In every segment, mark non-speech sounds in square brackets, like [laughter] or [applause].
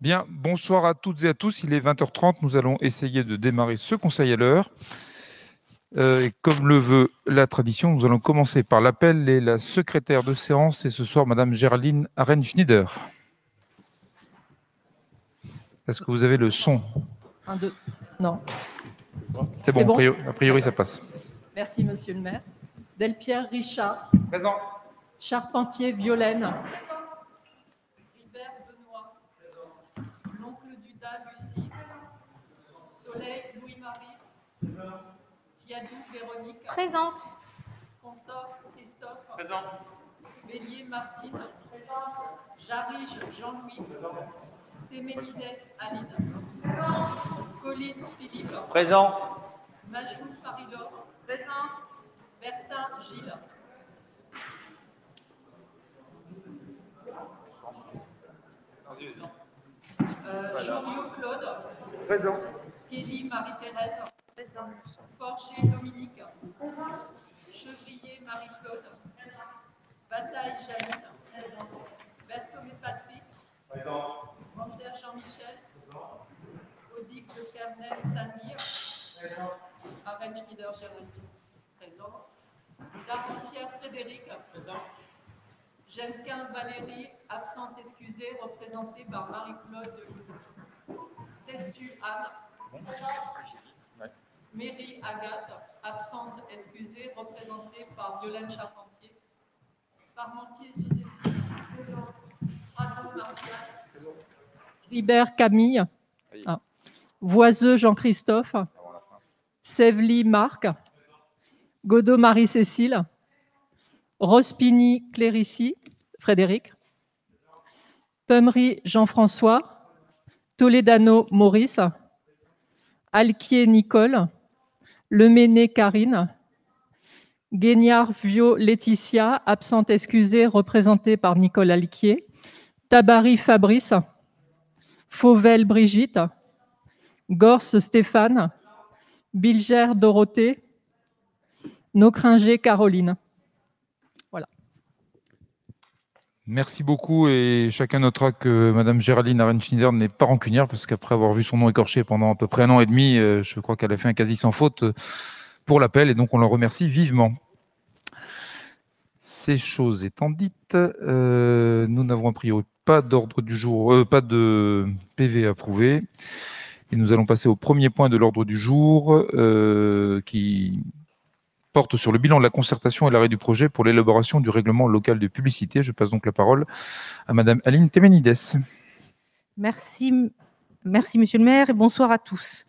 Bien, bonsoir à toutes et à tous. Il est 20h30. Nous allons essayer de démarrer ce conseil à l'heure. Euh, comme le veut la tradition, nous allons commencer par l'appel et la secrétaire de séance. Et ce soir, Madame Géraldine Arène-Schneider. Est-ce que vous avez le son? Un, deux. Non. C'est bon, a priori, ça passe. Merci, monsieur le maire. Delpierre Richard. Présent. Charpentier Violaine Benoît. L'oncle Duda Lucie. Soleil Louis-Marie. Siadou Véronique. Présente. Constor Christophe. Présent. Bélier Martine. Jarige Jean-Louis. Téménides Aline. Collins Philippe. Présent. Majou Farilov. Présent. Bertin Gilles. Euh, Claude. Présent. Kelly Marie-Thérèse. Présente. Forger Dominique. Chevrier Marie-Claude. Bataille Janine. Berthomé Patrick. Angère Jean-Michel. Odic de Kernel Tanir. Arène Schneider Géraldine. Présent. Darentière Frédéric. Présent. Genquin Valérie, absente excusée, représentée par Marie-Claude Testu Anne. Mairie Agathe, absente excusée, représentée par Violaine Charpentier. Parmentier Joséphine. Prado Martial. Ribert Camille. Ah. Voiseux Jean-Christophe. Sévely Marc. Godot Marie-Cécile. Rospini Clérici, Frédéric. Pummery Jean-François. Toledano Maurice. Alquier Nicole. Leméné Karine. Guignard Vio Laetitia, absente excusée, représentée par Nicole Alquier. Tabary Fabrice. Fauvel Brigitte. Gorce Stéphane. Bilger Dorothée. Nocringer Caroline. Merci beaucoup et chacun notera que Madame Géraldine Arenschneider n'est pas rancunière parce qu'après avoir vu son nom écorché pendant à peu près un an et demi, euh, je crois qu'elle a fait un quasi sans faute euh, pour l'appel et donc on la remercie vivement. Ces choses étant dites, euh, nous n'avons a priori pas d'ordre du jour, euh, pas de PV approuvé et nous allons passer au premier point de l'ordre du jour euh, qui porte sur le bilan de la concertation et l'arrêt du projet pour l'élaboration du règlement local de publicité. Je passe donc la parole à Madame Aline Temenides. Merci, merci Monsieur le maire et bonsoir à tous.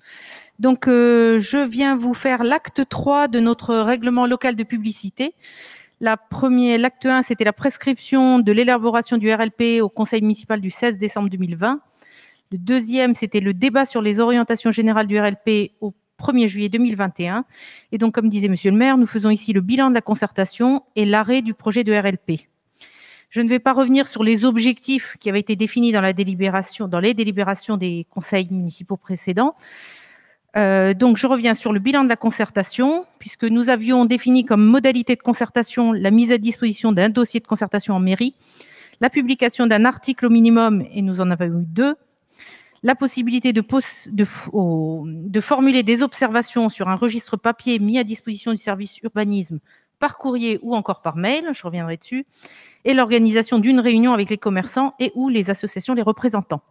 Donc, euh, je viens vous faire l'acte 3 de notre règlement local de publicité. La première, l'acte 1, c'était la prescription de l'élaboration du RLP au conseil municipal du 16 décembre 2020. Le deuxième, c'était le débat sur les orientations générales du RLP au 1er juillet 2021. Et donc, comme disait Monsieur le maire, nous faisons ici le bilan de la concertation et l'arrêt du projet de RLP. Je ne vais pas revenir sur les objectifs qui avaient été définis dans les délibérations des conseils municipaux précédents. Euh, donc, je reviens sur le bilan de la concertation, puisque nous avions défini comme modalité de concertation la mise à disposition d'un dossier de concertation en mairie, la publication d'un article au minimum, et nous en avons eu deux, la possibilité de, de, de formuler des observations sur un registre papier mis à disposition du service urbanisme par courrier ou encore par mail, je reviendrai dessus, et l'organisation d'une réunion avec les commerçants et ou les associations les représentants.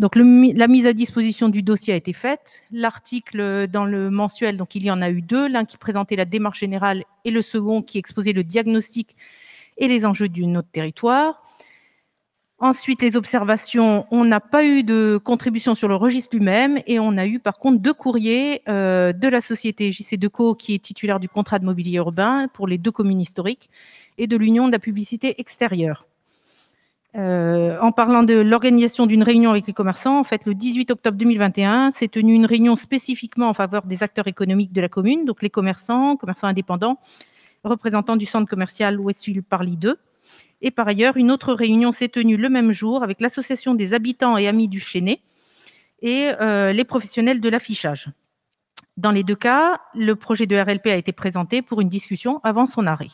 Donc la mise à disposition du dossier a été faite. L'article dans le mensuel, donc il y en a eu deux, l'un qui présentait la démarche générale et le second qui exposait le diagnostic et les enjeux du notre territoire. Ensuite, les observations, on n'a pas eu de contribution sur le registre lui-même et on a eu par contre deux courriers euh, de la société JC Deco qui est titulaire du contrat de mobilier urbain pour les deux communes historiques et de l'Union de la publicité extérieure. Euh, en parlant de l'organisation d'une réunion avec les commerçants, en fait, le 18 octobre 2021, s'est tenue une réunion spécifiquement en faveur des acteurs économiques de la commune, donc les commerçants, commerçants indépendants, représentants du centre commercial Westfield Parly 2. Et par ailleurs, une autre réunion s'est tenue le même jour avec l'association des habitants et amis du Chénet et euh, les professionnels de l'affichage. Dans les deux cas, le projet de RLP a été présenté pour une discussion avant son arrêt.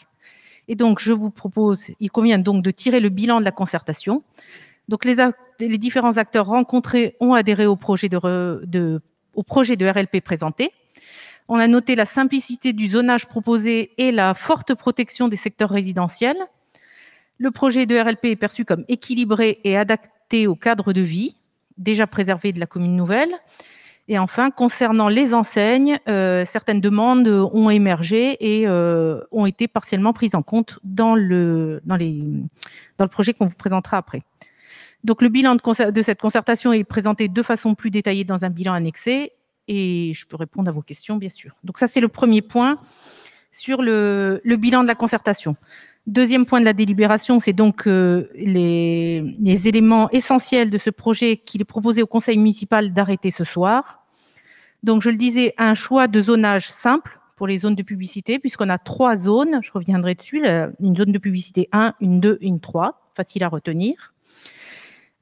Et donc, je vous propose, il convient donc de tirer le bilan de la concertation. Donc les, différents acteurs rencontrés ont adhéré au projet de RLP présenté. On a noté la simplicité du zonage proposé et la forte protection des secteurs résidentiels. Le projet de RLP est perçu comme équilibré et adapté au cadre de vie déjà préservé de la commune nouvelle. Et enfin, concernant les enseignes, euh, certaines demandes ont émergé et euh, ont été partiellement prises en compte dans le, projet qu'on vous présentera après. Donc, le bilan de, cette concertation est présenté de façon plus détaillée dans un bilan annexé et je peux répondre à vos questions, bien sûr. Donc, ça, c'est le premier point sur le bilan de la concertation. Deuxième point de la délibération, c'est donc euh, les, les, éléments essentiels de ce projet qu'il est proposé au conseil municipal d'arrêter ce soir. Donc, je le disais, un choix de zonage simple pour les zones de publicité, puisqu'on a trois zones, je reviendrai dessus, une zone de publicité 1, une 2 une 3, facile à retenir.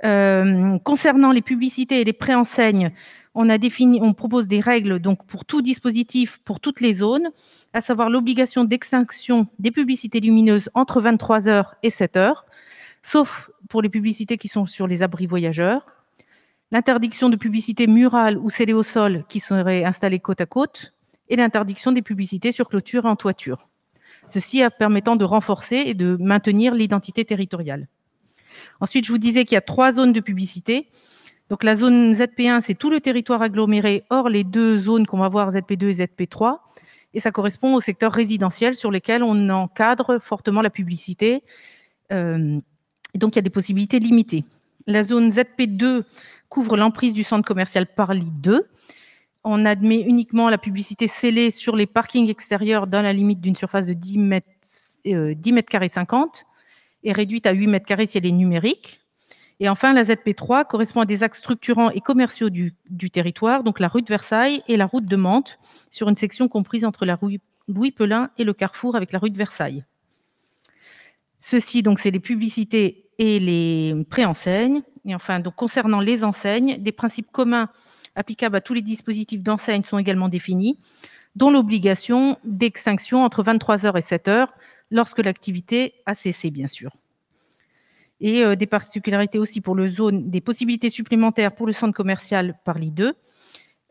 Euh, concernant les publicités et les préenseignes, on, a défini, on propose des règles donc, pour tout dispositif, pour toutes les zones, à savoir l'obligation d'extinction des publicités lumineuses entre 23h et 7h, sauf pour les publicités qui sont sur les abris voyageurs, l'interdiction de publicités murales ou scellées au sol qui seraient installées côte à côte, et l'interdiction des publicités sur clôture et en toiture. Ceci permettant de renforcer et de maintenir l'identité territoriale. Ensuite, je vous disais qu'il y a trois zones de publicité. Donc la zone ZP1, c'est tout le territoire aggloméré, hors les deux zones qu'on va voir, ZP2 et ZP3 et ça correspond au secteur résidentiel sur lequel on encadre fortement la publicité. Euh, donc, il y a des possibilités limitées. La zone ZP2 couvre l'emprise du centre commercial Parly 2. On admet uniquement la publicité scellée sur les parkings extérieurs dans la limite d'une surface de 10 mètres, 10 euh, mètres carrés 50 et réduite à 8 mètres carrés si elle est numérique. Et enfin, la ZP3 correspond à des axes structurants et commerciaux du, territoire, donc la rue de Versailles et la route de Mantes, sur une section comprise entre la rue Louis Pelin et le carrefour avec la rue de Versailles. Ceci, donc, c'est les publicités et les préenseignes. Et enfin, donc, concernant les enseignes, des principes communs applicables à tous les dispositifs d'enseigne sont également définis, dont l'obligation d'extinction entre 23h et 7h, lorsque l'activité a cessé, bien sûr et euh, des particularités aussi pour le zone, des possibilités supplémentaires pour le centre commercial par l'I2,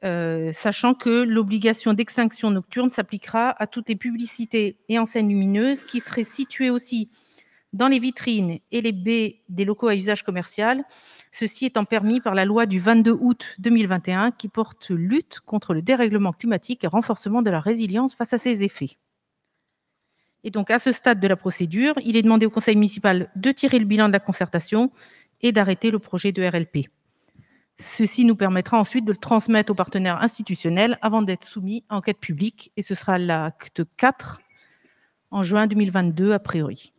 euh, sachant que l'obligation d'extinction nocturne s'appliquera à toutes les publicités et enseignes lumineuses qui seraient situées aussi dans les vitrines et les baies des locaux à usage commercial, ceci étant permis par la loi du 22 août 2021 qui porte lutte contre le dérèglement climatique et renforcement de la résilience face à ses effets. Et donc, à ce stade de la procédure, il est demandé au conseil municipal de tirer le bilan de la concertation et d'arrêter le projet de RLP. Ceci nous permettra ensuite de le transmettre aux partenaires institutionnels avant d'être soumis à enquête publique, et ce sera l'acte 4 en juin 2022 a priori.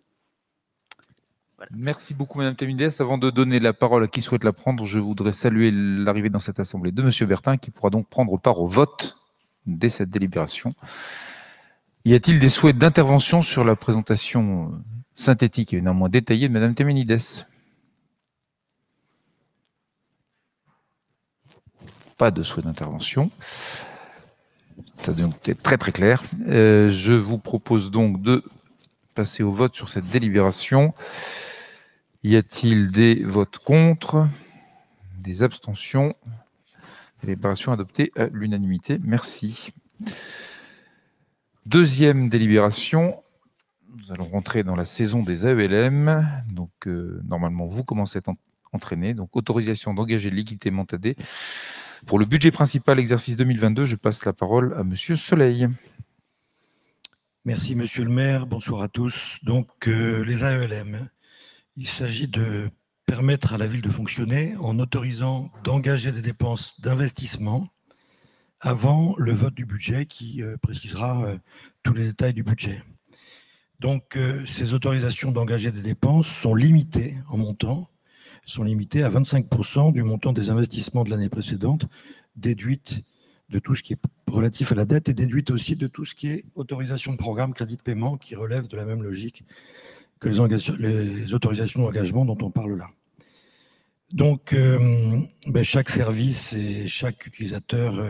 Merci beaucoup, Madame Tamides. Avant de donner la parole à qui souhaite la prendre, je voudrais saluer l'arrivée dans cette assemblée de Monsieur Bertin, qui pourra donc prendre part au vote dès cette délibération. Y a-t-il des souhaits d'intervention sur la présentation synthétique et néanmoins détaillée de Mme Temenides Pas de souhait d'intervention. Ça donc être très très clair. Euh, je vous propose donc de passer au vote sur cette délibération. Y a-t-il des votes contre? Des abstentions? Délibération adoptée à l'unanimité. Merci. Deuxième délibération, nous allons rentrer dans la saison des AELM. Donc, euh, normalement, vous commencez à être entraîné. Donc, autorisation d'engager l'équité montadée. Pour le budget principal exercice 2022, je passe la parole à Monsieur Soleil. Merci, Monsieur le maire. Bonsoir à tous. Donc, euh, les AELM, il s'agit de permettre à la ville de fonctionner en autorisant d'engager des dépenses d'investissement avant le vote du budget qui euh, précisera euh, tous les détails du budget. Donc, euh, ces autorisations d'engager des dépenses sont limitées en montant, sont limitées à 25% du montant des investissements de l'année précédente, déduite de tout ce qui est relatif à la dette et déduite aussi de tout ce qui est autorisation de programme, crédit de paiement, qui relève de la même logique que les, autorisations d'engagement dont on parle là. Donc, ben, chaque service et chaque utilisateur,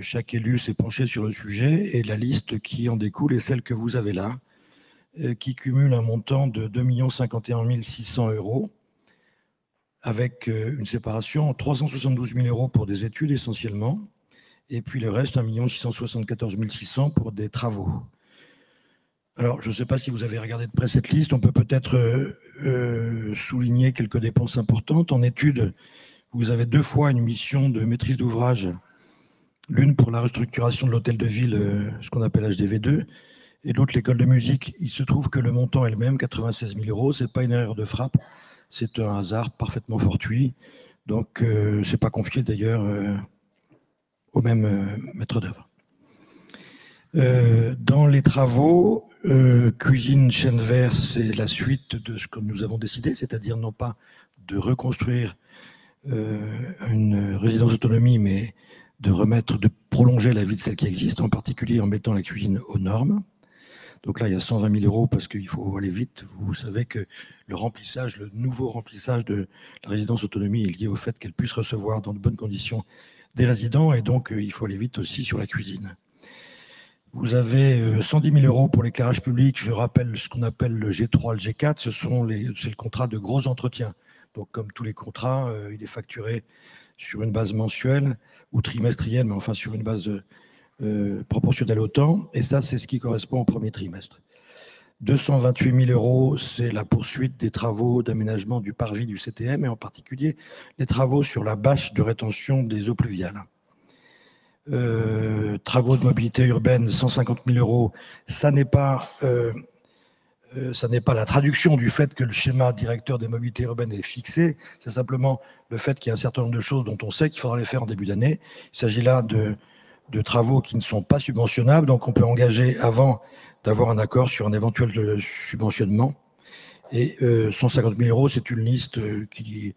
chaque élu s'est penché sur le sujet et la liste qui en découle est celle que vous avez là, euh, qui cumule un montant de 2 51 600 euros avec euh, une séparation 372 000 euros pour des études essentiellement, et puis le reste, 1 674 600 pour des travaux. Alors, je ne sais pas si vous avez regardé de près cette liste, on peut peut-être euh, souligner quelques dépenses importantes. En études, vous avez deux fois une mission de maîtrise d'ouvrage, l'une pour la restructuration de l'hôtel de ville, ce qu'on appelle HDV2, et l'autre l'école de musique. Il se trouve que le montant est le même, 96 000 euros, ce n'est pas une erreur de frappe, c'est un hasard parfaitement fortuit. Donc, euh, ce n'est pas confié d'ailleurs euh, au même euh, maître d'œuvre. dans les travaux, cuisine chaîne vert, c'est la suite de ce que nous avons décidé, c'est-à-dire non pas de reconstruire une résidence d'autonomie, mais de remettre, de prolonger la vie de celle qui existe, en particulier en mettant la cuisine aux normes. Donc là, il y a 120 000 euros parce qu'il faut aller vite. Vous savez que le remplissage, le nouveau remplissage de la résidence autonomie est lié au fait qu'elle puisse recevoir dans de bonnes conditions des résidents et donc euh, il faut aller vite aussi sur la cuisine. Vous avez 110 euh, 000 euros pour l'éclairage public. Je rappelle ce qu'on appelle le G3, le G4. Ce sont les, c'est le contrat de gros entretien. Donc, comme tous les contrats, euh, il est facturé sur une base mensuelle ou trimestrielle, mais enfin sur une base euh, proportionnel au temps, et ça, c'est ce qui correspond au premier trimestre. 228 000 euros, c'est la poursuite des travaux d'aménagement du parvis du CTM, et en particulier les travaux sur la bâche de rétention des eaux pluviales. Euh, travaux de mobilité urbaine, 150 000 euros, ça n'est pas, euh, ça n'est pas la traduction du fait que le schéma directeur des mobilités urbaines est fixé, c'est simplement le fait qu'il y a un certain nombre de choses dont on sait qu'il faudra les faire en début d'année. Il s'agit là de travaux qui ne sont pas subventionnables, donc on peut engager avant d'avoir un accord sur un éventuel euh, subventionnement. Et 150 euh, 000 euros, c'est une liste euh, qui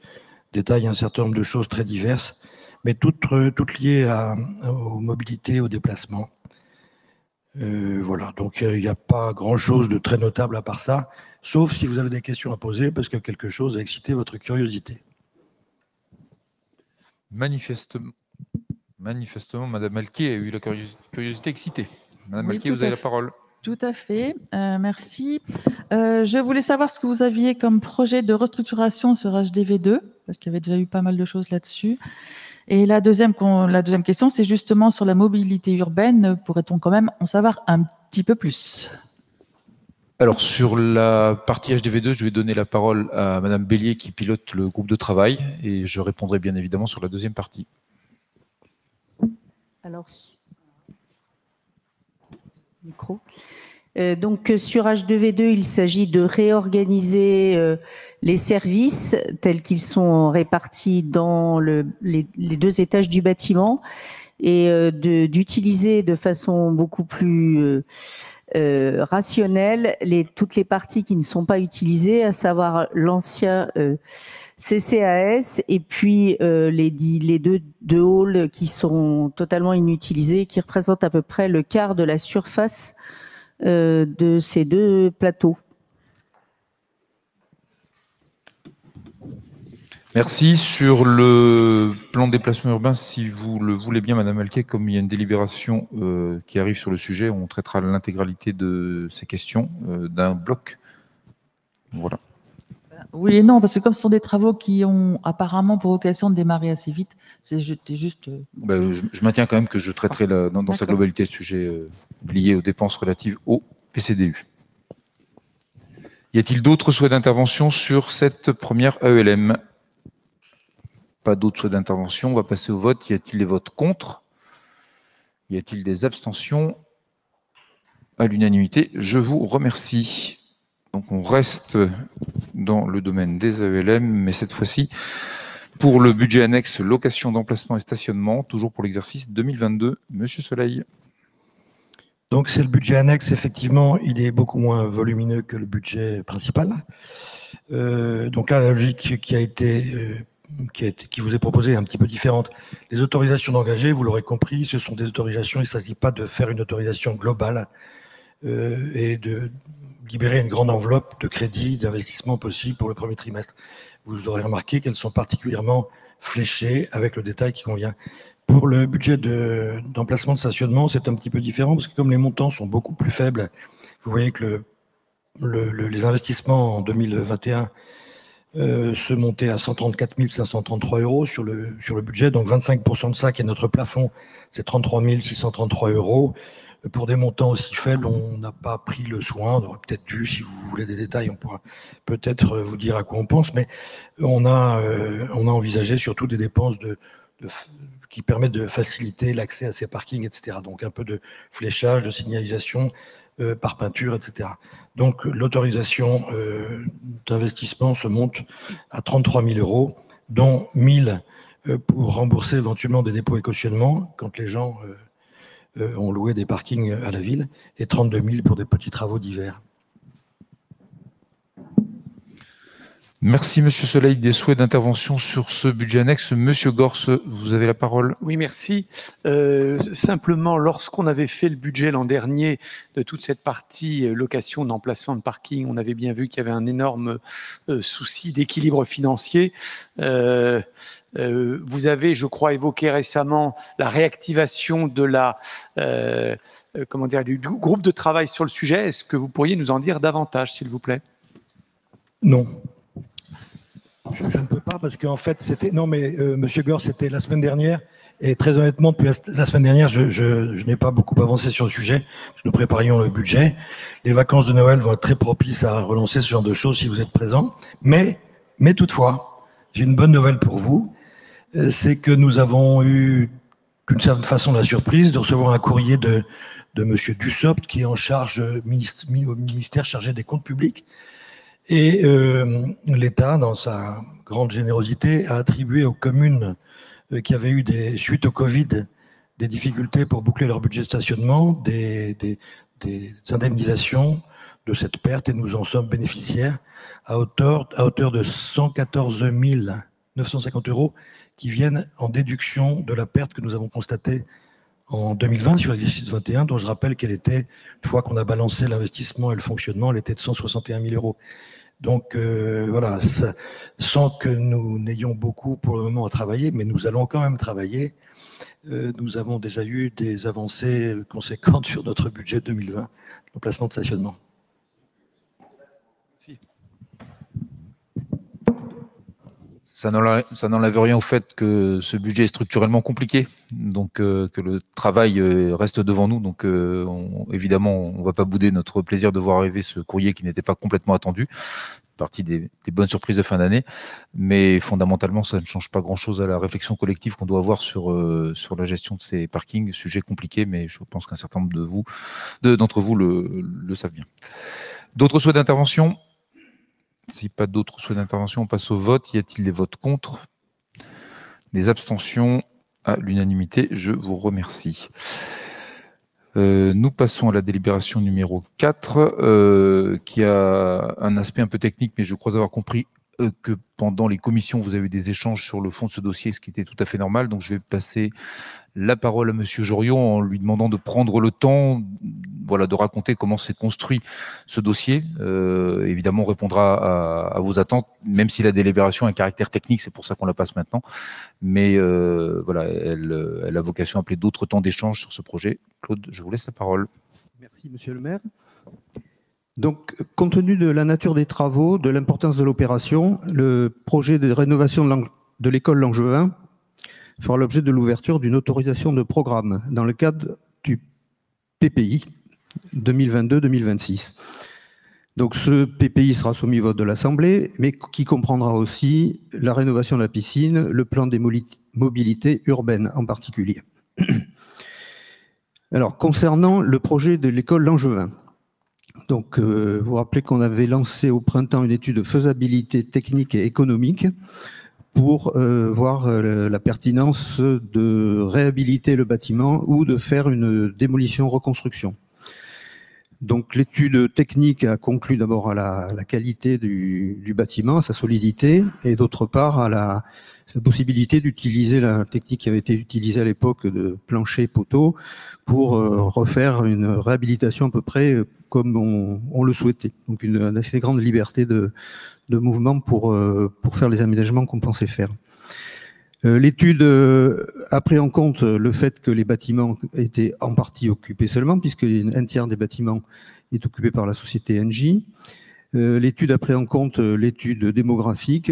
détaille un certain nombre de choses très diverses, mais toutes, toutes liées à, aux mobilités, aux déplacements. Voilà, donc il n'y a pas grand-chose de très notable à part ça, sauf si vous avez des questions à poser, parce que quelque chose a excité votre curiosité. Manifestement, Manifestement, Madame Alquier a eu la curiosité excitée. Madame Alquier, vous avez la parole. Tout à fait, euh, merci. Euh, je voulais savoir ce que vous aviez comme projet de restructuration sur HDV2, parce qu'il y avait déjà eu pas mal de choses là-dessus. Et la deuxième, la deuxième question, c'est justement sur la mobilité urbaine. Pourrait-on quand même en savoir un petit peu plus? Alors sur la partie HDV2, je vais donner la parole à Madame Bélier qui pilote le groupe de travail et je répondrai bien évidemment sur la deuxième partie. Alors, micro. Euh, donc sur H2V2, il s'agit de réorganiser euh, les services tels qu'ils sont répartis dans les, deux étages du bâtiment et d'utiliser de, façon beaucoup plus rationnelle les, toutes les parties qui ne sont pas utilisées, à savoir l'ancien CCAS et puis euh, les, deux, deux, halls qui sont totalement inutilisés, qui représentent à peu près le quart de la surface euh, de ces deux plateaux. Merci. Sur le plan de déplacement urbain, si vous le voulez bien, Madame Alquet, comme il y a une délibération euh, qui arrive sur le sujet, on traitera l'intégralité de ces questions d'un bloc. Voilà. Oui et non, parce que comme ce sont des travaux qui ont apparemment pour vocation de démarrer assez vite, c'est juste. Euh, ben, je, maintiens quand même que je traiterai dans, sa globalité le sujet euh, lié aux dépenses relatives au PCDU. Y a-t-il d'autres souhaits d'intervention sur cette première AELM Pas d'autres souhaits d'intervention. On va passer au vote. Y a-t-il des votes contre? Y a-t-il des abstentions? À l'unanimité, je vous remercie. Donc on reste dans le domaine des AELM, mais cette fois-ci pour le budget annexe location d'emplacement et stationnement, toujours pour l'exercice 2022. Monsieur Soleil. Donc c'est le budget annexe, effectivement, il est beaucoup moins volumineux que le budget principal. Euh, donc là, la logique qui a été... Qui, vous est proposée est un petit peu différente. Les autorisations d'engager, vous l'aurez compris, ce sont des autorisations, il ne s'agit pas de faire une autorisation globale euh, et de, libérer une grande enveloppe de crédits, d'investissement possible pour le premier trimestre. Vous aurez remarqué qu'elles sont particulièrement fléchées avec le détail qui convient. Pour le budget d'emplacement de, stationnement, c'est un petit peu différent parce que comme les montants sont beaucoup plus faibles, vous voyez que le, les investissements en 2021 euh, se monter à 134 533 euros sur le, sur le budget. Donc 25% de ça qui est notre plafond, c'est 33 633 euros. Pour des montants aussi faibles, on n'a pas pris le soin. On aurait peut-être dû, si vous voulez des détails, on pourra peut-être vous dire à quoi on pense. Mais on a, euh, on a envisagé surtout des dépenses de, qui permettent de faciliter l'accès à ces parkings, etc. Donc un peu de fléchage, de signalisation euh, par peinture, etc. Donc l'autorisation euh, d'investissement se monte à 33 000 euros, dont 1 000 euh, pour rembourser éventuellement des dépôts et cautionnements quand les gens ont loué des parkings à la ville, et 32 000 pour des petits travaux divers. Merci, Monsieur Soleil. Des souhaits d'intervention sur ce budget annexe. Monsieur Gorse, vous avez la parole. Oui, merci. Euh, simplement, lorsqu'on avait fait le budget l'an dernier de toute cette partie euh, location d'emplacement de parking, on avait bien vu qu'il y avait un énorme euh, souci d'équilibre financier. vous avez, je crois, évoqué récemment la réactivation de la, comment dire, du groupe de travail sur le sujet. Est-ce que vous pourriez nous en dire davantage, s'il vous plaît? Non. Je, ne peux pas parce qu'en fait, c'était. Non, mais euh, Monsieur Gore, c'était la semaine dernière. Et très honnêtement, depuis la, semaine dernière, je, n'ai pas beaucoup avancé sur le sujet. Nous préparions le budget. Les vacances de Noël vont être très propices à relancer ce genre de choses si vous êtes présents. Mais, mais toutefois, j'ai une bonne nouvelle pour vous. Euh, c'est que nous avons eu, d'une certaine façon, la surprise de recevoir un courrier de, de Monsieur Dussopt, qui est en charge au ministère chargé des comptes publics, et euh, l'État, dans sa grande générosité, a attribué aux communes euh, qui avaient eu, des, suite au Covid, des difficultés pour boucler leur budget de stationnement, des, indemnisations de cette perte, et nous en sommes bénéficiaires à hauteur, à hauteur de 114 950 euros qui viennent en déduction de la perte que nous avons constatée en 2020 sur l'exercice 21, dont je rappelle qu'elle était, une fois qu'on a balancé l'investissement et le fonctionnement, elle était de 161 000 euros. Donc euh, voilà, sans que nous n'ayons beaucoup pour le moment à travailler, mais nous allons quand même travailler. Euh, nous avons déjà eu des avancées conséquentes [laughs] sur notre budget 2020, le placement de stationnement. Ça n'enlève rien au fait que ce budget est structurellement compliqué, donc euh, que le travail euh, reste devant nous. Donc euh, évidemment, on ne va pas bouder notre plaisir de voir arriver ce courrier qui n'était pas complètement attendu, partie des, bonnes surprises de fin d'année. Mais fondamentalement, ça ne change pas grand-chose à la réflexion collective qu'on doit avoir sur, sur la gestion de ces parkings. Sujet compliqué, mais je pense qu'un certain nombre de vous, d'entre vous le, le savent bien. D'autres souhaits d'intervention? Si pas d'autres souhaits d'intervention, on passe au vote. Y a-t-il des votes contre? Les abstentions? À l'unanimité, je vous remercie. Euh, nous passons à la délibération numéro 4, euh, qui a un aspect un peu technique, mais je crois avoir compris euh, que pendant les commissions, vous avez eu des échanges sur le fond de ce dossier, ce qui était tout à fait normal. Donc, je vais passer la parole à Monsieur Jorion en lui demandant de prendre le temps, voilà, de raconter comment s'est construit ce dossier. Euh, évidemment, on répondra à, vos attentes, même si la délibération a un caractère technique, c'est pour ça qu'on la passe maintenant. Mais euh, voilà, elle, elle, a vocation à appeler d'autres temps d'échange sur ce projet. Claude, je vous laisse la parole. Merci, Monsieur le maire. Donc, compte tenu de la nature des travaux, de l'importance de l'opération, le projet de rénovation de l'école Langevin fera l'objet de l'ouverture d'une autorisation de programme dans le cadre du PPI 2022-2026. Donc ce PPI sera soumis au vote de l'Assemblée, mais qui comprendra aussi la rénovation de la piscine, le plan des mobilités urbaines en particulier. [clears throat] Alors concernant le projet de l'école Langevin, donc, euh, vous vous rappelez qu'on avait lancé au printemps une étude de faisabilité technique et économique pour euh, voir euh, la pertinence de réhabiliter le bâtiment ou de faire une démolition-reconstruction. Donc l'étude technique a conclu d'abord à la, qualité du, bâtiment, à sa solidité, et d'autre part à la, sa possibilité d'utiliser la technique qui avait été utilisée à l'époque de plancher poteau pour refaire une réhabilitation à peu près comme on, le souhaitait. Donc une, assez grande liberté de, mouvement euh, pour faire les aménagements qu'on pensait faire. Euh, l'étude euh, a pris en compte le fait que les bâtiments étaient en partie occupés seulement, puisque un tiers des bâtiments est occupé par la société NJ. Euh, l'étude a pris en compte euh, l'étude démographique,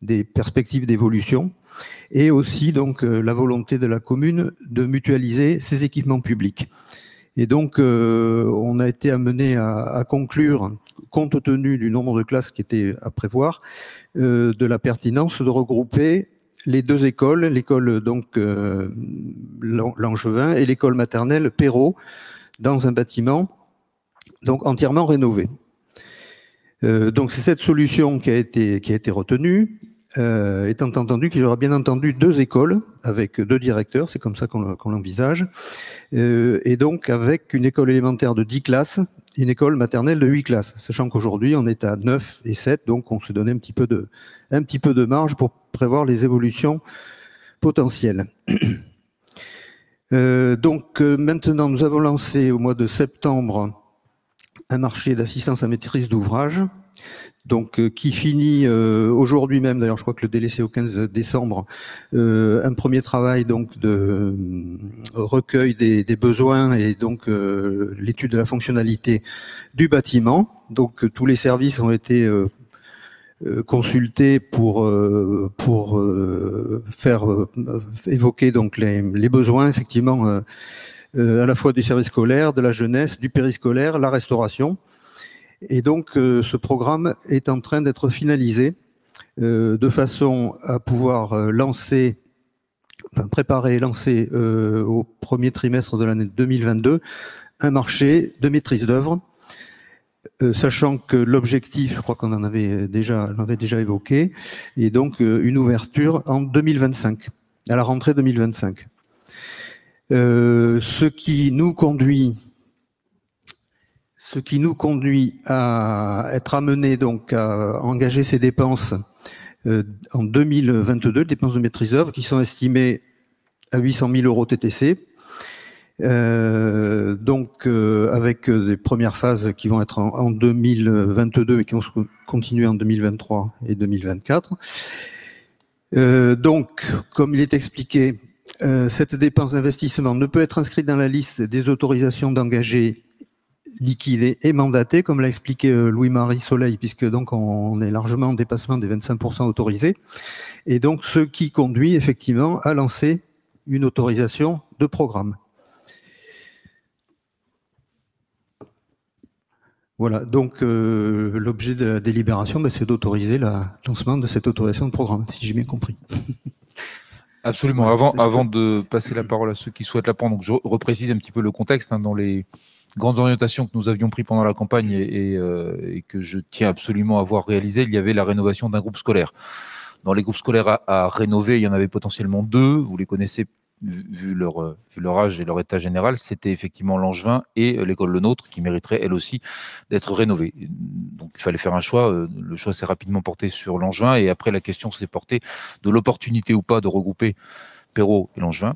des perspectives d'évolution, et aussi donc la volonté de la commune de mutualiser ses équipements publics. Et donc, on a été amené à, conclure, compte tenu du nombre de classes qui étaient à prévoir, de la pertinence de regrouper les deux écoles, l'école donc Langevin et l'école maternelle Perrault, dans un bâtiment donc entièrement rénové. Euh, donc c'est cette solution qui a été, qui a été retenue, euh, étant entendu qu'il y aura bien entendu deux écoles avec deux directeurs, c'est comme ça qu'on l'envisage, euh, et donc avec une école élémentaire de 10 classes une école maternelle de 8 classes, sachant qu'aujourd'hui on est à 9 et 7, donc on se donnait un petit peu de, un petit peu de marge pour prévoir les évolutions potentielles. [clears throat] donc maintenant, nous avons lancé au mois de septembre un marché d'assistance à maîtrise d'ouvrage, donc euh, qui finit euh, aujourd'hui même. D'ailleurs, je crois que le délai c'est au 15 décembre. Euh, un premier travail donc de recueil des, besoins et donc l'étude de la fonctionnalité du bâtiment. Donc tous les services ont été consultés pour pour faire évoquer donc les, les besoins effectivement euh, à la fois du service scolaire, de la jeunesse, du périscolaire, la restauration. Et donc, euh, ce programme est en train d'être finalisé euh, de façon à pouvoir lancer, préparer et lancer au premier trimestre de l'année 2022 un marché de maîtrise d'œuvre, sachant que l'objectif, je crois qu'on en avait déjà, avait déjà évoqué, est donc une ouverture en 2025, à la rentrée 2025. Euh, ce qui nous conduit ce qui nous conduit à être amené donc à engager ces dépenses euh, en 2022, dépenses de maîtrise d'œuvre, qui sont estimées à 800 000 euros TTC. Euh, donc avec des premières phases qui vont être en, en, 2022 et qui vont continuer en 2023 et 2024. donc, comme il est expliqué, euh, cette dépense d'investissement ne peut être inscrite dans la liste des autorisations d'engager liquidées et mandatées, comme l'a expliqué euh, Louis-Marie Soleil, puisque donc on est largement en dépassement des 25% autorisés, et donc ce qui conduit effectivement à lancer une autorisation de programme. Voilà, donc euh, l'objet de la délibération, ben, c'est d'autoriser le lancement de cette autorisation de programme, si j'ai bien compris. [laughs] Absolument. avant, avant de passer la parole à ceux qui souhaitent la prendre, donc je reprécise un petit peu le contexte hein, dans les grandes orientations que nous avions prises pendant la campagne euh, et, que je tiens absolument à voir réaliser. Il y avait la rénovation d'un groupe scolaire. Dans les groupes scolaires à, rénover, il y en avait potentiellement deux. Vous les connaissez vu leur, euh, leur âge et leur état général, c'était effectivement Langevin et euh, l'école Le Nôtre qui mériterait elle aussi d'être rénovée. Donc il fallait faire un choix. Le choix s'est rapidement porté sur Langevin et après la question s'est portée de l'opportunité ou pas de regrouper Perrault et Langevin.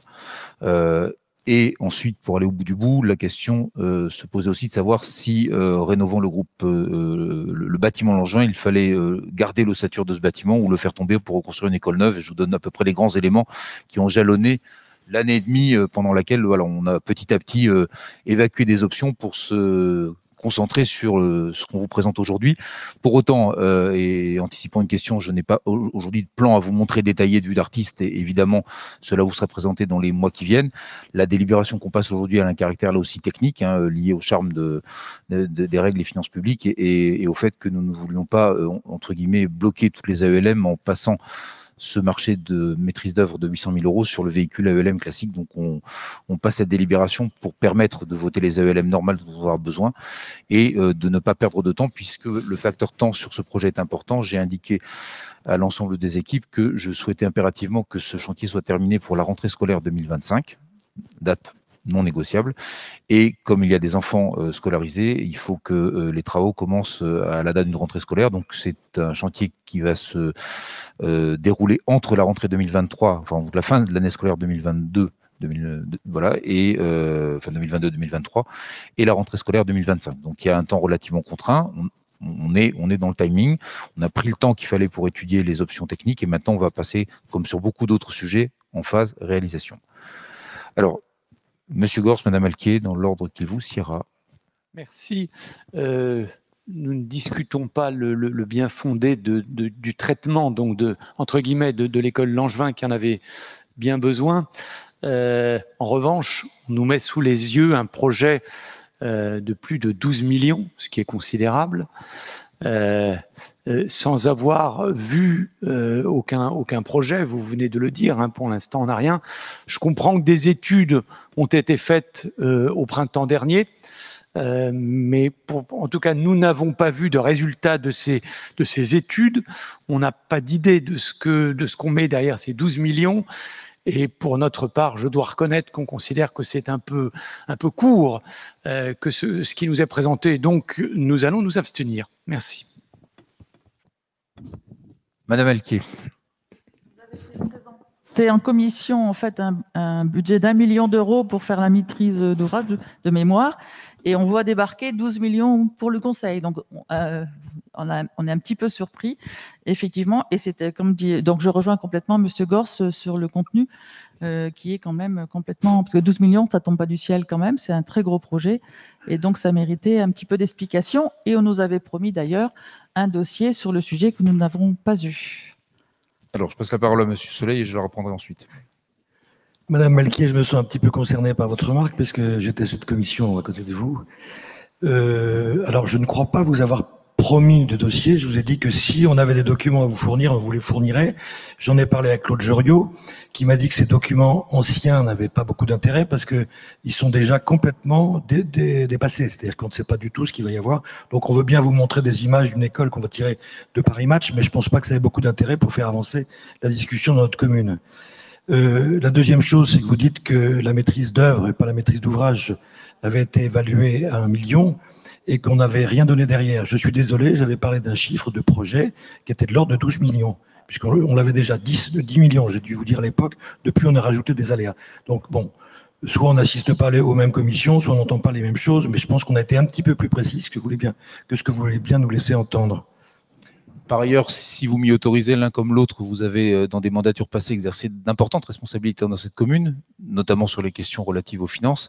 Et ensuite, pour aller au bout du bout, la question se posait aussi de savoir si, rénovant le groupe, le, bâtiment Langevin, il fallait garder l'ossature de ce bâtiment ou le faire tomber pour reconstruire une école neuve. Et je vous donne à peu près les grands éléments qui ont jalonné l'année et demie euh, pendant laquelle voilà, on a petit à petit euh, évacué des options pour se concentrer sur euh, ce qu'on vous présente aujourd'hui. Pour autant, et anticipant une question, je n'ai pas aujourd'hui de plan à vous montrer détaillé de vue d'artiste, et évidemment, cela vous sera présenté dans les mois qui viennent. La délibération qu'on passe aujourd'hui a un caractère là aussi technique, hein, lié au charme de, des règles des finances publiques et, et, au fait que nous ne voulions pas, entre guillemets, bloquer toutes les AELM en passant ce marché de maîtrise d'œuvre de 800 000 euros sur le véhicule AELM classique. Donc, on, passe cette délibération pour permettre de voter les AELM normales dont on aura besoin et euh, de ne pas perdre de temps puisque le facteur temps sur ce projet est important. J'ai indiqué à l'ensemble des équipes que je souhaitais impérativement que ce chantier soit terminé pour la rentrée scolaire 2025, date non négociable. Et comme il y a des enfants euh, scolarisés, il faut que euh, les travaux commencent euh, à la date d'une rentrée scolaire. Donc c'est un chantier qui va se dérouler entre la rentrée 2023, enfin la fin de l'année scolaire 2022 voilà, et enfin 2022-2023, et la rentrée scolaire 2025. Donc il y a un temps relativement contraint. On, est, on est dans le timing. On a pris le temps qu'il fallait pour étudier les options techniques, et maintenant on va passer, comme sur beaucoup d'autres sujets, en phase réalisation. Alors, Monsieur Gors, Madame Alquier, dans l'ordre qu'il vous siera. Merci. Euh, nous ne discutons pas le, bien fondé du traitement, donc de, l'école Langevin qui en avait bien besoin. Euh, en revanche, on nous met sous les yeux un projet euh, de plus de 12 millions, ce qui est considérable, euh, sans avoir vu aucun, aucun projet. Vous venez de le dire, hein, pour l'instant, on n'a rien. Je comprends que des études ont été faites au printemps dernier. Euh, mais en tout cas, nous n'avons pas vu de résultats de ces, de ces études. On n'a pas d'idée de ce que de ce qu'on met derrière ces 12 millions. Et pour notre part, je dois reconnaître qu'on considère que c'est un peu, un peu court euh, que ce, ce qui nous est présenté. Donc, nous allons nous abstenir. Merci. Madame Alquier en commission en fait un, un budget d'un million d'euros pour faire la maîtrise d'ouvrage de mémoire et on voit débarquer 12 millions pour le conseil. Donc, euh, on, on, est un petit peu surpris, effectivement. Et c'était comme dit, donc je rejoins complètement Monsieur Gors sur le contenu, euh, qui est quand même complètement, parce que 12 millions, ça tombe pas du ciel quand même. C'est un très gros projet, et donc ça méritait un petit peu d'explication. Et on nous avait promis d'ailleurs un dossier sur le sujet que nous n'avons pas eu. Alors, je passe la parole à Monsieur Soleil et je la reprendrai ensuite. Madame Malquier, je me sens un petit peu concerné par votre remarque parce que j'étais à cette commission à côté de vous. Euh, alors, je ne crois pas vous avoir promis de dossier. Je vous ai dit que si on avait des documents à vous fournir, on vous les fournirait. J'en ai parlé à Claude Joriot, qui m'a dit que ces documents anciens n'avaient pas beaucoup d'intérêt parce que ils sont déjà complètement dépassés. C'est-à-dire qu'on ne sait pas du tout ce qu'il va y avoir. Donc, on veut bien vous montrer des images d'une école qu'on va tirer de Paris Match, mais je pense pas que ça ait beaucoup d'intérêt pour faire avancer la discussion dans notre commune. Euh, la deuxième chose, c'est que vous dites que la maîtrise d'œuvre et pas la maîtrise d'ouvrage avait été évaluée à un million et qu'on n'avait rien donné derrière. Je suis désolé, j'avais parlé d'un chiffre de projet qui était de l'ordre de 12 millions, puisqu'on l'avait déjà 10, 10 millions, j'ai dû vous dire à l'époque, depuis on a rajouté des aléas. Donc bon, soit on n'assiste pas aux mêmes commissions, soit on n'entend pas les mêmes choses, mais je pense qu'on a été un petit peu plus précis que, vous voulez bien, que ce que vous voulez bien nous laisser entendre. Par ailleurs, si vous m'y autorisez, l'un comme l'autre, vous avez, euh, dans des mandatures passées, exercé d'importantes responsabilités dans cette commune, notamment sur les questions relatives aux finances.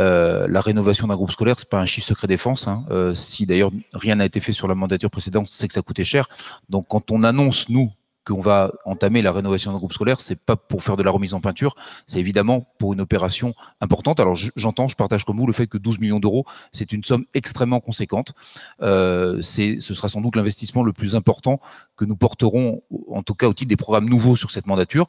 Euh, la rénovation d'un groupe scolaire, c'est pas un chiffre secret défense. Hein. Euh, si d'ailleurs rien n'a été fait sur la mandature précédente, c'est que ça coûtait cher. Donc quand on annonce, nous, qu'on va entamer la rénovation d'un groupe scolaire, c'est pas pour faire de la remise en peinture, c'est évidemment pour une opération importante. Alors j'entends, je partage comme vous le fait que 12 millions d'euros, c'est une somme extrêmement conséquente. Euh, ce sera sans doute l'investissement le plus important que nous porterons, en tout cas au titre des programmes nouveaux sur cette mandature.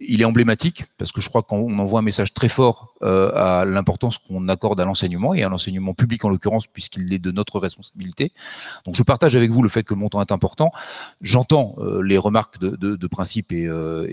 Il est emblématique parce que je crois qu'on envoie un message très fort euh, à l'importance qu'on accorde à l'enseignement et à l'enseignement public en l'occurrence puisqu'il est de notre responsabilité. Donc je partage avec vous le fait que le montant est important. J'entends euh, les remarques de, principe et, euh,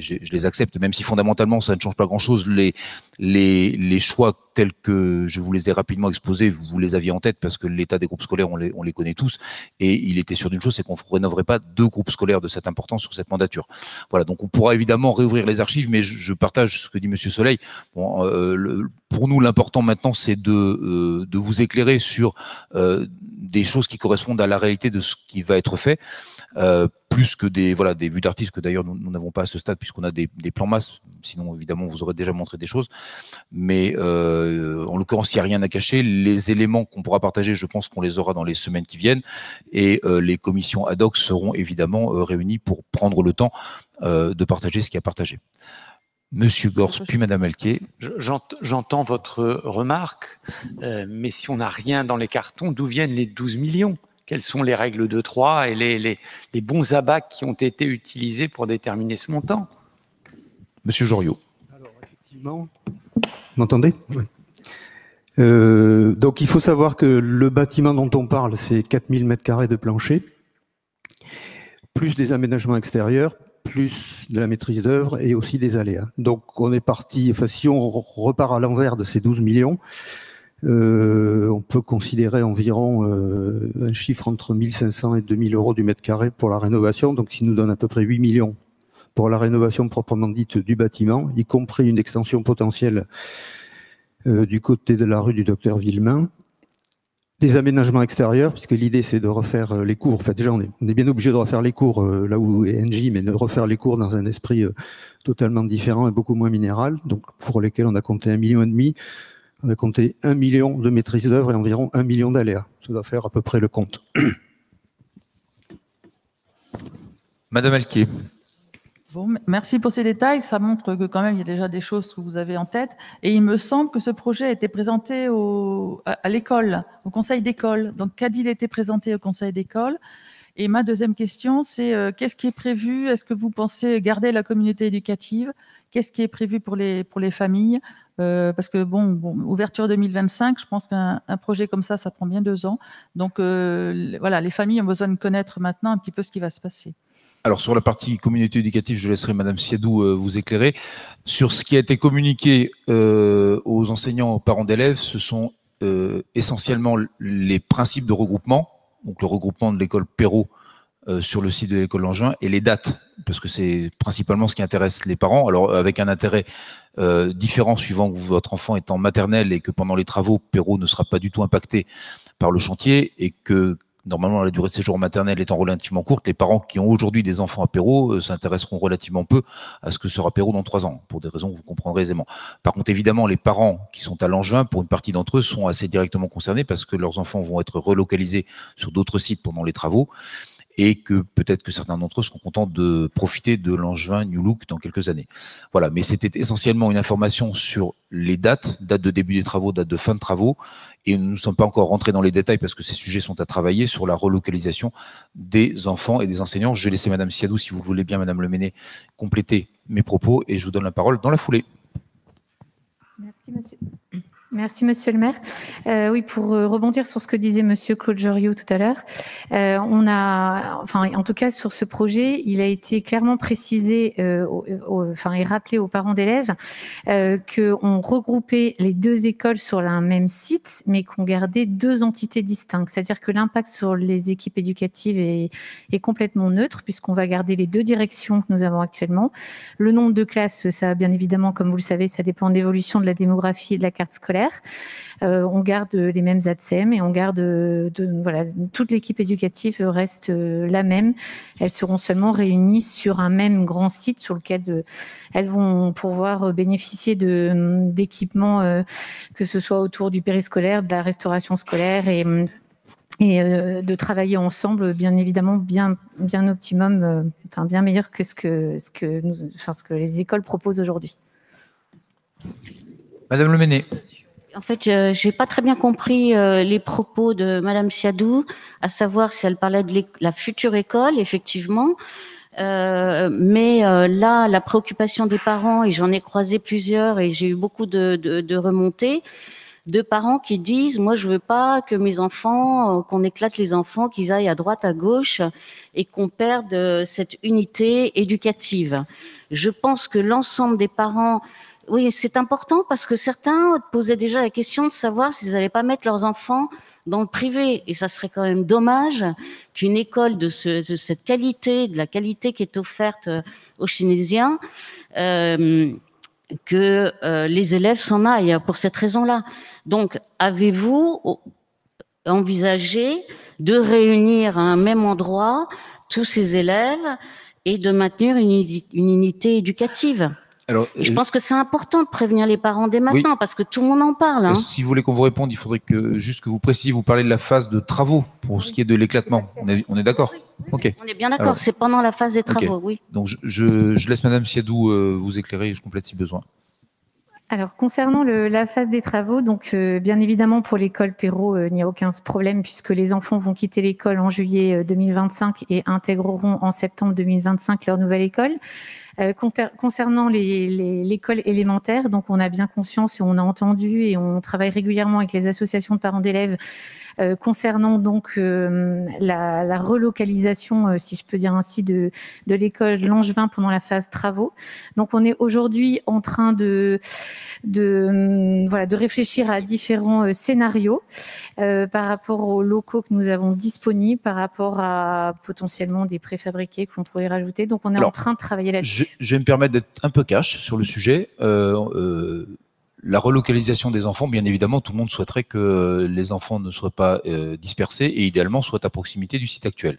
je, les accepte même si fondamentalement ça ne change pas grand-chose. Les, les choix tels que je vous les ai rapidement exposés, vous les aviez en tête parce que l'état des groupes scolaires, on les, on les connaît tous. Et il était sûr d'une chose, c'est qu'on ne rénoverait pas deux groupes scolaires de cette importance sur cette mandature. Voilà, donc on pourra évidemment réouvrir les archives, mais je, partage ce que dit Monsieur Soleil. Bon, euh, pour nous, l'important maintenant, c'est de, euh, de vous éclairer sur euh, des choses qui correspondent à la réalité de ce qui va être fait. Euh, plus que des voilà des vues d'artistes que d'ailleurs nous n'avons pas à ce stade puisqu'on a des, plans masse. Sinon, évidemment, vous aurez déjà montré des choses. Mais euh, en l'occurrence, il n'y a rien à cacher. Les éléments qu'on pourra partager, je pense qu'on les aura dans les semaines qui viennent. Et euh, les commissions ad hoc seront évidemment réunies pour prendre le temps de partager ce qui a partagé. Monsieur Gors, puis Madame Elquet. J'entends votre remarque, mais si on n'a rien dans les cartons, d'où viennent les 12 millions? Quelles sont les règles de 3 et les, les, les bons abacs qui ont été utilisés pour déterminer ce montant Monsieur Joriot. Alors, effectivement. Vous m'entendez? Oui. euh, Donc, il faut savoir que le bâtiment dont on parle, c'est 4000 m2 de plancher, plus des aménagements extérieurs, plus de la maîtrise d'œuvre et aussi des aléas. Donc, on est parti, enfin, si on repart à l'envers de ces 12 millions, euh, on peut considérer environ euh, un chiffre entre 1500 et 2000 euros du mètre carré pour la rénovation, donc qui nous donne à peu près 8 millions pour la rénovation proprement dite du bâtiment, y compris une extension potentielle euh, du côté de la rue du docteur Villemain. Des aménagements extérieurs, puisque l'idée c'est de refaire les cours. En fait, déjà, on est, bien obligé de refaire les cours là où est NJ, mais de refaire les cours dans un esprit totalement différent et beaucoup moins minéral, donc pour lesquels on a compté un million et demi On a compté 1 million de maîtrises d'œuvre et environ 1 million d'aléas. Ça doit faire à peu près le compte. [clears throat] Madame Alquier. Bon, merci pour ces détails. Ça montre que quand même, il y a déjà des choses que vous avez en tête. Et il me semble que ce projet a été présenté au, à, à l'école, au conseil d'école. Donc, qu'a-t-il été présenté au conseil d'école Et ma deuxième question, c'est euh, qu'est-ce qui est prévu? Est-ce que vous pensez garder la communauté éducative? Qu'est-ce qui est prévu pour les, pour les familles? Euh, Parce que, bon, ouverture 2025, je pense qu'un un projet comme ça, ça prend bien deux ans. Donc, euh, voilà, les familles ont besoin de connaître maintenant un petit peu ce qui va se passer. Alors sur la partie communauté éducative, je laisserai Madame Siadou euh, vous éclairer. Sur ce qui a été communiqué aux enseignants, aux parents d'élèves, ce sont essentiellement les principes de regroupement, donc le regroupement de l'école Perrault sur le site de l'école Langevin, et les dates, parce que c'est principalement ce qui intéresse les parents. Alors avec un intérêt euh, différent suivant que votre enfant est en maternelle et que pendant les travaux, Perrault ne sera pas du tout impacté par le chantier et que normalement la durée de séjour maternelle étant relativement courte, les parents qui ont aujourd'hui des enfants à Perrault euh, s'intéresseront relativement peu à ce que sera Perrault dans trois ans, pour des raisons que vous comprendrez aisément. Par contre, évidemment, les parents qui sont à Langevin, pour une partie d'entre eux, sont assez directement concernés parce que leurs enfants vont être relocalisés sur d'autres sites pendant les travaux et que peut-être que certains d'entre eux seront contents de profiter de Langevin New Look dans quelques années. Voilà, mais c'était essentiellement une information sur les dates, date de début des travaux, date de fin de travaux, et nous ne sommes pas encore rentrés dans les détails parce que ces sujets sont à travailler sur la relocalisation des enfants et des enseignants. Je vais laisser Madame Siadou, si vous le voulez bien, Madame Leméné, compléter mes propos et je vous donne la parole dans la foulée. Merci, monsieur. Merci, monsieur le maire. Euh, oui, pour euh, rebondir sur ce que disait monsieur Claude Joriot tout à l'heure, euh, on a, enfin, en tout cas, sur ce projet, il a été clairement précisé, euh, enfin, et rappelé aux parents d'élèves euh, qu'on regroupait les deux écoles sur un même site, mais qu'on gardait deux entités distinctes. C'est-à-dire que l'impact sur les équipes éducatives est, est complètement neutre, puisqu'on va garder les deux directions que nous avons actuellement. Le nombre de classes, ça, bien évidemment, comme vous le savez, ça dépend de l'évolution de la démographie et de la carte scolaire. Euh, on garde les mêmes ATSEM et on garde euh, voilà toute l'équipe éducative reste euh, la même. Elles seront seulement réunies sur un même grand site sur lequel elles vont pouvoir bénéficier d'équipements que ce soit autour du périscolaire, de la restauration scolaire et et de travailler ensemble, bien évidemment, bien, bien optimum, enfin bien meilleur que ce que, ce que, les écoles proposent aujourd'hui. Madame Leméné. En fait, je j'ai pas très bien compris euh, les propos de Madame Siadou, à savoir si elle parlait de la future école, effectivement. Euh, mais euh, là, la préoccupation des parents, et j'en ai croisé plusieurs, et j'ai eu beaucoup de, de, de remontées, de parents qui disent, moi, je veux pas que mes enfants, euh, qu'on éclate les enfants, qu'ils aillent à droite, à gauche, et qu'on perde euh, cette unité éducative. Je pense que l'ensemble des parents oui, c'est important parce que certains posaient déjà la question de savoir s'ils n'allaient pas mettre leurs enfants dans le privé. Et ça serait quand même dommage qu'une école de, ce- de cette qualité, de la qualité qui est offerte euh, aux Chinésiens, euh, que euh, les élèves s'en aillent pour cette raison-là. Donc, avez-vous envisagé de réunir à un même endroit tous ces élèves et de maintenir une unité éducative? Alors, je euh, pense que c'est important de prévenir les parents dès maintenant parce que tout le monde en parle. Hein. Si vous voulez qu'on vous réponde, il faudrait que juste que vous précisiez, vous parlez de la phase de travaux pour ce qui est de l'éclatement. On est, on est d'accord Ok. On est bien d'accord, c'est pendant la phase des travaux, oui. Donc je, je- je laisse Madame Siadou euh, vous éclairer et je complète si besoin. Alors, concernant le- la phase des travaux, donc euh, bien évidemment pour l'école Perrault, euh, il n'y a aucun problème puisque les enfants vont quitter l'école en juillet euh, 2025 et intégreront en septembre 2025 leur nouvelle école. Euh, concernant les- les- l'école élémentaire, donc on a bien conscience et on a entendu et on travaille régulièrement avec les associations de parents d'élèves euh, concernant donc euh, la, la relocalisation, euh, si je peux dire ainsi, de, de l'école Langevin pendant la phase travaux. Donc on est aujourd'hui en train de de hum, voilà de réfléchir à différents scénarios par rapport aux locaux que nous avons disponibles, par rapport à potentiellement des préfabriqués que l'on pourrait rajouter. Donc on est en train de travailler là-dessus. Je, je vais me permettre d'être un peu cash sur le sujet. Euh, euh, la relocalisation des enfants, bien évidemment, tout le monde souhaiterait que les enfants ne soient pas euh, dispersés et idéalement soient à proximité du site actuel.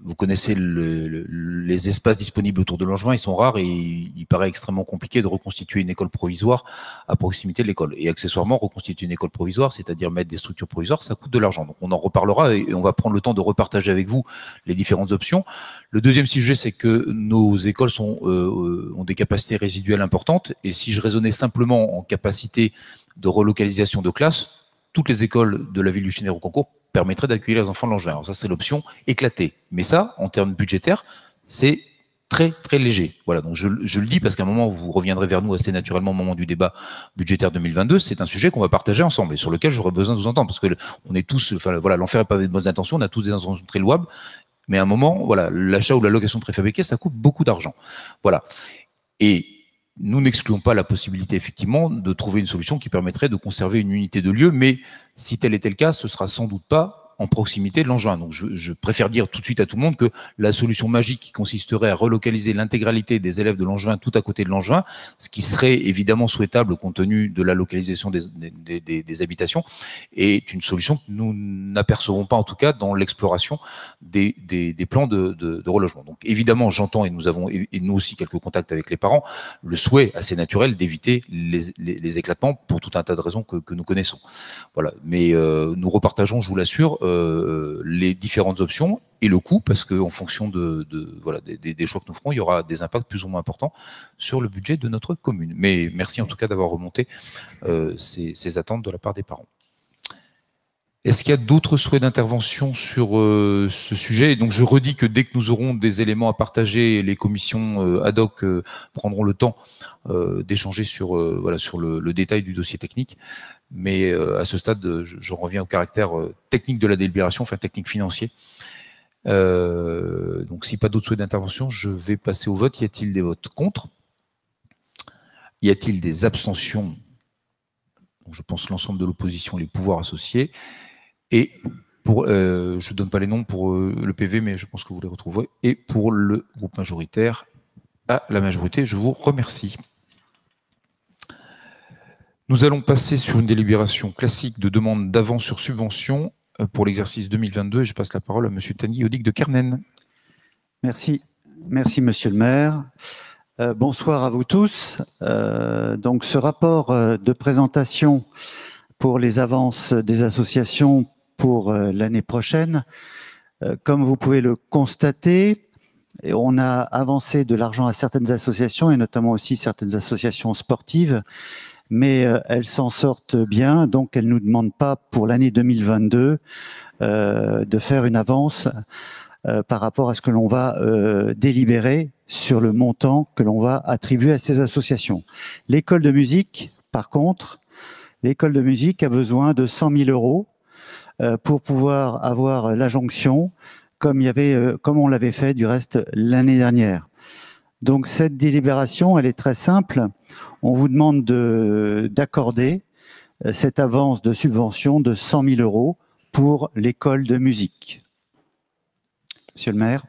Euh, vous connaissez les espaces disponibles autour de Langevin, ils sont rares et il, paraît extrêmement compliqué de reconstituer une école provisoire à proximité de l'école. Et accessoirement, reconstituer une école provisoire, c'est-à-dire mettre des structures provisoires, ça coûte de l'argent. Donc on en reparlera et on va prendre le temps de repartager avec vous les différentes options. Le deuxième sujet, c'est que nos écoles sont, euh, ont des capacités résiduelles importantes. Et si je raisonnais simplement en capacité de relocalisation de classes, toutes les écoles de la ville du Chénéro concours permettrait d'accueillir les enfants de l'Angevin. Alors ça, c'est l'option éclatée. Mais ça, en termes budgétaires, c'est très très léger. Voilà, donc je, le dis parce qu'à un moment, vous reviendrez vers nous assez naturellement au moment du débat budgétaire 2022. C'est un sujet qu'on va partager ensemble et sur lequel j'aurais besoin de vous entendre parce que on est tous, enfin voilà, l'enfer est pas de bonnes intentions, on a tous des intentions très louables, mais à un moment, voilà, l'achat ou la location préfabriquée, ça coûte beaucoup d'argent. Voilà. Et nous n'excluons pas la possibilité, effectivement, de trouver une solution qui permettrait de conserver une unité de lieu, mais si tel était le cas, ce sera sans doute pas en proximité de l'engin. Donc je, préfère dire tout de suite à tout le monde que la solution magique qui consisterait à relocaliser l'intégralité des élèves de l'engin tout à côté de l'engin, ce qui serait évidemment souhaitable compte tenu de la localisation des, habitations, est une solution que nous n'apercevons pas en tout cas dans l'exploration des, plans de, relogement. Donc évidemment, j'entends et nous avons et nous aussi quelques contacts avec les parents, le souhait assez naturel d'éviter les, éclatements pour tout un tas de raisons que, nous connaissons. Voilà. Mais euh, nous repartageons, je vous l'assure, euh, les différentes options et le coût, parce qu'en fonction des, choix que nous ferons, il y aura des impacts plus ou moins importants sur le budget de notre commune. Mais merci en tout cas d'avoir remonté euh, ces, attentes de la part des parents. Est-ce qu'il y a d'autres souhaits d'intervention sur euh, ce sujet? Donc je redis que dès que nous aurons des éléments à partager, les commissions ad hoc prendront le temps d'échanger sur, voilà, sur le, détail du dossier technique. Mais euh, à ce stade, je, reviens au caractère euh, technique de la délibération, enfin technique financier. Euh, donc, si pas d'autres souhaits d'intervention, je vais passer au vote. Y a-t-il des votes contre? Y a-t-il des abstentions? Je pense l'ensemble de l'opposition, les pouvoirs associés. Et pour, je ne donne pas les noms pour le PV, mais je pense que vous les retrouverez. Et pour le groupe majoritaire, à la majorité, je vous remercie. Nous allons passer sur une délibération classique de demande d'avance sur subvention euh, pour l'exercice 2022 et je passe la parole à M. Tanguy Odic de Kernen. Merci. Merci, Monsieur le maire. Euh, bonsoir à vous tous. Euh, donc, ce rapport de présentation pour les avances des associations pour l'année prochaine, comme vous pouvez le constater, on a avancé de l'argent à certaines associations et notamment aussi certaines associations sportives mais euh, elles s'en sortent bien, donc elles ne nous demandent pas pour l'année 2022 euh, de faire une avance euh, par rapport à ce que l'on va délibérer sur le montant que l'on va attribuer à ces associations. L'école de musique, par contre, l'école de musique a besoin de 100 000 euros pour pouvoir avoir la jonction avait, comme on l'avait fait du reste l'année dernière. Donc cette délibération, elle est très simple on vous demande d'accorder euh, cette avance de subvention de 100 000 euros pour l'école de musique. Monsieur le maire.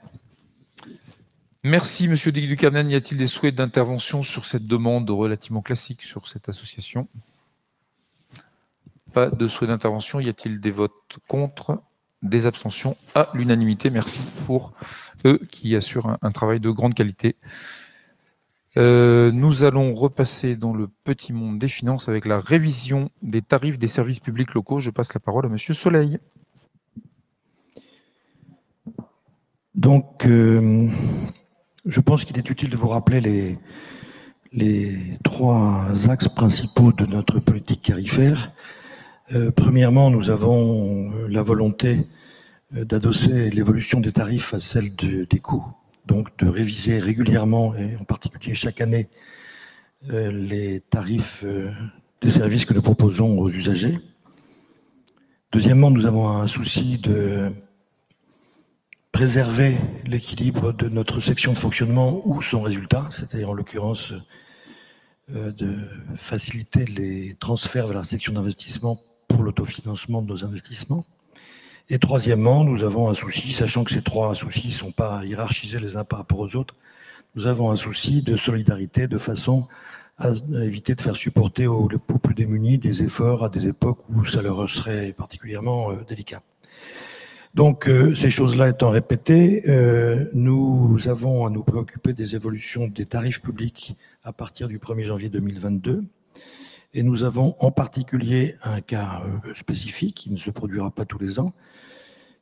Merci, Monsieur Ducarnen. Y a-t-il des souhaits d'intervention sur cette demande relativement classique sur cette association? Pas de souhait d'intervention. Y a-t-il des votes contre Des abstentions à l'unanimité? Merci pour eux qui assurent un travail de grande qualité. Euh, nous allons repasser dans le petit monde des finances avec la révision des tarifs des services publics locaux. Je passe la parole à Monsieur Soleil. Donc, euh, je pense qu'il est utile de vous rappeler les, les trois axes principaux de notre politique tarifaire. Euh, premièrement, nous avons la volonté d'adosser l'évolution des tarifs à celle des coûts donc de réviser régulièrement et en particulier chaque année euh, les tarifs euh, des services que nous proposons aux usagers. Deuxièmement, nous avons un souci de préserver l'équilibre de notre section de fonctionnement ou son résultat, c'est-à-dire en l'occurrence euh, de faciliter les transferts vers la section d'investissement pour l'autofinancement de nos investissements. Et troisièmement, nous avons un souci, sachant que ces trois soucis ne sont pas hiérarchisés les uns par rapport aux autres, nous avons un souci de solidarité de façon à éviter de faire supporter aux, plus démunis des efforts à des époques où ça leur serait particulièrement euh, délicat. Donc, euh, ces choses-là étant répétées, euh, nous avons à nous préoccuper des évolutions des tarifs publics à partir du 1er janvier 2022. Et nous avons en particulier un cas euh, spécifique qui ne se produira pas tous les ans,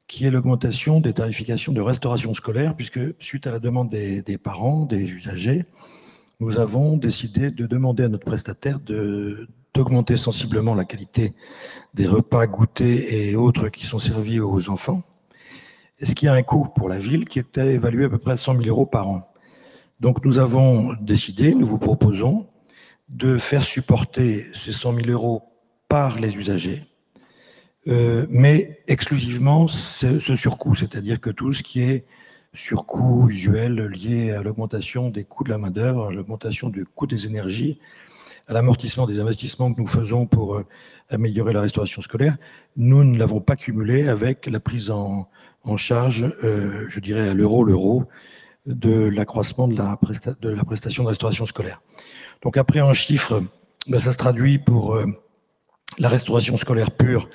qui est l'augmentation des tarifications de restauration scolaire, puisque suite à la demande des, parents, des usagers, nous avons décidé de demander à notre prestataire d'augmenter sensiblement la qualité des repas, goûters et autres qui sont servis aux enfants. ce qui a un coût pour la ville qui était évalué à peu près à 100 000 euros par an. Donc nous avons décidé, nous vous proposons de faire supporter ces 100 000 euros par les usagers, euh, mais exclusivement ce, surcoût, c'est-à-dire que tout ce qui est surcoût usuel lié à l'augmentation des coûts de la main-d'œuvre, à l'augmentation du coût des énergies, à l'amortissement des investissements que nous faisons pour euh, améliorer la restauration scolaire, nous ne l'avons pas cumulé avec la prise en, charge, euh, je dirais à l'euro l'euro, de l'accroissement de, la de la prestation de restauration scolaire. Donc après en chiffres, ben, ça se traduit pour euh, la restauration scolaire pure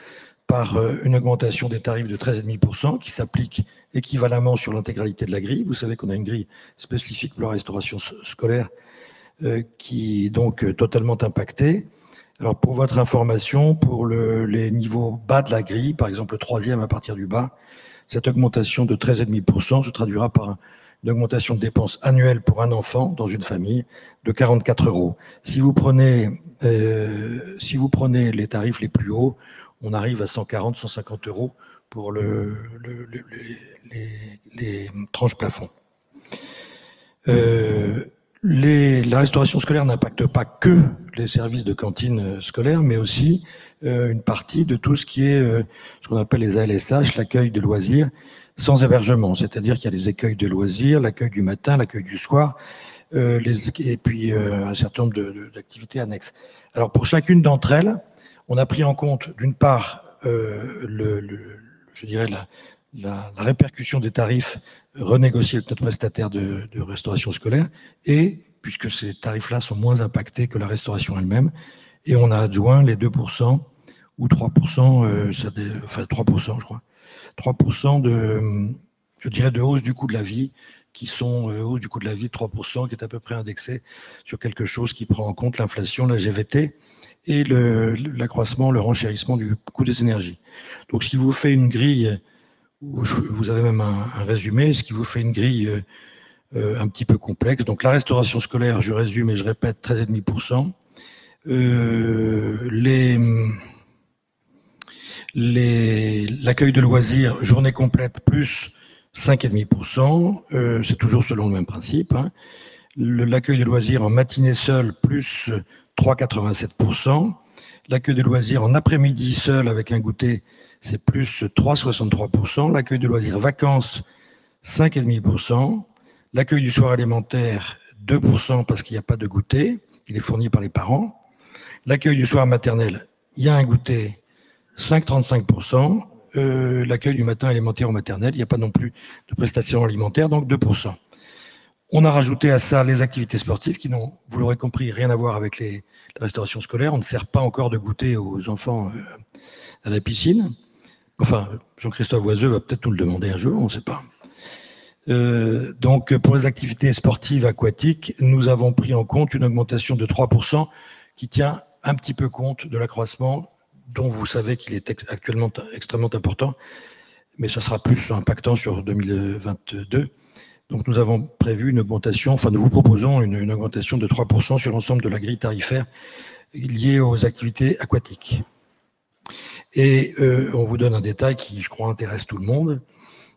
par une augmentation des tarifs de 13,5% qui s'applique équivalemment sur l'intégralité de la grille. Vous savez qu'on a une grille spécifique pour la restauration scolaire euh, qui est donc euh, totalement impacté. Alors pour votre information, pour le, les niveaux bas de la grille, par exemple le troisième à partir du bas, cette augmentation de 13,5% se traduira par une augmentation de dépenses annuelles pour un enfant dans une famille de 44 euros. Si vous prenez, euh, si vous prenez les tarifs les plus hauts, on arrive à 140, 150 euros pour le, le, les, les, tranches plafond. Euh, la restauration scolaire n'impacte pas que les services de cantine euh, scolaire, mais aussi euh, une partie de tout ce qui est euh, ce qu'on appelle les ALSH, l'accueil de loisirs, sans hébergement. C'est-à-dire qu'il y a les accueils de loisirs, l'accueil du matin, l'accueil du soir, les, et puis un certain nombre d'activités annexes. Alors pour chacune d'entre elles, on a pris en compte d'une part le, je dirais la, répercussion des tarifs renégocier avec notre prestataire de, restauration scolaire, et puisque ces tarifs-là sont moins impactés que la restauration elle-même, et on a adjoint les 2% ou 3%, euh, ça, enfin 3% je crois, 3% de, hausse du coût de la vie, qui sont euh, du coût de la vie de 3%, qui est à peu près indexé sur quelque chose qui prend en compte l'inflation, la GVT, et l'accroissement, le, renchérissement du coût des énergies. Donc si vous faites une grille vous avez même un, résumé, ce qui vous fait une grille euh, euh, un petit peu complexe. Donc la restauration scolaire, je résume et je répète, 13,5%. Euh, les, les, l'accueil de loisirs, journée complète, plus 5,5%. Euh, c'est toujours selon le même principe. Hein. l'accueil de loisirs en matinée seule, plus 3,87%. L'accueil de loisirs en après-midi seul avec un goûter, c'est plus 3,63%. L'accueil de loisirs vacances, 5,5%. L'accueil du soir alimentaire, 2% parce qu'il n'y a pas de goûter, il est fourni par les parents. L'accueil du soir maternel, il y a un goûter, 5,35%. Euh, l'accueil du matin alimentaire au maternel, il n'y a pas non plus de prestations alimentaires, donc 2%. On a rajouté à ça les activités sportives qui n'ont, vous l'aurez compris, rien à voir avec la restauration scolaire. On ne sert pas encore de goûter aux enfants euh, à la piscine. Enfin, Jean-Christophe Voiseux va peut-être nous le demander un jour, on ne sait pas. Euh, donc, pour les activités sportives aquatiques, nous avons pris en compte une augmentation de 3% qui tient un petit peu compte de l'accroissement dont vous savez qu'il est actuellement extrêmement important, mais ça sera plus impactant sur 2022. Donc nous avons prévu une augmentation, enfin nous vous proposons une, augmentation de 3% sur l'ensemble de la grille tarifaire liée aux activités aquatiques. Et euh, on vous donne un détail qui, je crois, intéresse tout le monde,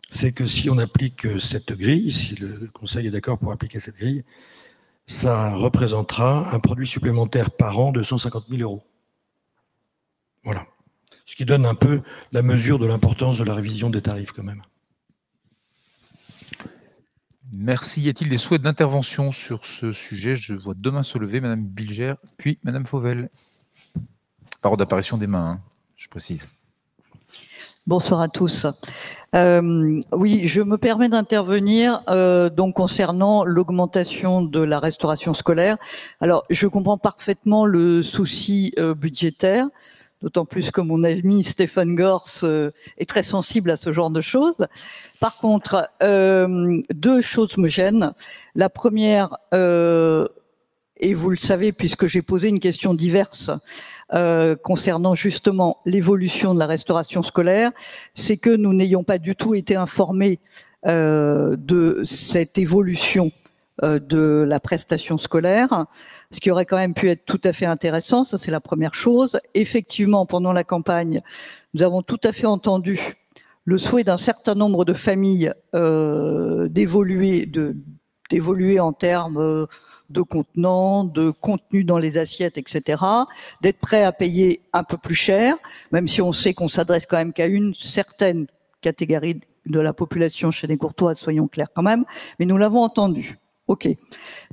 c'est que si on applique cette grille, si le Conseil est d'accord pour appliquer cette grille, ça représentera un produit supplémentaire par an de 150 000 euros. Voilà. Ce qui donne un peu la mesure de l'importance de la révision des tarifs quand même. Merci. Y a-t-il des souhaits d'intervention sur ce sujet? Je vois deux mains se lever, Madame Bilger, puis Madame Fauvel. Par ordre d'apparition des mains, hein, je précise. Bonsoir à tous. Euh, oui, je me permets d'intervenir euh, donc concernant l'augmentation de la restauration scolaire. Alors, je comprends parfaitement le souci euh, budgétaire. D'autant plus que mon ami Stéphane Gors euh, est très sensible à ce genre de choses. Par contre, euh, deux choses me gênent. La première, euh, et vous le savez puisque j'ai posé une question diverse concernant justement l'évolution de la restauration scolaire, c'est que nous n'ayons pas du tout été informés de cette évolution de la prestation scolaire, ce qui aurait quand même pu être tout à fait intéressant, ça c'est la première chose. Effectivement, pendant la campagne, nous avons tout à fait entendu le souhait d'un certain nombre de familles euh, d'évoluer, d'évoluer en termes euh, de contenants, de contenu dans les assiettes, etc., d'être prêt à payer un peu plus cher, même si on sait qu'on s'adresse quand même qu'à une certaine catégorie de la population chez les courtois, soyons clairs quand même, mais nous l'avons entendu. OK.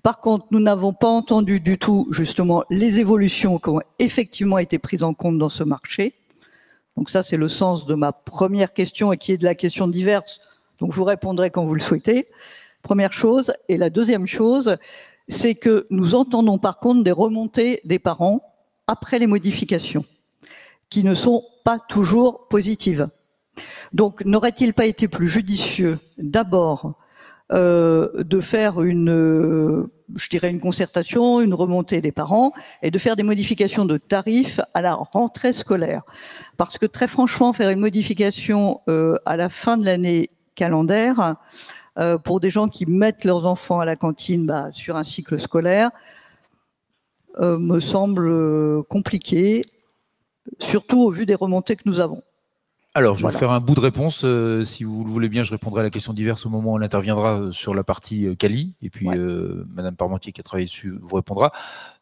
Par contre, nous n'avons pas entendu du tout, justement, les évolutions qui ont effectivement été prises en compte dans ce marché. Donc ça, c'est le sens de ma première question et qui est de la question diverse. Donc je vous répondrai quand vous le souhaitez. Première chose. Et la deuxième chose, c'est que nous entendons par contre des remontées des parents après les modifications, qui ne sont pas toujours positives. Donc n'aurait-il pas été plus judicieux d'abord euh, de faire une, euh, je dirais une concertation, une remontée des parents et de faire des modifications de tarifs à la rentrée scolaire. Parce que très franchement, faire une modification euh, à la fin de l'année calendaire pour des gens qui mettent leurs enfants à la cantine bah, sur un cycle scolaire me semble compliqué, surtout au vu des remontées que nous avons. Alors, je vais Voilà. faire un bout de réponse. euh, si vous le voulez bien, je répondrai à la question diverse au moment où on interviendra euh, sur la partie euh, Cali. Et puis, euh, Madame Parmentier, qui a travaillé dessus, vous répondra.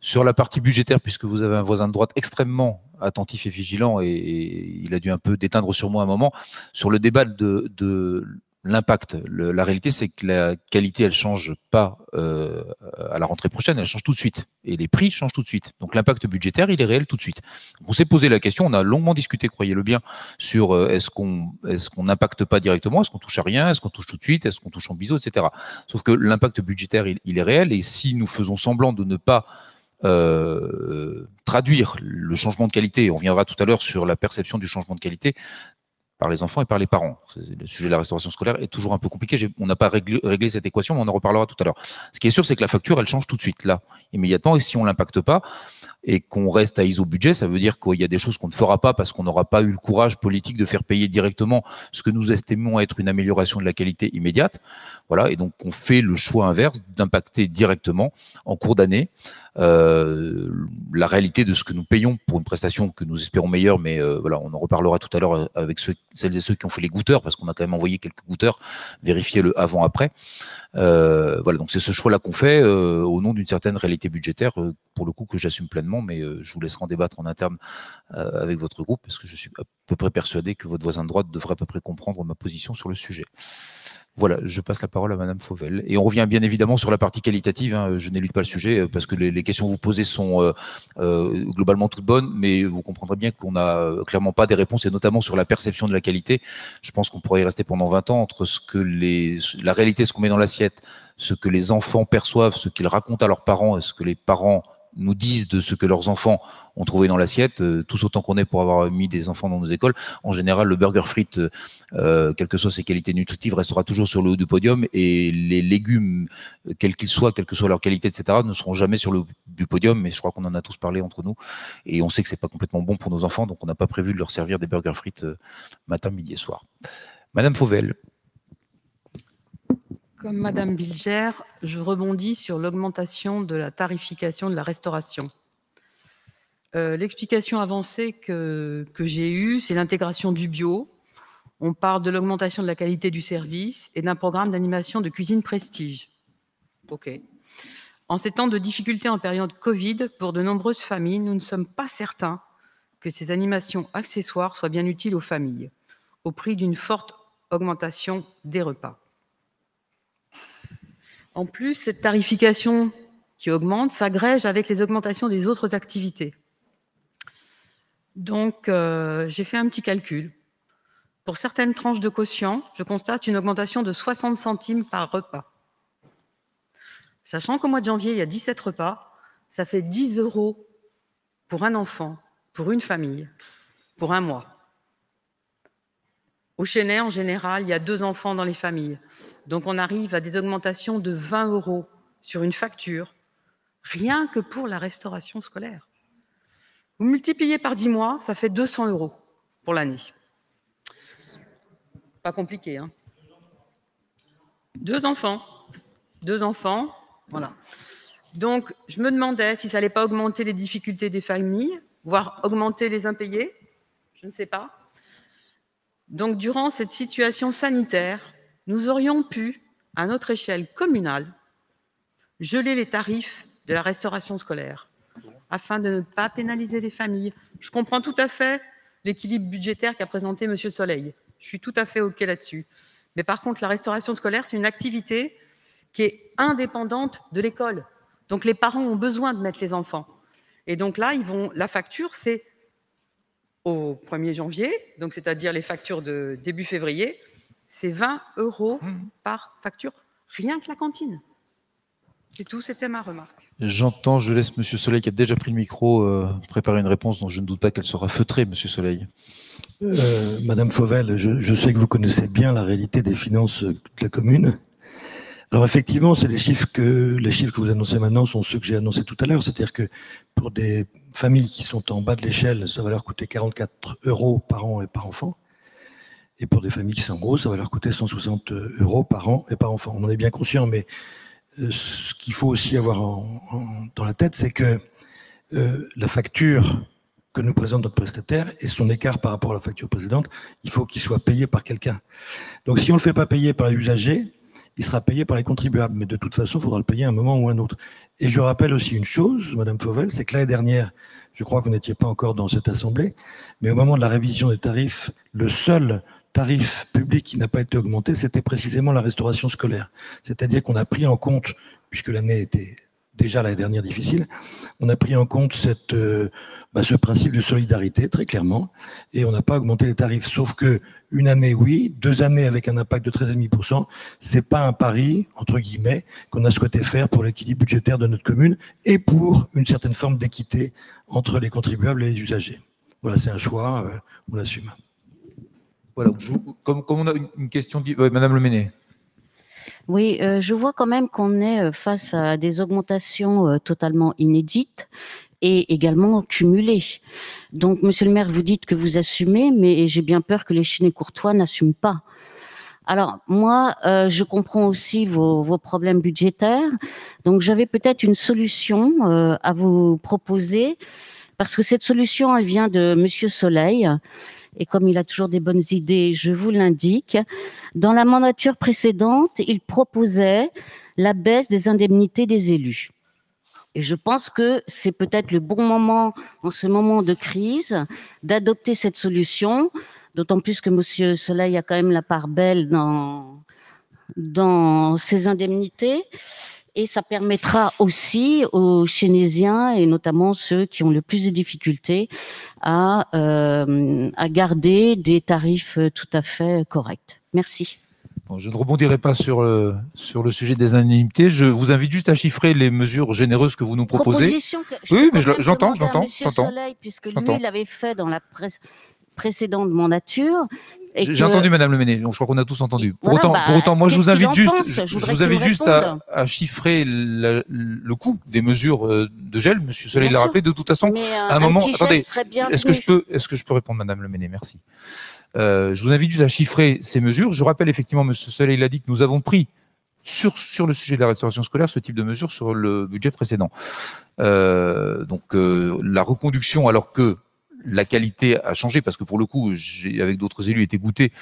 Sur la partie budgétaire, puisque vous avez un voisin de droite extrêmement attentif et vigilant, et, et il a dû un peu déteindre sur moi un moment, sur le débat de, de l'impact. La réalité, c'est que la qualité, elle change pas euh, à la rentrée prochaine, elle change tout de suite. Et les prix changent tout de suite. Donc l'impact budgétaire, il est réel tout de suite. On s'est posé la question, on a longuement discuté, croyez-le bien, sur euh, est-ce qu'on est-ce qu'on n'impacte pas directement, est-ce qu'on touche à rien, est-ce qu'on touche tout de suite, est-ce qu'on touche en biseau, etc. Sauf que l'impact budgétaire, il, il est réel, et si nous faisons semblant de ne pas euh, traduire le changement de qualité, on viendra tout à l'heure sur la perception du changement de qualité par les enfants et par les parents. Le sujet de la restauration scolaire est toujours un peu compliqué. On n'a pas réglé, cette équation, mais on en reparlera tout à l'heure. Ce qui est sûr, c'est que la facture, elle change tout de suite, là, immédiatement. Et si on l'impacte pas et qu'on reste à ISO budget, ça veut dire qu'il y a des choses qu'on ne fera pas parce qu'on n'aura pas eu le courage politique de faire payer directement ce que nous estimons être une amélioration de la qualité immédiate. Voilà. Et donc, on fait le choix inverse d'impacter directement en cours d'année euh, la réalité de ce que nous payons pour une prestation que nous espérons meilleure, mais euh, voilà, on en reparlera tout à l'heure avec ceux, celles et ceux qui ont fait les goûteurs, parce qu'on a quand même envoyé quelques goûteurs, vérifier le avant-après. Euh, voilà, donc c'est ce choix-là qu'on fait euh, au nom d'une certaine réalité budgétaire, euh, pour le coup que j'assume pleinement, mais je vous laisserai en débattre en interne avec votre groupe, parce que je suis à peu près persuadé que votre voisin de droite devrait à peu près comprendre ma position sur le sujet. Voilà, je passe la parole à Madame Fauvel. Et on revient bien évidemment sur la partie qualitative. hein, je n'élude pas le sujet euh, parce que les, questions que vous posez sont euh, euh, globalement toutes bonnes, mais vous comprendrez bien qu'on n'a clairement pas des réponses, et notamment sur la perception de la qualité. Je pense qu'on pourrait y rester pendant 20 ans entre ce que les, la réalité, ce qu'on met dans l'assiette, ce que les enfants perçoivent, ce qu'ils racontent à leurs parents, et ce que les parents nous disent de ce que leurs enfants ont trouvé dans l'assiette, euh, tous autant qu'on est pour avoir mis des enfants dans nos écoles. En général, le burger frites, euh, quelles que soient ses qualités nutritives, restera toujours sur le haut du podium et les légumes, quels qu'ils soient, quelle que soit leur qualité, etc., ne seront jamais sur le haut du podium. Mais je crois qu'on en a tous parlé entre nous et on sait que c'est pas complètement bon pour nos enfants, donc on n'a pas prévu de leur servir des burgers frites euh, matin, midi et soir. Madame Fauvel. Comme Madame Bilger, je rebondis sur l'augmentation de la tarification de la restauration. Euh, L'explication avancée que, j'ai eue, c'est l'intégration du bio. On parle de l'augmentation de la qualité du service et d'un programme d'animation de cuisine prestige. En ces temps de difficultés en période Covid, pour de nombreuses familles, nous ne sommes pas certains que ces animations accessoires soient bien utiles aux familles, au prix d'une forte augmentation des repas. En plus, cette tarification qui augmente s'agrège avec les augmentations des autres activités. Donc, euh, j'ai fait un petit calcul. Pour certaines tranches de quotient, je constate une augmentation de 60 centimes par repas. Sachant qu'au mois de janvier, il y a 17 repas, ça fait 10 euros pour un enfant pour une famille, pour un mois. Au Chênay, en général, il y a deux enfants dans les familles. Donc on arrive à des augmentations de 20 euros sur une facture, rien que pour la restauration scolaire. Vous multipliez par 10 mois, ça fait 200 euros pour l'année. Pas compliqué, hein Deux enfants. Deux enfants, voilà. Donc, je me demandais si ça n'allait pas augmenter les difficultés des familles, voire augmenter les impayés, je ne sais pas. Donc, durant cette situation sanitaire, nous aurions pu, à notre échelle communale, geler les tarifs de la restauration scolaire afin de ne pas pénaliser les familles. Je comprends tout à fait l'équilibre budgétaire qu'a présenté M. Soleil. Je suis tout à fait OK là-dessus. Mais par contre, la restauration scolaire, c'est une activité qui est indépendante de l'école. Donc les parents ont besoin de mettre les enfants. Et donc là, ils vont, la facture, c'est au 1er janvier, c'est-à-dire les factures de début février, c'est 20 euros mmh. par facture, rien que la cantine. C'est tout, c'était ma remarque. J'entends, je laisse M. Soleil, qui a déjà pris le micro, euh, préparer une réponse dont je ne doute pas qu'elle sera feutrée, M. Soleil. Euh, Madame Fauvel, je, sais que vous connaissez bien la réalité des finances de la commune. Alors effectivement, c'est les chiffres que les chiffres que vous annoncez maintenant sont ceux que j'ai annoncés tout à l'heure, c'est-à-dire que pour des familles qui sont en bas de l'échelle, ça va leur coûter 44 euros par an et par enfant. Et pour des familles qui sont grosses, ça va leur coûter 160 euros par an et par enfant. On en est bien conscient, mais euh, ce qu'il faut aussi avoir dans la tête, c'est que euh, la facture que nous présente notre prestataire et son écart par rapport à la facture précédente, il faut qu'il soit payé par quelqu'un. Donc si on ne le fait pas payer par l'usager, il sera payé par les contribuables. Mais de toute façon, il faudra le payer à un moment ou à un autre. Et je rappelle aussi une chose, Madame Fauvel, c'est que l'année dernière, je crois que vous n'étiez pas encore dans cette assemblée, mais au moment de la révision des tarifs, le seul tarif public qui n'a pas été augmenté, c'était précisément la restauration scolaire. C'est-à-dire qu'on a pris en compte, puisque l'année était déjà l'année dernière difficile, on a pris en compte euh, bah, ce principe de solidarité très clairement, et on n'a pas augmenté les tarifs. Sauf que une année, oui, deux années avec un impact de 13,5%, c'est pas un pari entre guillemets qu'on a souhaité faire pour l'équilibre budgétaire de notre commune et pour une certaine forme d'équité entre les contribuables et les usagers. Voilà, c'est un choix, euh, on l'assume. Voilà, comme, on a une question, Madame Le Oui, euh, je vois quand même qu'on est euh, face à des augmentations euh, totalement inédites et également cumulées. Donc, Monsieur le maire, vous dites que vous assumez, mais j'ai bien peur que les Chinés courtois n'assument pas. Alors, moi, je comprends aussi vos, vos problèmes budgétaires. Donc, j'avais peut-être une solution à vous proposer, parce que cette solution, elle vient de Monsieur Soleil et comme il a toujours des bonnes idées, je vous l'indique. Dans la mandature précédente, il proposait la baisse des indemnités des élus. Et je pense que c'est peut-être le bon moment, en ce moment de crise, d'adopter cette solution, d'autant plus que M. Soleil a quand même la part belle dans, dans ses indemnités et ça permettra aussi aux Chénésiens et notamment ceux qui ont le plus de difficultés à, euh, à garder des tarifs tout à fait corrects. Merci. je ne rebondirai pas sur le, sur le sujet des indemnités. Je vous invite juste à chiffrer les mesures généreuses que vous nous proposez. oui, mais j'entends, j'entends, j'entends. Puisque lui, il l'avait fait dans la précédente mandature. J'ai entendu Madame Le donc je crois qu'on a tous entendu. Pour, autant, pour bah, autant, moi je vous invite juste, je, vous invite juste à, à, chiffrer le, le, coût des mesures euh, de gel. Monsieur Soleil l'a rappelé. De toute façon, à un, moment, attendez, est-ce que je peux, est-ce que je peux répondre, Madame Le Merci. Euh, je vous invite juste à chiffrer ces mesures. Je rappelle effectivement, Monsieur Soleil l'a dit que nous avons pris sur, sur le sujet de la restauration scolaire ce type de mesures sur le budget précédent. Euh, donc euh, la reconduction, alors que la qualité a changé parce que pour le coup, j'ai avec d'autres élus été goûté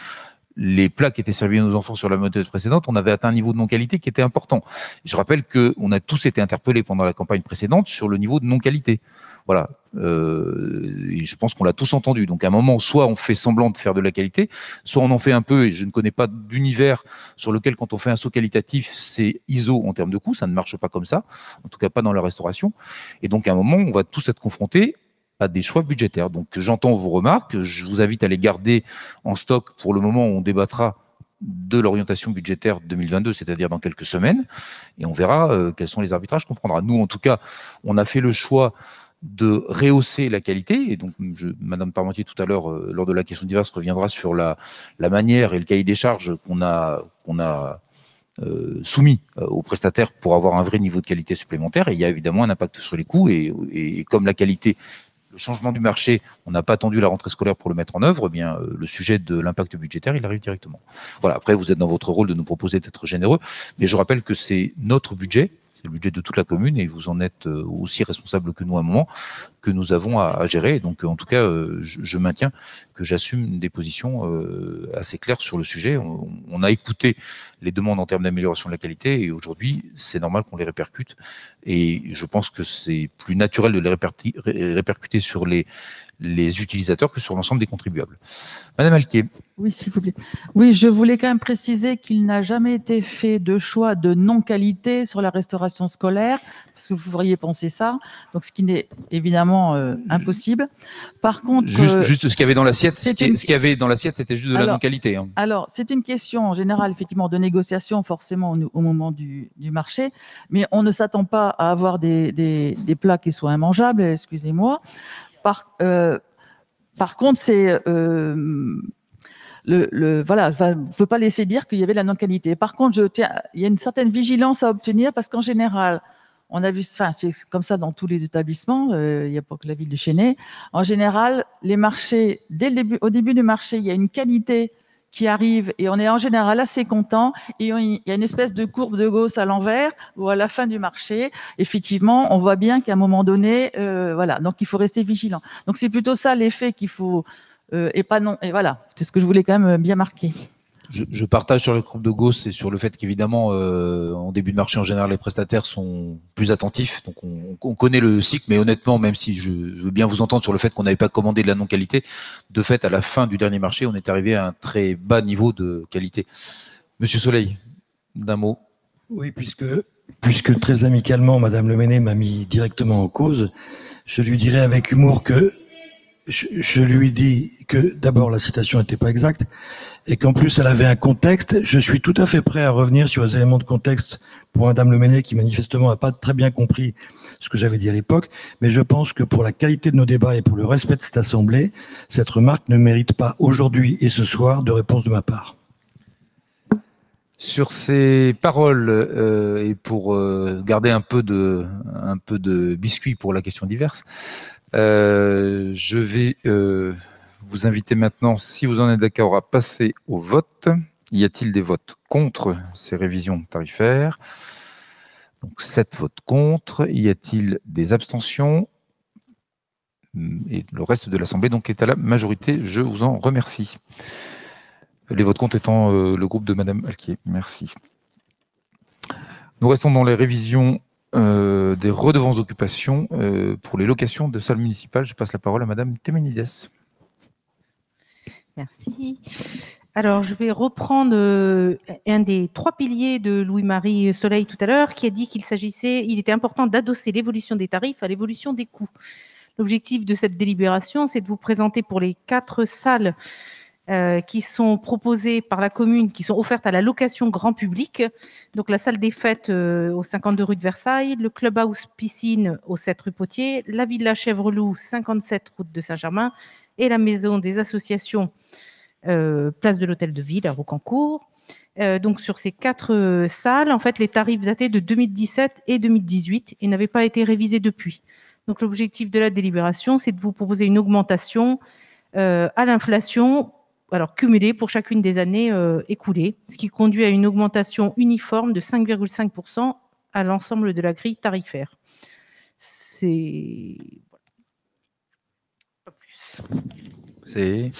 les plats qui étaient servis à nos enfants sur la méthode précédente, on avait atteint un niveau de non-qualité qui était important. Je rappelle qu'on a tous été interpellés pendant la campagne précédente sur le niveau de non-qualité. Voilà. Euh, je pense qu'on l'a tous entendu. Donc à un moment, soit on fait semblant de faire de la qualité, soit on en fait un peu, et je ne connais pas d'univers sur lequel quand on fait un saut qualitatif, c'est ISO en termes de coût, ça ne marche pas comme ça, en tout cas pas dans la restauration. Et donc à un moment, on va tous être confrontés à des choix budgétaires. Donc j'entends vos remarques, je vous invite à les garder en stock pour le moment où on débattra de l'orientation budgétaire 2022, c'est-à-dire dans quelques semaines, et on verra euh, quels sont les arbitrages qu'on prendra. Nous, en tout cas, on a fait le choix de rehausser la qualité. Et donc, je, Madame Parmentier, tout à l'heure, euh, lors de la question diverse, reviendra sur la, manière et le cahier des charges qu'on a, euh, soumis aux prestataires pour avoir un vrai niveau de qualité supplémentaire. Et il y a évidemment un impact sur les coûts. Et, et comme la qualité, le changement du marché, on n'a pas attendu la rentrée scolaire pour le mettre en œuvre, eh bien, euh, le sujet de l'impact budgétaire, il arrive directement. Voilà. Après, vous êtes dans votre rôle de nous proposer d'être généreux, mais je rappelle que c'est notre budget c'est le budget de toute la commune et vous en êtes euh, aussi responsable que nous à un moment que nous avons à, gérer. Donc, en tout cas, euh, je, maintiens que j'assume des positions euh, assez claires sur le sujet. On, a écouté les demandes en termes d'amélioration de la qualité et aujourd'hui, c'est normal qu'on les répercute. Et je pense que c'est plus naturel de les répercuter sur les, les utilisateurs que sur l'ensemble des contribuables. Madame Alquier. Oui, s'il vous plaît. Oui, je voulais quand même préciser qu'il n'a jamais été fait de choix de non-qualité sur la restauration scolaire, parce que vous pourriez penser ça, donc ce qui n'est évidemment euh, impossible. Par contre, juste, euh, juste ce qu'il y avait dans l'assiette, ce qu'il y avait dans l'assiette, c'était juste de la non-qualité. Hein. Alors, c'est une question en général, effectivement, de négociation, forcément au, moment du, marché, mais on ne s'attend pas à avoir des, des plats qui soient immangeables, excusez-moi. Par, euh, par contre, c'est euh, le, voilà, on peut pas laisser dire qu'il y avait la non-qualité. Par contre, il y a une certaine vigilance à obtenir parce qu'en général, on a vu, enfin, c'est comme ça dans tous les établissements. Euh, il n'y a pas que la ville de Chênay. En général, les marchés, au début du marché, il y a une qualité qui arrive et on est en général assez content et il y a une espèce de courbe de Gauss à l'envers ou à la fin du marché, effectivement, on voit bien qu'à un moment donné, euh, voilà, donc il faut rester vigilant. Donc c'est plutôt ça l'effet qu'il faut euh, et pas non et voilà, c'est ce que je voulais quand même bien marquer je, partage sur le groupe de Gauss et sur le fait qu'évidemment, euh, en début de marché, en général, les prestataires sont plus attentifs. Donc, on, connaît le cycle, mais honnêtement, même si je, veux bien vous entendre sur le fait qu'on n'avait pas commandé de la non-qualité, de fait, à la fin du dernier marché, on est arrivé à un très bas niveau de qualité. Monsieur Soleil, d'un mot. Oui, puisque, puisque très amicalement, Madame Le m'a mis directement en cause, je lui dirais avec humour que je, lui dis que d'abord la citation n'était pas exacte et qu'en plus elle avait un contexte. Je suis tout à fait prêt à revenir sur les éléments de contexte pour Madame Lemenet qui manifestement n'a pas très bien compris ce que j'avais dit à l'époque. Mais je pense que pour la qualité de nos débats et pour le respect de cette assemblée, cette remarque ne mérite pas aujourd'hui et ce soir de réponse de ma part. Sur ces paroles euh, et pour euh, garder un peu de un peu de biscuit pour la question diverse, euh, je vais euh, vous inviter maintenant, si vous en êtes d'accord, à passer au vote. Y a-t-il des votes contre ces révisions tarifaires? Donc 7 votes contre. Y a-t-il des abstentions? Et le reste de l'Assemblée donc est à la majorité. Je vous en remercie. Les votes contre étant euh, le groupe de Madame Alquier. Merci. Nous restons dans les révisions euh, des redevances d'occupation euh, pour les locations de salles municipales. Je passe la parole à Madame Temenides. Merci. Alors, je vais reprendre euh, un des trois piliers de Louis-Marie Soleil tout à l'heure, qui a dit qu'il s'agissait, il était important d'adosser l'évolution des tarifs à l'évolution des coûts. L'objectif de cette délibération, c'est de vous présenter pour les quatre salles euh, qui sont proposées par la commune, qui sont offertes à la location grand public. Donc la salle des fêtes euh, au 52 rue de Versailles, le clubhouse piscine au 7 rue Potier, la villa Chèvreloup 57 route de Saint-Germain et la maison des associations euh, place de l'hôtel de ville à Rocancourt. donc sur ces quatre salles, en fait, les tarifs dataient de 2017 et 2018 et n'avaient pas été révisés depuis. Donc l'objectif de la délibération, c'est de vous proposer une augmentation à l'inflation alors cumulé pour chacune des années euh, écoulées, ce qui conduit à une augmentation uniforme de 5,5% à l'ensemble de la grille tarifaire. C'est C'est.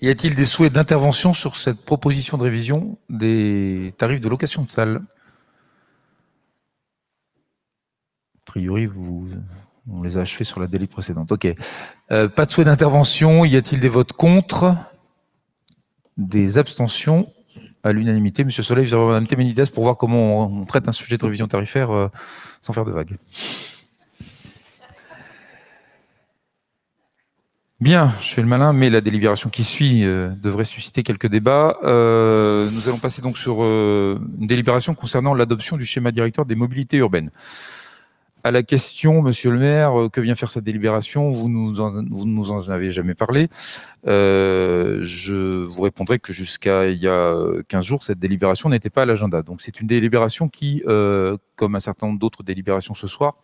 Y a-t-il des souhaits d'intervention sur cette proposition de révision des tarifs de location de salle? A priori, vous, on les a achevés sur la délit précédente. Ok. Euh, pas de souhait d'intervention. Y a-t-il des votes contre? Des abstentions à l'unanimité. Monsieur Soleil, vous avez Mme Téménides pour voir comment on, traite un sujet de révision tarifaire euh, sans faire de vagues. Bien, je fais le malin, mais la délibération qui suit euh, devrait susciter quelques débats. Euh, nous allons passer donc sur une délibération concernant l'adoption du schéma directeur des mobilités urbaines. À la question, monsieur le maire, euh, que vient faire cette délibération Vous nous en, nous en avez jamais parlé. Euh, je vous répondrai que jusqu'à il y a 15 jours, cette délibération n'était pas à l'agenda. Donc c'est une délibération qui, euh, comme un certain nombre d'autres délibérations ce soir,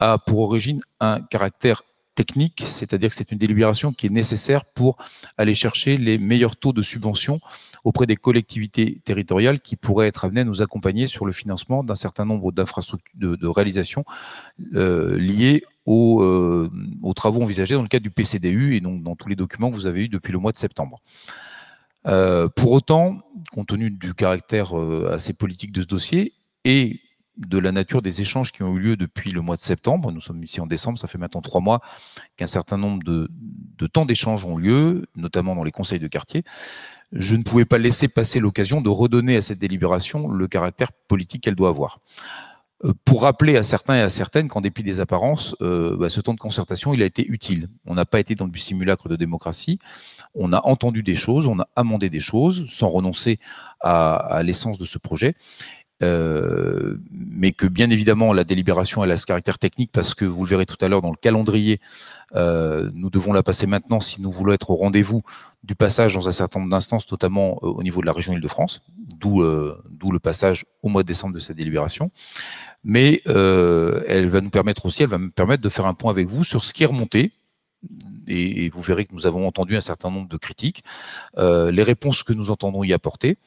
a pour origine un caractère technique, c'est-à-dire que c'est une délibération qui est nécessaire pour aller chercher les meilleurs taux de subvention auprès des collectivités territoriales qui pourraient être amenées à nous accompagner sur le financement d'un certain nombre d'infrastructures de, réalisations euh, liées aux, euh, aux, travaux envisagés dans le cadre du PCDU et donc dans tous les documents que vous avez eus depuis le mois de septembre. Euh, pour autant, compte tenu du caractère assez politique de ce dossier et de la nature des échanges qui ont eu lieu depuis le mois de septembre. Nous sommes ici en décembre, ça fait maintenant trois mois qu'un certain nombre de, temps d'échanges ont lieu, notamment dans les conseils de quartier je ne pouvais pas laisser passer l'occasion de redonner à cette délibération le caractère politique qu'elle doit avoir. Euh, pour rappeler à certains et à certaines qu'en dépit des apparences, euh, bah, ce temps de concertation, il a été utile. On n'a pas été dans du simulacre de démocratie. On a entendu des choses, on a amendé des choses, sans renoncer à l'essence de ce projet. Euh, mais que bien évidemment la délibération elle a ce caractère technique parce que vous le verrez tout à l'heure dans le calendrier, euh, nous devons la passer maintenant si nous voulons être au rendez-vous du passage dans un certain nombre d'instances, notamment euh, au niveau de la région Île-de-France, d'où le passage au mois de décembre de cette délibération. Mais elle va nous permettre aussi, elle va me permettre de faire un point avec vous sur ce qui est remonté, et, vous verrez que nous avons entendu un certain nombre de critiques, les réponses que nous entendons y apporter.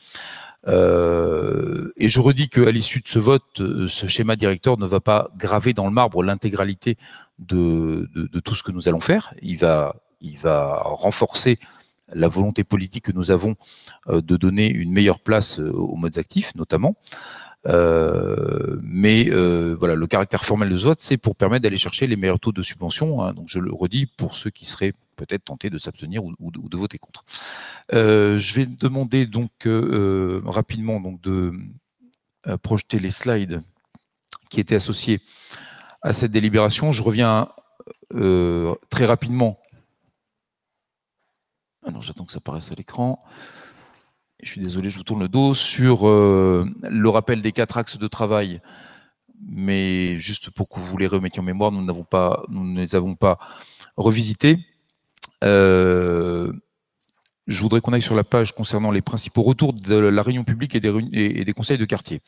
Euh, et je redis qu'à l'issue de ce vote, euh, ce schéma directeur ne va pas graver dans le marbre l'intégralité de, tout ce que nous allons faire. Il va, renforcer la volonté politique que nous avons euh, de donner une meilleure place aux modes actifs, notamment. Mais voilà, le caractère formel de ce vote, c'est pour permettre d'aller chercher les meilleurs taux de subvention. Hein, donc je le redis pour ceux qui seraient peut-être tentés de s'abstenir ou, de voter contre. Euh, je vais demander donc euh, rapidement donc de euh, projeter les slides qui étaient associés à cette délibération. Je reviens très rapidement. Alors j'attends que ça apparaisse à l'écran. Je suis désolé, je vous tourne le dos sur euh, le rappel des quatre axes de travail. Mais juste pour que vous les remettiez en mémoire, nous, pas, nous ne les avons pas revisités. Euh, je voudrais qu'on aille sur la page concernant les principaux retours de la réunion publique et des, conseils de quartier.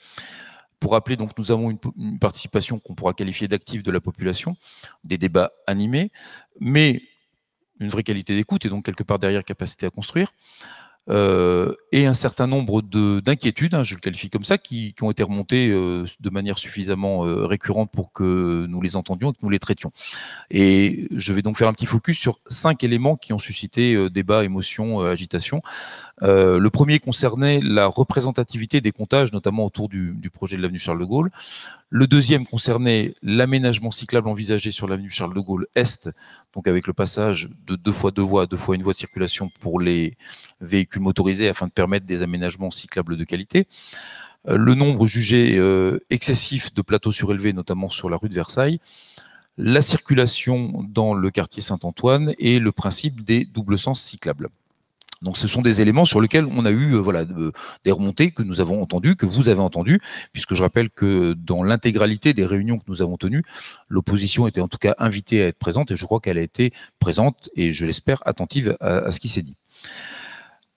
Pour rappeler, donc, nous avons une participation qu'on pourra qualifier d'active de la population, des débats animés, mais une vraie qualité d'écoute et donc quelque part derrière capacité à construire. Euh, et un certain nombre d'inquiétudes, hein, je le qualifie comme ça, qui, qui ont été remontées euh, de manière suffisamment euh, récurrente pour que nous les entendions et que nous les traitions. Et je vais donc faire un petit focus sur cinq éléments qui ont suscité débat, émotion, agitation. Le premier concernait la représentativité des comptages, notamment autour du, du projet de l'avenue Charles de Gaulle. Le deuxième concernait l'aménagement cyclable envisagé sur l'avenue Charles de Gaulle Est, donc avec le passage de deux fois deux voies, deux fois une voie de circulation pour les véhicules motorisés afin de permettre des aménagements cyclables de qualité. Euh, le nombre jugé euh, excessif de plateaux surélevés, notamment sur la rue de Versailles, la circulation dans le quartier Saint-Antoine et le principe des doubles sens cyclables. Donc ce sont des éléments sur lesquels on a eu euh, voilà, de, des remontées que nous avons entendues, que vous avez entendues, puisque je rappelle que dans l'intégralité des réunions que nous avons tenues, l'opposition était en tout cas invitée à être présente, et je crois qu'elle a été présente, et je l'espère, attentive à, à, ce qui s'est dit.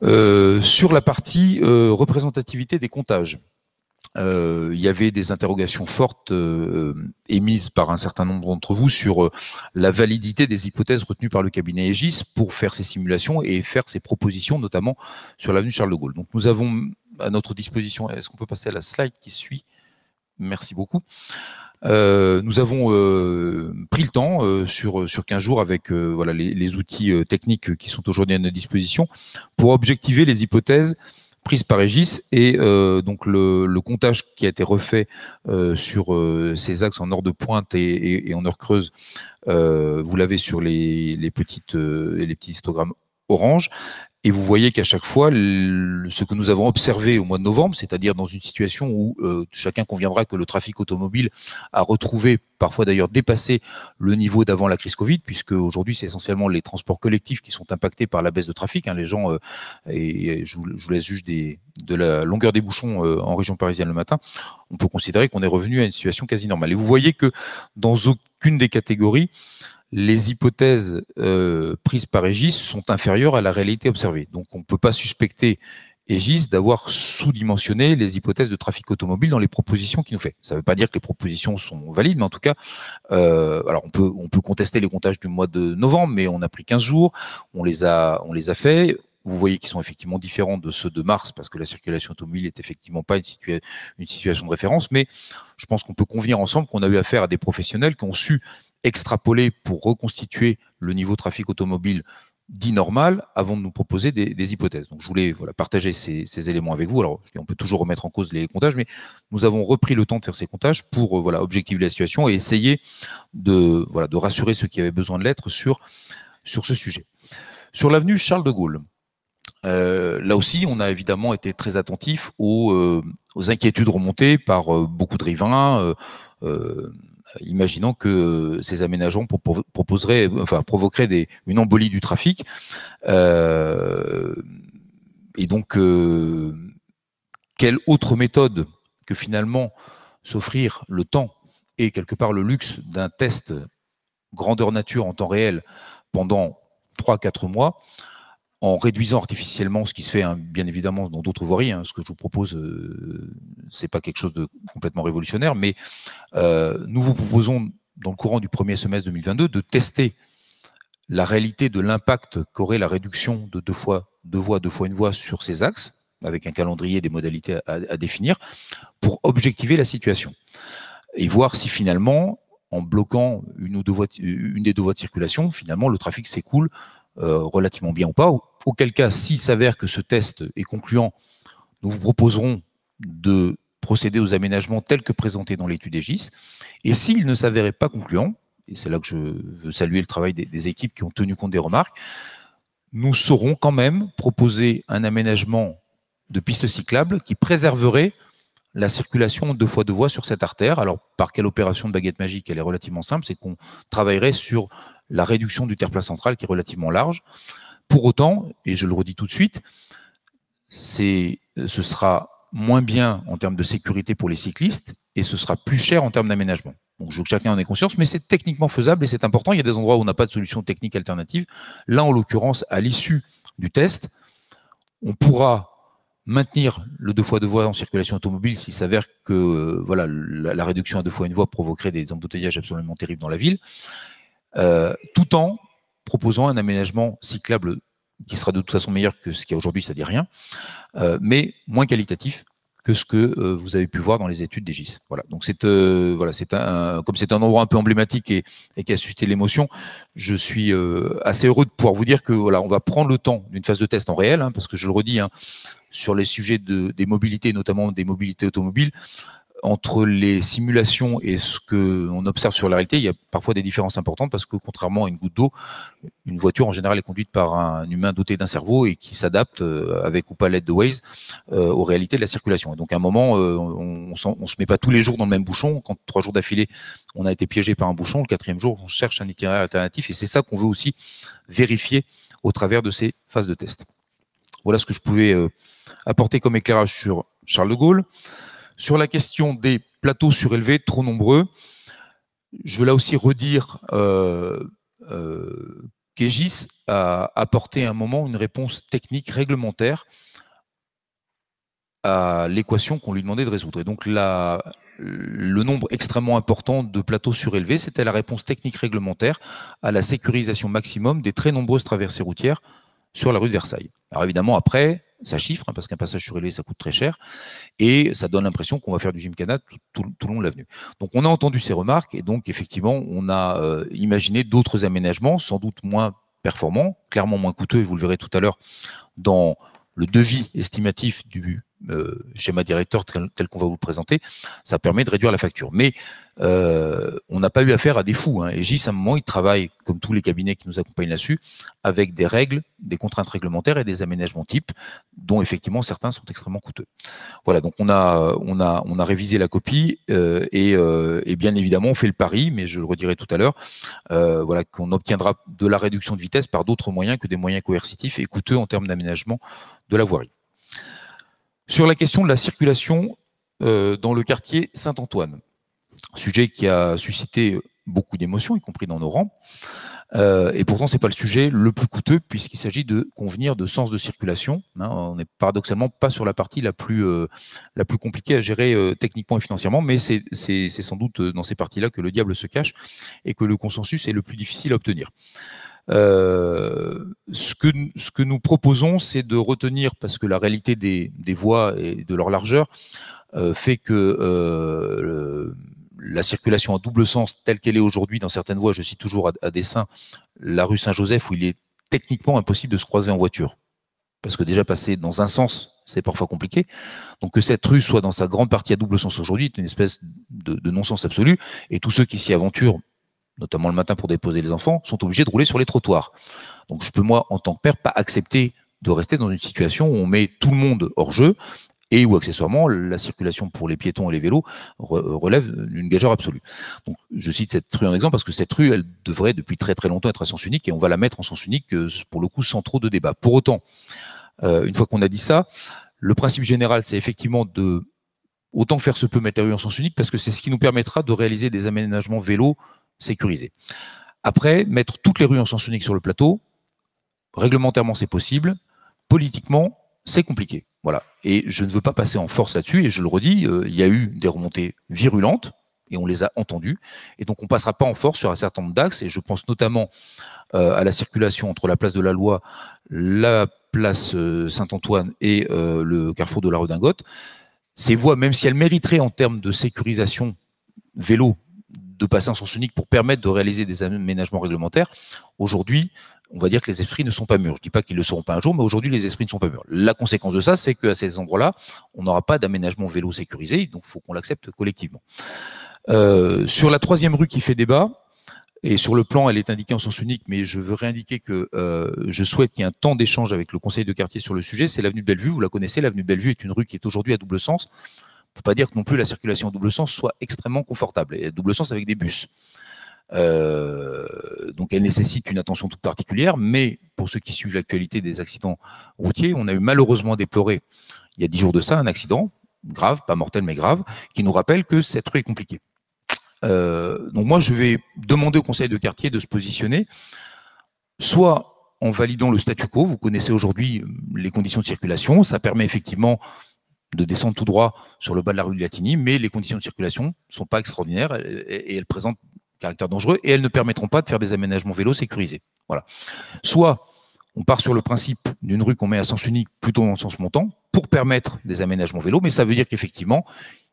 Euh, sur la partie euh, représentativité des comptages, euh, il y avait des interrogations fortes euh, émises par un certain nombre d'entre vous sur euh, la validité des hypothèses retenues par le cabinet Aegis pour faire ces simulations et faire ces propositions, notamment sur l'avenue Charles de Gaulle. Donc nous avons à notre disposition, est-ce qu'on peut passer à la slide qui suit? Merci beaucoup. Euh, nous avons euh, pris le temps euh, sur, sur 15 jours avec voilà, les, les outils techniques qui sont aujourd'hui à notre disposition pour objectiver les hypothèses prise par Aegis et euh, donc le, le, comptage qui a été refait euh, sur euh, ces axes en heure de pointe et en heure creuse, vous l'avez sur les, les petites les petits histogrammes orange. Et vous voyez qu'à chaque fois, ce que nous avons observé au mois de novembre, c'est-à-dire dans une situation où euh, chacun conviendra que le trafic automobile a retrouvé, parfois d'ailleurs dépassé le niveau d'avant la crise Covid, puisque aujourd'hui c'est essentiellement les transports collectifs qui sont impactés par la baisse de trafic. Hein. les gens, euh, et, je, vous, laisse juste des, de la longueur des bouchons euh, en région parisienne le matin, on peut considérer qu'on est revenu à une situation quasi normale. Et vous voyez que dans aucune des catégories, les hypothèses euh, prises par Egis sont inférieures à la réalité observée. Donc on ne peut pas suspecter Egis d'avoir sous-dimensionné les hypothèses de trafic automobile dans les propositions qu'il nous fait. Ça ne veut pas dire que les propositions sont valides, mais en tout cas, euh, alors on peut, on peut contester les comptages du mois de novembre, mais on a pris 15 jours, on les a, on les a faits. Vous voyez qu'ils sont effectivement différents de ceux de mars parce que la circulation automobile n'est effectivement pas une, une situation de référence, mais je pense qu'on peut convenir ensemble qu'on a eu affaire à des professionnels qui ont su extrapoler pour reconstituer le niveau trafic automobile dit normal avant de nous proposer des, hypothèses. Donc je voulais voilà, partager ces, éléments avec vous. Alors on peut toujours remettre en cause les comptages, mais nous avons repris le temps de faire ces comptages pour euh, voilà, objectiver la situation et essayer de, voilà, de rassurer ceux qui avaient besoin de l'être sur, sur ce sujet. Sur l'avenue Charles de Gaulle, euh, là aussi, on a évidemment été très attentif aux, euh, inquiétudes remontées par beaucoup de riverains, imaginant que ces aménagements proposeraient, enfin, provoqueraient une embolie du trafic. Euh, et donc, euh, quelle autre méthode que finalement s'offrir le temps et quelque part le luxe d'un test grandeur nature en temps réel pendant 3-4 mois en réduisant artificiellement ce qui se fait hein, bien évidemment dans d'autres voiries. Hein. ce que je vous propose, euh, c'est pas quelque chose de complètement révolutionnaire, mais euh, nous vous proposons dans le courant du premier semestre 2022 de tester la réalité de l'impact qu'aurait la réduction de deux fois deux voies, deux fois une voie sur ces axes, avec un calendrier, des modalités à, à définir, pour objectiver la situation et voir si finalement, en bloquant une, ou deux voies, une des deux voies de circulation, finalement le trafic s'écoule relativement bien ou pas. Auquel cas, s'il s'avère que ce test est concluant, nous vous proposerons de procéder aux aménagements tels que présentés dans l'étude EGIS. Et s'il ne s'avérait pas concluant, et c'est là que je veux saluer le travail des, équipes qui ont tenu compte des remarques, nous saurons quand même proposer un aménagement de pistes cyclables qui préserverait la circulation deux fois deux voies sur cette artère. Alors, par quelle opération de baguette magique Elle est relativement simple, c'est qu'on travaillerait sur la réduction du terre-plat central qui est relativement large. Pour autant, et je le redis tout de suite, ce sera moins bien en termes de sécurité pour les cyclistes et ce sera plus cher en termes d'aménagement. Je veux que chacun en ait conscience, mais c'est techniquement faisable et c'est important. Il y a des endroits où on n'a pas de solution technique alternative. Là, en l'occurrence, à l'issue du test, on pourra maintenir le deux fois deux voies en circulation automobile s'il s'avère que euh, voilà, la, réduction à deux fois une voie provoquerait des embouteillages absolument terribles dans la ville. Euh, tout en proposant un aménagement cyclable qui sera de toute façon meilleur que ce qu'il y a aujourd'hui, c'est-à-dire rien, euh, mais moins qualitatif que ce que euh, vous avez pu voir dans les études des GIS. Voilà. Donc c'est voilà, un comme c'est un endroit un peu emblématique et, qui a suscité l'émotion, je suis assez heureux de pouvoir vous dire que voilà, on va prendre le temps d'une phase de test en réel, hein, parce que je le redis, hein, sur les sujets de, des mobilités, notamment des mobilités automobiles, entre les simulations et ce qu'on observe sur la réalité, il y a parfois des différences importantes parce que contrairement à une goutte d'eau, une voiture en général est conduite par un humain doté d'un cerveau et qui s'adapte euh, avec ou pas l'aide de Waze euh, aux réalités de la circulation. Et donc à un moment, euh, on ne se met pas tous les jours dans le même bouchon. Quand trois jours d'affilée, on a été piégé par un bouchon, le quatrième jour, on cherche un itinéraire alternatif et c'est ça qu'on veut aussi vérifier au travers de ces phases de test. Voilà ce que je pouvais apporter comme éclairage sur Charles de Gaulle. Sur la question des plateaux surélevés, trop nombreux, je veux là aussi redire euh, euh, qu'Egis a apporté à un moment une réponse technique réglementaire à l'équation qu'on lui demandait de résoudre. Et donc le nombre extrêmement important de plateaux surélevés, c'était la réponse technique réglementaire à la sécurisation maximum des très nombreuses traversées routières sur la rue de Versailles. Alors évidemment, après, ça chiffre, hein, parce qu'un passage surélevé, ça coûte très cher, et ça donne l'impression qu'on va faire du gymkhana tout, tout, le long de l'avenue. Donc on a entendu ces remarques, et donc effectivement, on a euh, imaginé d'autres aménagements, sans doute moins performants, clairement moins coûteux, et vous le verrez tout à l'heure dans le devis estimatif du euh, schéma directeur tel, tel qu'on va vous le présenter, ça permet de réduire la facture. Mais euh, on n'a pas eu affaire à des fous. Hein. Et GIS, à un moment, il travaille, comme tous les cabinets qui nous accompagnent là-dessus, avec des règles, des contraintes réglementaires et des aménagements types, dont effectivement certains sont extrêmement coûteux. Voilà, donc on a, on a, on a révisé la copie euh, et, euh, et, bien évidemment, on fait le pari, mais je le redirai tout à l'heure, euh, voilà, qu'on obtiendra de la réduction de vitesse par d'autres moyens que des moyens coercitifs et coûteux en termes d'aménagement de la voirie. Sur la question de la circulation euh, dans le quartier Saint-Antoine, sujet qui a suscité beaucoup d'émotions, y compris dans nos rangs. Euh, et pourtant, ce n'est pas le sujet le plus coûteux, puisqu'il s'agit de convenir de sens de circulation. Hein. on n'est paradoxalement pas sur la partie la plus, euh, la plus compliquée à gérer euh, techniquement et financièrement, mais c'est sans doute dans ces parties-là que le diable se cache et que le consensus est le plus difficile à obtenir. Euh, ce, que, ce que nous proposons, c'est de retenir, parce que la réalité des, des voies et de leur largeur euh, fait que euh, la circulation à double sens telle qu'elle est aujourd'hui dans certaines voies, je cite toujours à, à, dessein la rue Saint-Joseph, où il est techniquement impossible de se croiser en voiture. Parce que déjà passer dans un sens, c'est parfois compliqué. Donc que cette rue soit dans sa grande partie à double sens aujourd'hui est une espèce de, de non-sens absolu. Et tous ceux qui s'y aventurent notamment le matin pour déposer les enfants, sont obligés de rouler sur les trottoirs. Donc je peux, moi, en tant que père, pas accepter de rester dans une situation où on met tout le monde hors jeu et où accessoirement la circulation pour les piétons et les vélos relève d'une gageure absolue. Donc je cite cette rue en exemple parce que cette rue, elle devrait depuis très très longtemps être à sens unique et on va la mettre en sens unique pour le coup sans trop de débat. Pour autant, euh, une fois qu'on a dit ça, le principe général, c'est effectivement de autant faire se peut mettre la rue en sens unique parce que c'est ce qui nous permettra de réaliser des aménagements vélos sécurisé. Après, mettre toutes les rues en sens unique sur le plateau, réglementairement c'est possible, politiquement c'est compliqué. Voilà. Et je ne veux pas passer en force là-dessus, et je le redis, euh, il y a eu des remontées virulentes, et on les a entendues, et donc on ne passera pas en force sur un certain nombre d'axes, et je pense notamment euh, à la circulation entre la place de la Loi, la place euh, Saint-Antoine et le carrefour de la Redingote. Ces voies, même si elles mériteraient en termes de sécurisation vélo de passer en sens unique pour permettre de réaliser des aménagements réglementaires. Aujourd'hui, on va dire que les esprits ne sont pas mûrs. Je ne dis pas qu'ils ne le seront pas un jour, mais aujourd'hui, les esprits ne sont pas mûrs. La conséquence de ça, c'est qu'à ces endroits-là, on n'aura pas d'aménagement vélo sécurisé, donc il faut qu'on l'accepte collectivement. Euh, sur la troisième rue qui fait débat, et sur le plan, elle est indiquée en sens unique, mais je veux réindiquer que euh, je souhaite qu'il y ait un temps d'échange avec le conseil de quartier sur le sujet. C'est l'avenue Bellevue, vous la connaissez, l'avenue Bellevue est une rue qui est aujourd'hui à double sens ne peut pas dire que non plus la circulation en double sens soit extrêmement confortable, et double sens avec des bus. Euh, donc elle nécessite une attention toute particulière, mais pour ceux qui suivent l'actualité des accidents routiers, on a eu malheureusement déploré, il y a dix jours de ça, un accident grave, pas mortel mais grave, qui nous rappelle que cette rue est compliquée. Euh, donc moi je vais demander au conseil de quartier de se positionner, soit en validant le statu quo, vous connaissez aujourd'hui les conditions de circulation, ça permet effectivement de descendre tout droit sur le bas de la rue de Latini, mais les conditions de circulation ne sont pas extraordinaires et, elles présentent caractère dangereux et elles ne permettront pas de faire des aménagements vélos sécurisés. Voilà. Soit on part sur le principe d'une rue qu'on met à sens unique plutôt en sens montant pour permettre des aménagements vélos, mais ça veut dire qu'effectivement,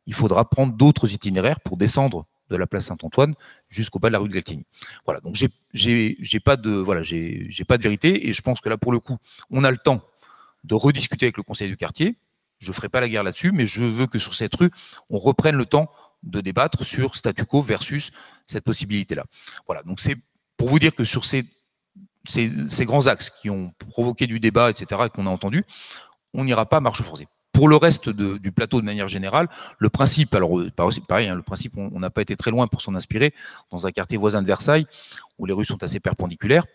il faudra prendre d'autres itinéraires pour descendre de la place Saint-Antoine jusqu'au bas de la rue de Galtini. Voilà, donc j'ai pas de voilà, pas de vérité et je pense que là pour le coup, on a le temps de rediscuter avec le conseil du quartier, je ne ferai pas la guerre là-dessus, mais je veux que sur cette rue, on reprenne le temps de débattre sur statu quo versus cette possibilité-là. Voilà, donc c'est pour vous dire que sur ces, ces, grands axes qui ont provoqué du débat, etc., et qu'on a entendu, on n'ira pas marche forcée. Pour le reste de, du plateau, de manière générale, le principe, alors pareil, hein, le principe, on n'a pas été très loin pour s'en inspirer, dans un quartier voisin de Versailles, où les rues sont assez perpendiculaires,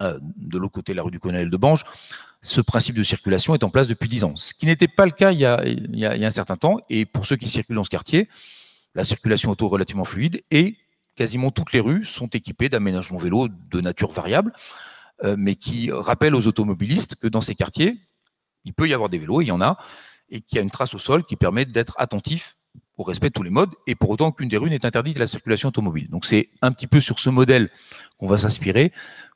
euh, de l'autre côté, la rue du Colonel de Bange, ce principe de circulation est en place depuis 10 ans. Ce qui n'était pas le cas il, y a, il y, a, un certain temps. Et pour ceux qui circulent dans ce quartier, la circulation auto relativement fluide et quasiment toutes les rues sont équipées d'aménagements vélos de nature variable, euh, mais qui rappellent aux automobilistes que dans ces quartiers, il peut y avoir des vélos, il y en a, et qu'il y a une trace au sol qui permet d'être attentif au respect de tous les modes, et pour autant qu'une des rues n'est interdite à la circulation automobile. Donc c'est un petit peu sur ce modèle qu'on va s'inspirer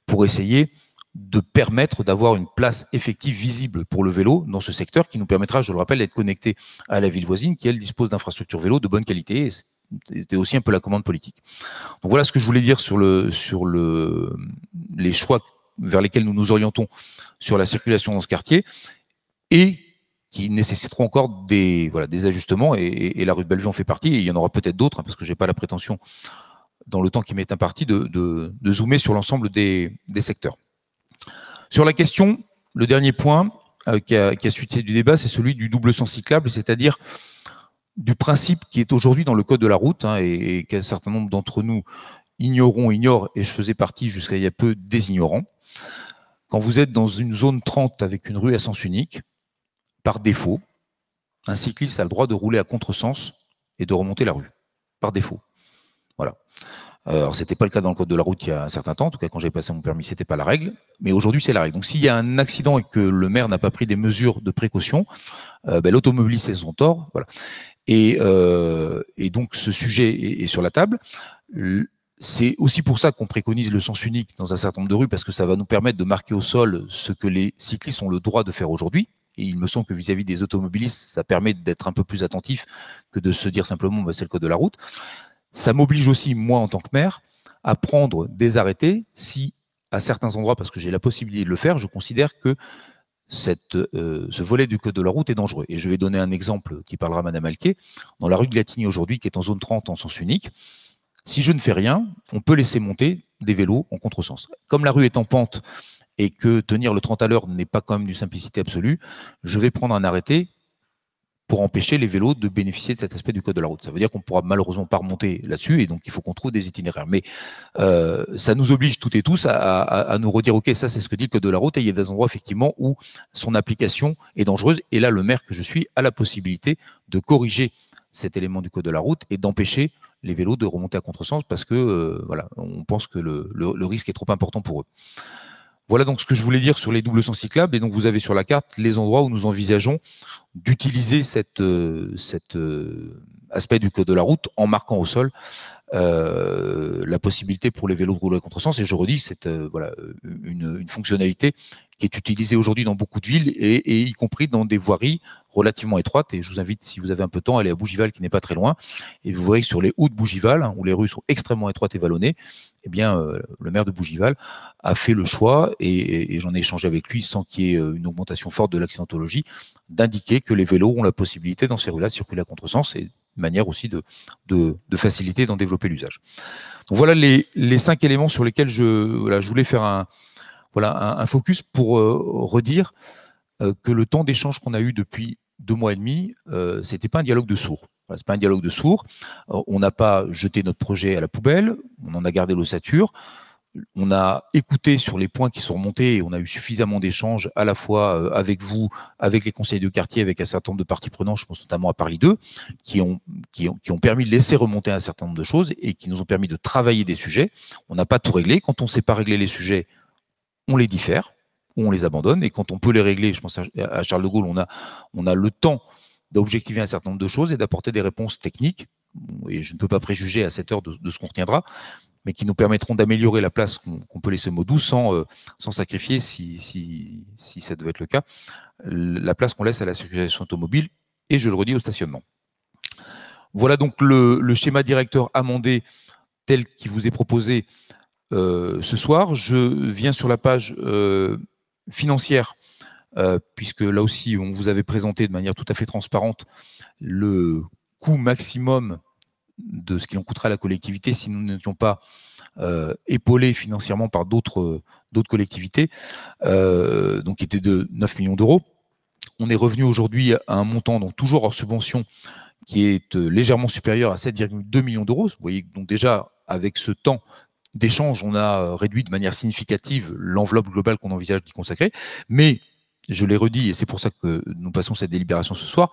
pour essayer de permettre d'avoir une place effective visible pour le vélo dans ce secteur qui nous permettra, je le rappelle, d'être connecté à la ville voisine qui, elle, dispose d'infrastructures vélo de bonne qualité. C'était aussi un peu la commande politique. Donc voilà ce que je voulais dire sur, le, sur le, les choix vers lesquels nous nous orientons sur la circulation dans ce quartier et qui nécessiteront encore des, voilà, des ajustements, et, la rue de Bellevue en fait partie, et il y en aura peut-être d'autres, hein, parce que je n'ai pas la prétention, dans le temps qui m'est imparti, de, de, zoomer sur l'ensemble des, des, secteurs. Sur la question, le dernier point euh, qui, a, qui a suité du débat, c'est celui du double sens cyclable, c'est-à-dire du principe qui est aujourd'hui dans le code de la route, hein, et, et qu'un certain nombre d'entre nous ignorons, ignorent, et je faisais partie jusqu'à il y a peu des ignorants. Quand vous êtes dans une zone 30 avec une rue à sens unique, par défaut, un cycliste a le droit de rouler à contresens et de remonter la rue, par défaut. Voilà. Alors, ce n'était pas le cas dans le code de la route il y a un certain temps, en tout cas quand j'ai passé mon permis, ce n'était pas la règle, mais aujourd'hui c'est la règle. Donc s'il y a un accident et que le maire n'a pas pris des mesures de précaution, euh, ben, l'automobiliste est son tort. Voilà. Et, euh, et, donc ce sujet est, est sur la table. C'est aussi pour ça qu'on préconise le sens unique dans un certain nombre de rues, parce que ça va nous permettre de marquer au sol ce que les cyclistes ont le droit de faire aujourd'hui, et il me semble que vis-à-vis des automobilistes, ça permet d'être un peu plus attentif que de se dire simplement bah, c'est le code de la route. Ça m'oblige aussi, moi en tant que maire, à prendre des arrêtés si, à certains endroits, parce que j'ai la possibilité de le faire, je considère que euh, ce volet du code de la route est dangereux. Et je vais donner un exemple qui parlera à Madame Alquet. Dans la rue de Latini aujourd'hui, qui est en zone 30 en sens unique, si je ne fais rien, on peut laisser monter des vélos en contresens. Comme la rue est en pente et que tenir le 30 à l'heure n'est pas quand même d'une simplicité absolue, je vais prendre un arrêté pour empêcher les vélos de bénéficier de cet aspect du code de la route. Ça veut dire qu'on ne pourra malheureusement pas remonter là-dessus et donc il faut qu'on trouve des itinéraires. Mais euh, ça nous oblige toutes et tous à, nous redire, OK, ça c'est ce que dit le code de la route et il y a des endroits effectivement où son application est dangereuse et là le maire que je suis a la possibilité de corriger cet élément du code de la route et d'empêcher les vélos de remonter à contresens parce que euh, voilà, on pense que le risque est trop important pour eux. Voilà donc ce que je voulais dire sur les doubles sens cyclables. Et donc, vous avez sur la carte les endroits où nous envisageons d'utiliser cet euh, euh, aspect du code de la route en marquant au sol euh, la possibilité pour les vélos de rouler à contresens. Et je redis, c'est voilà, une, fonctionnalité qui est utilisée aujourd'hui dans beaucoup de villes et, y compris dans des voiries relativement étroites. Et je vous invite, si vous avez un peu de temps, à aller à Bougival, qui n'est pas très loin. Et vous verrez que sur les hauts de Bougival, hein, où les rues sont extrêmement étroites et vallonnées, eh bien, euh, le maire de Bougival a fait le choix, et, j'en ai échangé avec lui sans qu'il y ait euh, une augmentation forte de l'accidentologie, d'indiquer que les vélos ont la possibilité dans ces rues-là de circuler à contresens et manière aussi de, faciliter d'en développer l'usage. Voilà les, cinq éléments sur lesquels je, voulais faire un, focus pour euh, redire que le temps d'échange qu'on a eu depuis deux mois et demi, ce n'était pas un dialogue de sourds. Ce n'est pas un dialogue de sourds. Euh, on n'a pas jeté notre projet à la poubelle, on en a gardé l'ossature. On a écouté sur les points qui sont remontés et on a eu suffisamment d'échanges à la fois euh, avec vous, avec les conseils de quartier, avec un certain nombre de parties prenantes, je pense notamment à Paris 2, qui ont, permis de laisser remonter un certain nombre de choses et qui nous ont permis de travailler des sujets. On n'a pas tout réglé. Quand on ne sait pas régler les sujets, on les diffère ou on les abandonne. Et quand on peut les régler, je pense à Charles de Gaulle, on a, on a le temps d'objectiver un certain nombre de choses et d'apporter des réponses techniques, et je ne peux pas préjuger à cette heure de, ce qu'on retiendra, mais qui nous permettront d'améliorer la place qu'on peut laisser au mot sans, euh, sans sacrifier, si, si, si, ça devait être le cas, la place qu'on laisse à la circulation automobile et, je le redis, au stationnement. Voilà donc le, schéma directeur amendé tel qu'il vous est proposé euh, ce soir. Je viens sur la page euh, financière euh, puisque là aussi, on vous avait présenté de manière tout à fait transparente le coût maximum de ce qu'il en coûterait à la collectivité si nous n'étions pas euh, épaulés financièrement par d'autres collectivités, euh, donc qui était de 9 millions d'euros. On est revenu aujourd'hui à un montant, donc toujours hors subvention, qui est légèrement supérieur à 7,2 millions d'euros. Vous voyez, donc déjà, avec ce temps d'échange, on a réduit de manière significative l'enveloppe globale qu'on envisage d'y consacrer. Mais je l'ai redit, et c'est pour ça que nous passons cette délibération ce soir,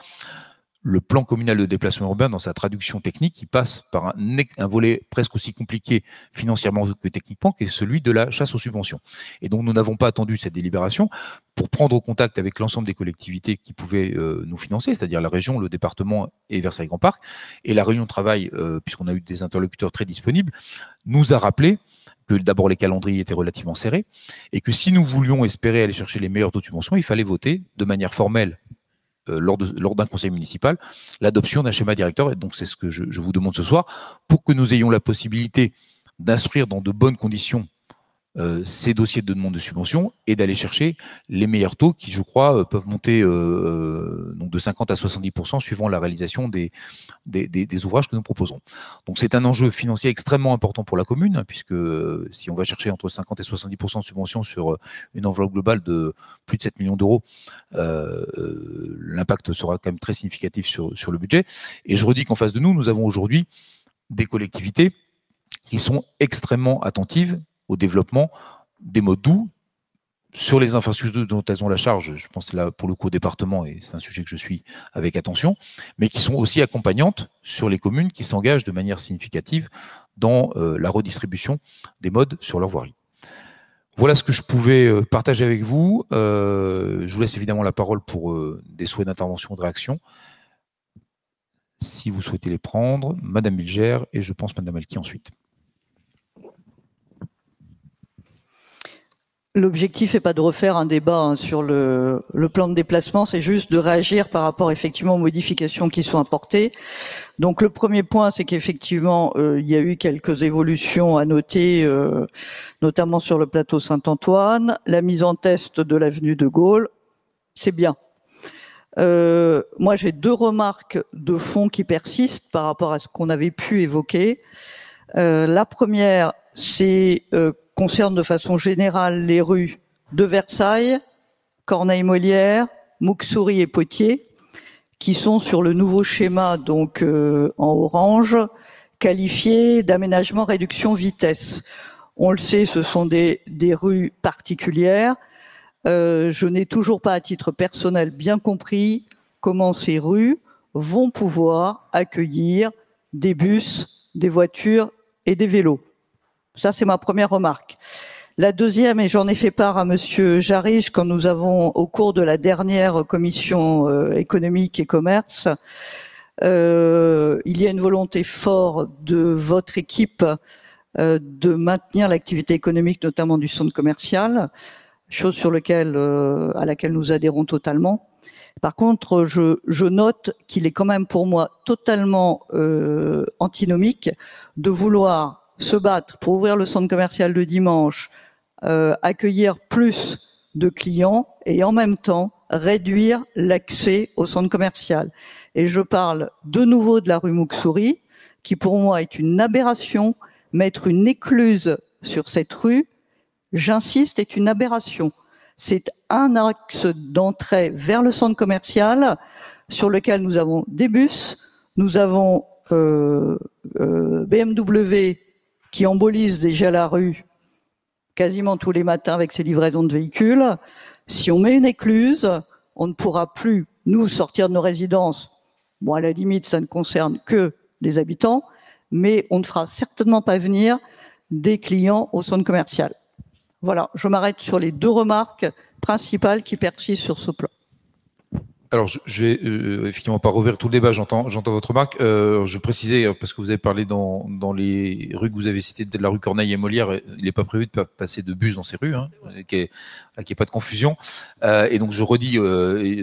le plan communal de déplacement urbain, dans sa traduction technique, il passe par un, volet presque aussi compliqué financièrement que techniquement, qui est celui de la chasse aux subventions. Et donc, nous n'avons pas attendu cette délibération pour prendre contact avec l'ensemble des collectivités qui pouvaient euh, nous financer, c'est-à-dire la région, le département et Versailles Grand Parc. Et la réunion de travail, euh, puisqu'on a eu des interlocuteurs très disponibles, nous a rappelé que d'abord les calendriers étaient relativement serrés, et que si nous voulions espérer aller chercher les meilleurs taux de subvention, il fallait voter de manière formelle lors, d'un conseil municipal l'adoption d'un schéma directeur, et donc c'est ce que je, vous demande ce soir, pour que nous ayons la possibilité d'instruire dans de bonnes conditions euh, ces dossiers de demande de subvention et d'aller chercher les meilleurs taux qui, je crois, euh, peuvent monter euh, donc de 50 à 70% suivant la réalisation des, des, ouvrages que nous proposons. Donc c'est un enjeu financier extrêmement important pour la commune, hein, puisque si on va chercher entre 50 et 70% de subvention sur une enveloppe globale de plus de 7 millions d'euros, l'impact sera quand même très significatif sur, sur le budget. Et je redis qu'en face de nous, nous avons aujourd'hui des collectivités qui sont extrêmement attentives au développement des modes doux sur les infrastructures dont elles ont la charge, je pense là pour le coup au département, et c'est un sujet que je suis avec attention, mais qui sont aussi accompagnantes sur les communes qui s'engagent de manière significative dans euh, la redistribution des modes sur leur voirie. Voilà ce que je pouvais euh, partager avec vous. Euh, je vous laisse évidemment la parole pour des souhaits d'intervention ou de réaction. Si vous souhaitez les prendre, Madame Bilger et je pense Madame Alki ensuite. L'objectif n'est pas de refaire un débat hein, sur le, plan de déplacement, c'est juste de réagir par rapport effectivement aux modifications qui sont apportées. Donc le premier point, c'est qu'effectivement, euh, il y a eu quelques évolutions à noter, euh, notamment sur le plateau Saint-Antoine, la mise en test de l'avenue de Gaulle, c'est bien. Euh, moi, j'ai deux remarques de fond qui persistent par rapport à ce qu'on avait pu évoquer. la première, c'est concerne de façon générale les rues de Versailles, Corneille-Molière, Mouxoury et Potier, qui sont sur le nouveau schéma donc euh, en orange, qualifiés d'aménagement réduction vitesse. On le sait, ce sont des, des rues particulières. Euh, je n'ai toujours pas, à titre personnel, bien compris comment ces rues vont pouvoir accueillir des bus, des voitures et des vélos. Ça, c'est ma première remarque. La deuxième, et j'en ai fait part à Monsieur Jarige quand nous avons, au cours de la dernière commission euh, économique et commerce, euh, il y a une volonté forte de votre équipe euh, de maintenir l'activité économique, notamment du centre commercial, chose sur lequel, à laquelle nous adhérons totalement. Par contre, je, je note qu'il est quand même pour moi totalement antinomique de vouloir se battre pour ouvrir le centre commercial le dimanche, euh, accueillir plus de clients et en même temps réduire l'accès au centre commercial. Et je parle de nouveau de la rue Mouxoury, qui pour moi est une aberration. Mettre une écluse sur cette rue, j'insiste, est une aberration. C'est un axe d'entrée vers le centre commercial sur lequel nous avons des bus, nous avons euh, euh, BMW qui embolise déjà la rue quasiment tous les matins avec ses livraisons de véhicules. Si on met une écluse, on ne pourra plus, nous, sortir de nos résidences. Bon, à la limite, ça ne concerne que les habitants, mais on ne fera certainement pas venir des clients au centre commercial. Voilà, je m'arrête sur les deux remarques principales qui persistent sur ce plan. Alors, je vais euh, effectivement pas rouvrir tout le débat, j'entends, j'entends votre remarque. Euh, je précisais, euh, parce que vous avez parlé dans, dans les rues que vous avez citées, de la rue Corneille et Molière, il n'est pas prévu de passer de bus dans ces rues, hein, qu'il n'y ait, pas de confusion. et donc, je redis,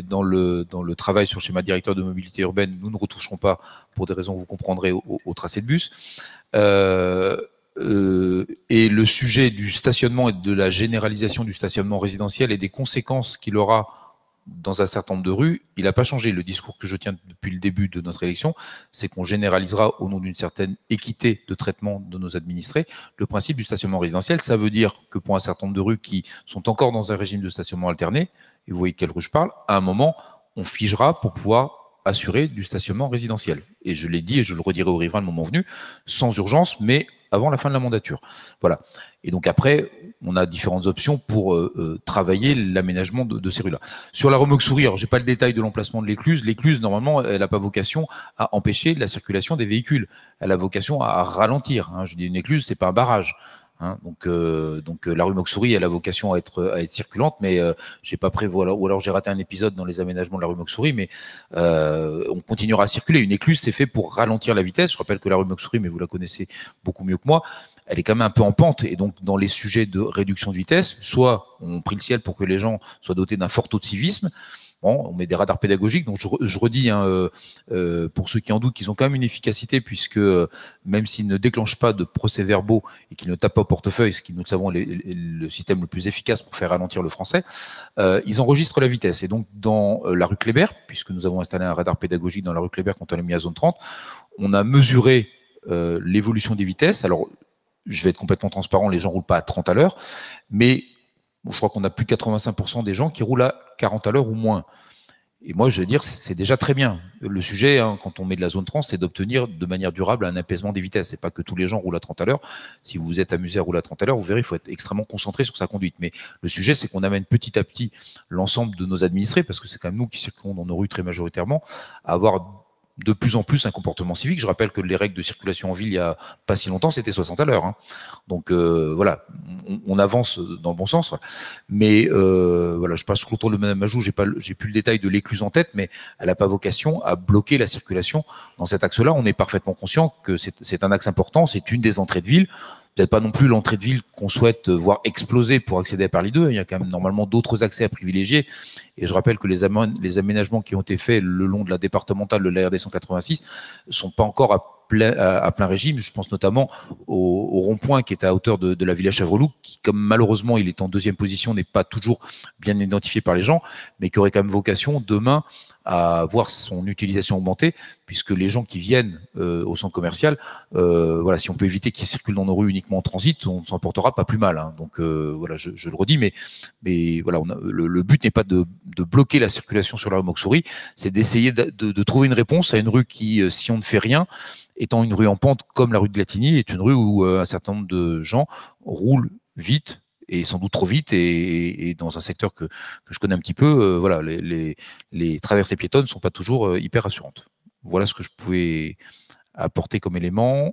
dans, le, dans le travail sur le schéma directeur de mobilité urbaine, nous ne retoucherons pas, pour des raisons que vous comprendrez, au, au tracé de bus. et le sujet du stationnement et de la généralisation du stationnement résidentiel et des conséquences qu'il aura dans un certain nombre de rues, il n'a pas changé. Le discours que je tiens depuis le début de notre élection, c'est qu'on généralisera, au nom d'une certaine équité de traitement de nos administrés, le principe du stationnement résidentiel. Ça veut dire que pour un certain nombre de rues qui sont encore dans un régime de stationnement alterné, et vous voyez de quelle rue je parle, à un moment, on figera pour pouvoir assurer du stationnement résidentiel. Et je l'ai dit et je le redirai aux riverains le moment venu, sans urgence, mais avant la fin de la mandature. Voilà. Et donc après, on a différentes options pour euh, euh, travailler l'aménagement de, ces rues-là. Sur la remorque sourire, j'ai pas le détail de l'emplacement de l'écluse. L'écluse, normalement, elle n'a pas vocation à empêcher la circulation des véhicules. Elle a vocation à ralentir. Hein. Je dis une écluse, c'est pas un barrage. Hein. donc, euh, donc la rue Moxoury, elle a vocation à être, à être circulante, mais j'ai pas prévu. Ou alors, j'ai raté un épisode dans les aménagements de la rue Moxoury, mais on continuera à circuler. Une écluse, c'est fait pour ralentir la vitesse. Je rappelle que la rue Moxoury, mais vous la connaissez beaucoup mieux que moi, elle est quand même un peu en pente. Et donc, dans les sujets de réduction de vitesse, soit on prie le ciel pour que les gens soient dotés d'un fort taux de civisme, Bon, on met des radars pédagogiques, donc je, re- je redis hein, euh, euh, pour ceux qui en doutent qu'ils ont quand même une efficacité puisque euh, même s'ils ne déclenchent pas de procès-verbaux et qu'ils ne tapent pas au portefeuille, ce qui nous le savons est le système le plus efficace pour faire ralentir le français, ils enregistrent la vitesse. Et donc dans la rue Kléber, puisque nous avons installé un radar pédagogique dans la rue Kléber quand on l'a mis à zone 30, on a mesuré l'évolution des vitesses. Alors je vais être complètement transparent, les gens roulent pas à 30 à l'heure, mais je crois qu'on a plus de 85% des gens qui roulent à 40 à l'heure ou moins. Et moi, je veux dire, c'est déjà très bien. Le sujet, hein, quand on met de la zone trans, c'est d'obtenir de manière durable un apaisement des vitesses. C'est pas que tous les gens roulent à 30 à l'heure. Si vous vous êtes amusé à rouler à 30 à l'heure, vous verrez, il faut être extrêmement concentré sur sa conduite. Mais le sujet, c'est qu'on amène petit à petit l'ensemble de nos administrés, parce que c'est quand même nous qui circulons dans nos rues très majoritairement, à avoir de plus en plus un comportement civique. Je rappelle que les règles de circulation en ville, il y a pas si longtemps, c'était 60 à l'heure. hein. Donc euh, voilà, on, avance dans le bon sens. voilà. Mais euh, voilà, je passe contrôle de Madame Majou, j'ai plus le détail de l'écluse en tête, mais elle n'a pas vocation à bloquer la circulation dans cet axe-là. On est parfaitement conscient que c'est un axe important, c'est une des entrées de ville. Peut-être pas non plus l'entrée de ville qu'on souhaite euh, voir exploser pour accéder à Paris 2. Il y a quand même normalement d'autres accès à privilégier. Et je rappelle que les, amén- les aménagements qui ont été faits le long de la départementale de l'ARD 186 sont pas encore à plein, régime. Je pense notamment au, rond-point qui est à hauteur de, de la village Chevreloup, qui, comme malheureusement il est en deuxième position, n'est pas toujours bien identifié par les gens, mais qui aurait quand même vocation demain à voir son utilisation augmenter, puisque les gens qui viennent euh, au centre commercial, euh, voilà, si on peut éviter qu'ils circulent dans nos rues uniquement en transit, on ne s'en portera pas plus mal. hein. Donc euh, voilà, je, le redis, mais, mais voilà, le, but n'est pas de, bloquer la circulation sur la rue Moxoury, c'est d'essayer de, de- trouver une réponse à une rue qui, si on ne fait rien, étant une rue en pente comme la rue de Glatigny, est une rue où un certain nombre de gens roulent vite et sans doute trop vite et, et dans un secteur que, que je connais un petit peu, euh, voilà, les, les, les traversées piétonnes ne sont pas toujours euh, hyper rassurantes. Voilà ce que je pouvais apporter comme élément.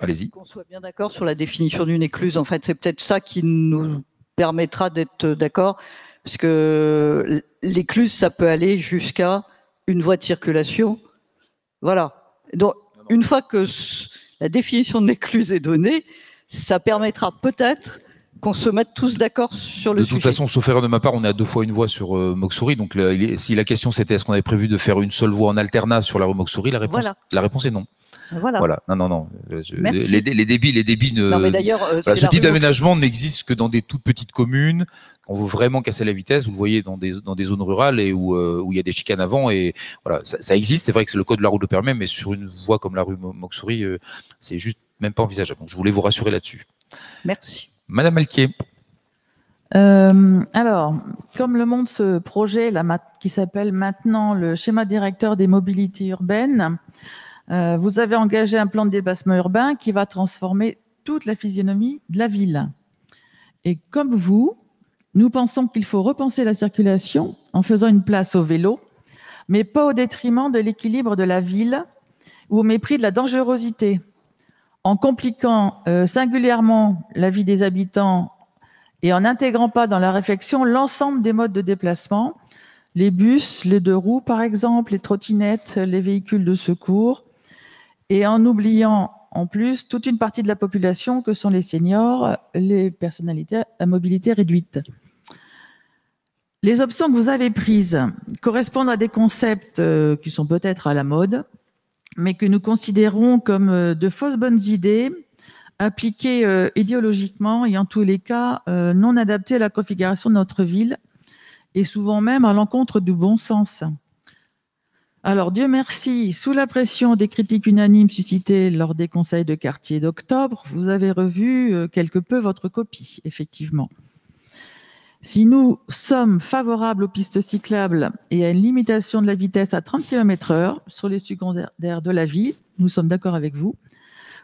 Allez-y. Qu'on soit bien d'accord sur la définition d'une écluse. En fait, c'est peut-être ça qui nous permettra d'être d'accord, parce que l'écluse, ça peut aller jusqu'à une voie de circulation. Voilà. Donc, une fois que la définition de l'écluse est donnée, ça permettra peut-être qu'on se mette tous d'accord sur le De sujet. toute façon, sauf erreur de ma part, on est à deux fois une voie sur euh. Donc, est- si la question c'était est-ce qu'on avait prévu de faire une seule voie en alternat sur la rue Moxoury, la réponse, Voilà. la réponse est non. Voilà. Non, non, non. Euh, je- les, les débits, les débits ne. Non, mais d'ailleurs, euh, Voilà, ce type d'aménagement n'existe que dans des toutes petites communes. Quand on veut vraiment casser la vitesse, vous le voyez dans des, dans des zones rurales et où, euh, où il y a des chicanes avant. Et voilà, ça, ça existe. C'est vrai que c'est le code de la route le permet, mais sur une voie comme la rue Mo- Moxoury, euh, c'est juste même pas envisageable. Donc, je voulais vous rassurer là-dessus. Merci. Madame Alquier. Euh, alors, comme le montre ce projet là, qui s'appelle maintenant le schéma directeur des mobilités urbaines, euh, vous avez engagé un plan de dépassement urbain qui va transformer toute la physionomie de la ville. Et comme vous, nous pensons qu'il faut repenser la circulation en faisant une place au vélo, mais pas au détriment de l'équilibre de la ville ou au mépris de la dangerosité, en compliquant euh, singulièrement la vie des habitants et en n'intégrant pas dans la réflexion l'ensemble des modes de déplacement, les bus, les deux roues par exemple, les trottinettes, les véhicules de secours, et en oubliant en plus toute une partie de la population que sont les seniors, les personnalités à mobilité réduite. Les options que vous avez prises correspondent à des concepts euh, qui sont peut-être à la mode, mais que nous considérons comme euh, de fausses bonnes idées appliquées euh, idéologiquement et en tous les cas euh, non adaptées à la configuration de notre ville et souvent même à l'encontre du bon sens. Alors Dieu merci, sous la pression des critiques unanimes suscitées lors des conseils de quartier d'octobre, vous avez revu quelque peu votre copie, effectivement. Si nous sommes favorables aux pistes cyclables et à une limitation de la vitesse à 30 km/h sur les secondaires de la ville, nous sommes d'accord avec vous.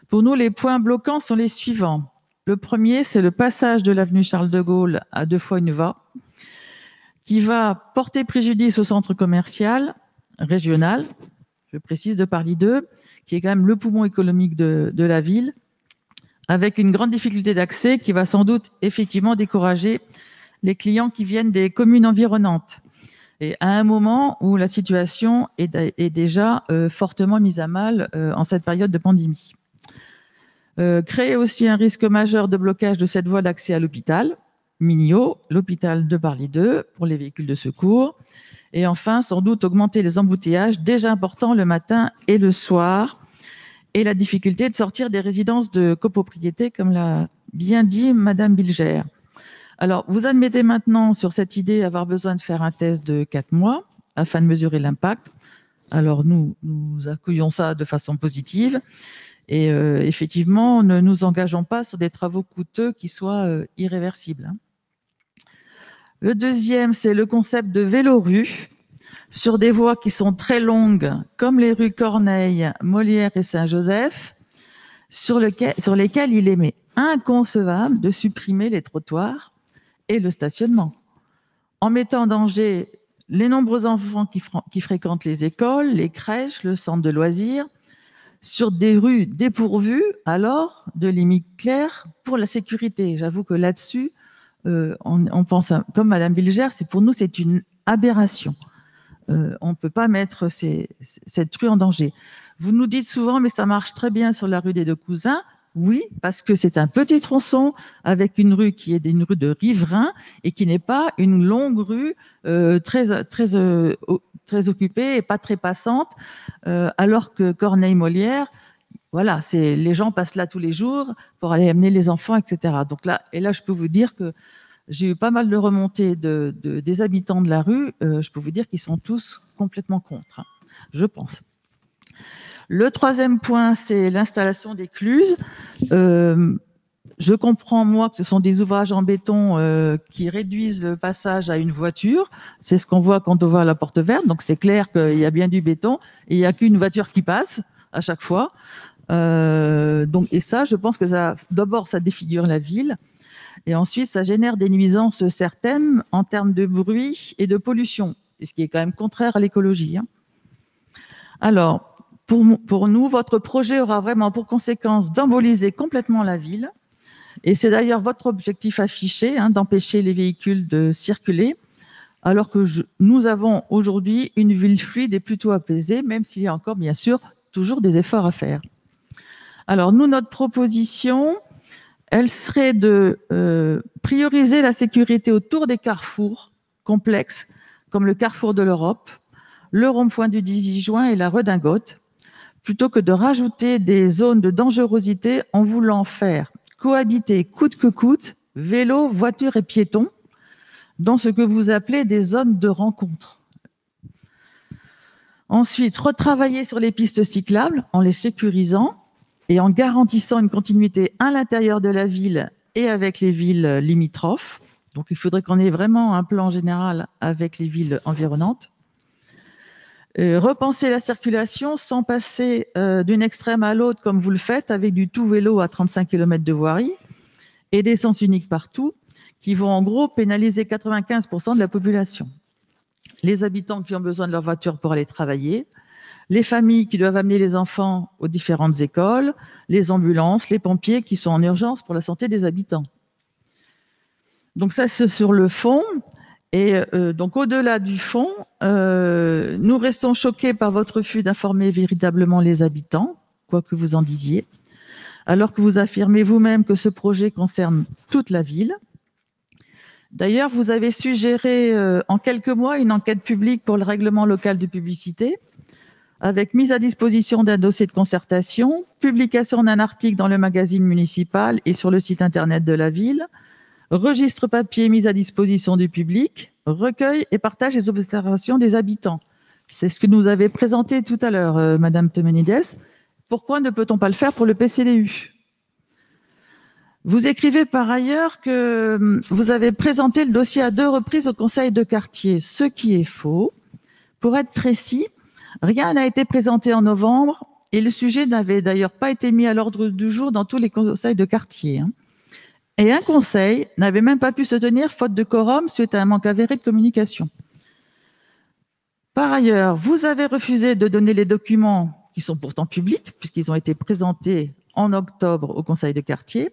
Pour nous, les points bloquants sont les suivants. Le premier, c'est le passage de l'avenue Charles de Gaulle à deux fois une va, qui va porter préjudice au centre commercial régional, je précise de Paris 2, qui est quand même le poumon économique de, de la ville, avec une grande difficulté d'accès qui va sans doute effectivement décourager les clients qui viennent des communes environnantes. Et à un moment où la situation est, déjà euh, fortement mise à mal euh, en cette période de pandémie. Euh, créer aussi un risque majeur de blocage de cette voie d'accès à l'hôpital, Mignot, l'hôpital de Barly 2 pour les véhicules de secours. Et enfin, sans doute augmenter les embouteillages déjà importants le matin et le soir et la difficulté de sortir des résidences de copropriété, comme l'a bien dit Madame Bilger. Alors, vous admettez maintenant sur cette idée avoir besoin de faire un test de quatre mois afin de mesurer l'impact. Alors, nous, nous accueillons ça de façon positive. Et euh, effectivement, ne nous engageons pas sur des travaux coûteux qui soient euh, irréversibles. hein. Le deuxième, c'est le concept de vélo-rue sur des voies qui sont très longues, comme les rues Corneille, Molière et Saint-Joseph, sur, lesquelles il est inconcevable de supprimer les trottoirs et le stationnement, en mettant en danger les nombreux enfants qui, fréquentent les écoles, les crèches, le centre de loisirs, sur des rues dépourvues, alors de limites claires pour la sécurité. J'avoue que là-dessus, euh, on, pense, comme Madame Bilger, c'est pour nous c'est une aberration. Euh, on ne peut pas mettre cette rue en danger. Vous nous dites souvent, mais ça marche très bien sur la rue des Deux Cousins. Oui, parce que c'est un petit tronçon avec une rue qui est une rue de riverains et qui n'est pas une longue rue euh, très très euh, très occupée et pas très passante, euh, alors que Corneille-Molière, voilà, c'est les gens passent là tous les jours pour aller amener les enfants, etc. Donc là, et là, je peux vous dire que j'ai eu pas mal de remontées de, de- des habitants de la rue. je peux vous dire qu'ils sont tous complètement contre, hein, je pense. Le troisième point, c'est l'installation d'écluses. Euh, je comprends, moi, que ce sont des ouvrages en béton euh, qui réduisent le passage à une voiture. C'est ce qu'on voit quand on voit la porte verte. Donc, c'est clair qu'il y a bien du béton et il n'y a qu'une voiture qui passe à chaque fois. Euh, donc, et ça, je pense que ça, d'abord, ça défigure la ville. Et ensuite, ça génère des nuisances certaines en termes de bruit et de pollution, ce qui est quand même contraire à l'écologie. hein. Alors, pour, nous, votre projet aura vraiment pour conséquence d'emboliser complètement la ville. Et c'est d'ailleurs votre objectif affiché, hein, d'empêcher les véhicules de circuler, alors que je- nous avons aujourd'hui une ville fluide et plutôt apaisée, même s'il y a encore, bien sûr, toujours des efforts à faire. Alors, nous, notre proposition, elle serait de euh, prioriser la sécurité autour des carrefours complexes, comme le carrefour de l'Europe, le rond-point du 18 juin et la redingote, plutôt que de rajouter des zones de dangerosité en voulant faire cohabiter coûte que coûte vélo, voiture et piétons dans ce que vous appelez des zones de rencontre. Ensuite, retravailler sur les pistes cyclables en les sécurisant et en garantissant une continuité à l'intérieur de la ville et avec les villes limitrophes. Donc, il faudrait qu'on ait vraiment un plan général avec les villes environnantes. Euh, repenser la circulation sans passer euh, d'une extrême à l'autre comme vous le faites avec du tout vélo à 35 km de voirie et des sens uniques partout qui vont en gros pénaliser 95% de la population. Les habitants qui ont besoin de leur voiture pour aller travailler, les familles qui doivent amener les enfants aux différentes écoles, les ambulances, les pompiers qui sont en urgence pour la santé des habitants. Donc ça, c'est sur le fond. Et euh, donc au-delà du fond, euh, nous restons choqués par votre refus d'informer véritablement les habitants, quoi que vous en disiez, alors que vous affirmez vous-même que ce projet concerne toute la ville. D'ailleurs, vous avez suggéré euh, en quelques mois une enquête publique pour le règlement local de publicité, avec mise à disposition d'un dossier de concertation, publication d'un article dans le magazine municipal et sur le site internet de la ville, registre papier mis à disposition du public, recueil et partage des observations des habitants. C'est ce que nous avez présenté tout à l'heure, euh, Madame Temenides. Pourquoi ne peut-on pas le faire pour le PCDU Vous écrivez par ailleurs que hum, vous avez présenté le dossier à deux reprises au conseil de quartier, ce qui est faux. Pour être précis, rien n'a été présenté en novembre et le sujet n'avait d'ailleurs pas été mis à l'ordre du jour dans tous les conseils de quartier. hein. Et un conseil n'avait même pas pu se tenir faute de quorum suite à un manque avéré de communication. Par ailleurs, vous avez refusé de donner les documents qui sont pourtant publics, puisqu'ils ont été présentés en octobre au conseil de quartier,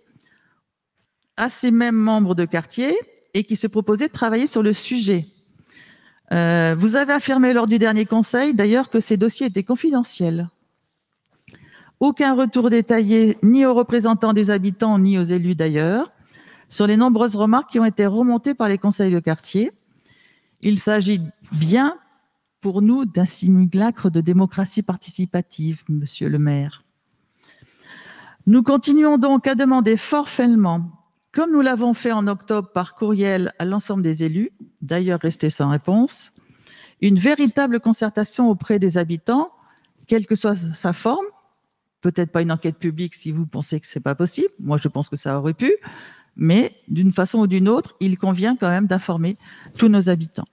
à ces mêmes membres de quartier et qui se proposaient de travailler sur le sujet. Euh, vous avez affirmé lors du dernier conseil, d'ailleurs, que ces dossiers étaient confidentiels. Aucun retour détaillé ni aux représentants des habitants ni aux élus d'ailleurs. sur les nombreuses remarques qui ont été remontées par les conseils de quartier. Il s'agit bien pour nous d'un simulacre de démocratie participative, monsieur le maire. Nous continuons donc à demander formellement, comme nous l'avons fait en octobre par courriel à l'ensemble des élus, d'ailleurs restés sans réponse, une véritable concertation auprès des habitants, quelle que soit sa forme. Peut-être pas une enquête publique si vous pensez que c'est pas possible. Moi, je pense que ça aurait pu. Mais d'une façon ou d'une autre, il convient quand même d'informer tous nos habitants.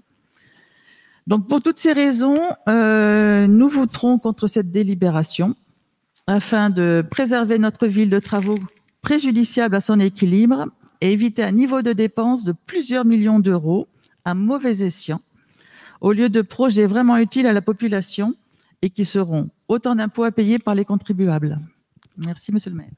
Donc, pour toutes ces raisons, euh, nous voterons contre cette délibération afin de préserver notre ville de travaux préjudiciables à son équilibre et éviter un niveau de dépenses de plusieurs millions d'euros à mauvais escient, au lieu de projets vraiment utiles à la population et qui seront autant d'impôts à payer par les contribuables. Merci, monsieur le maire.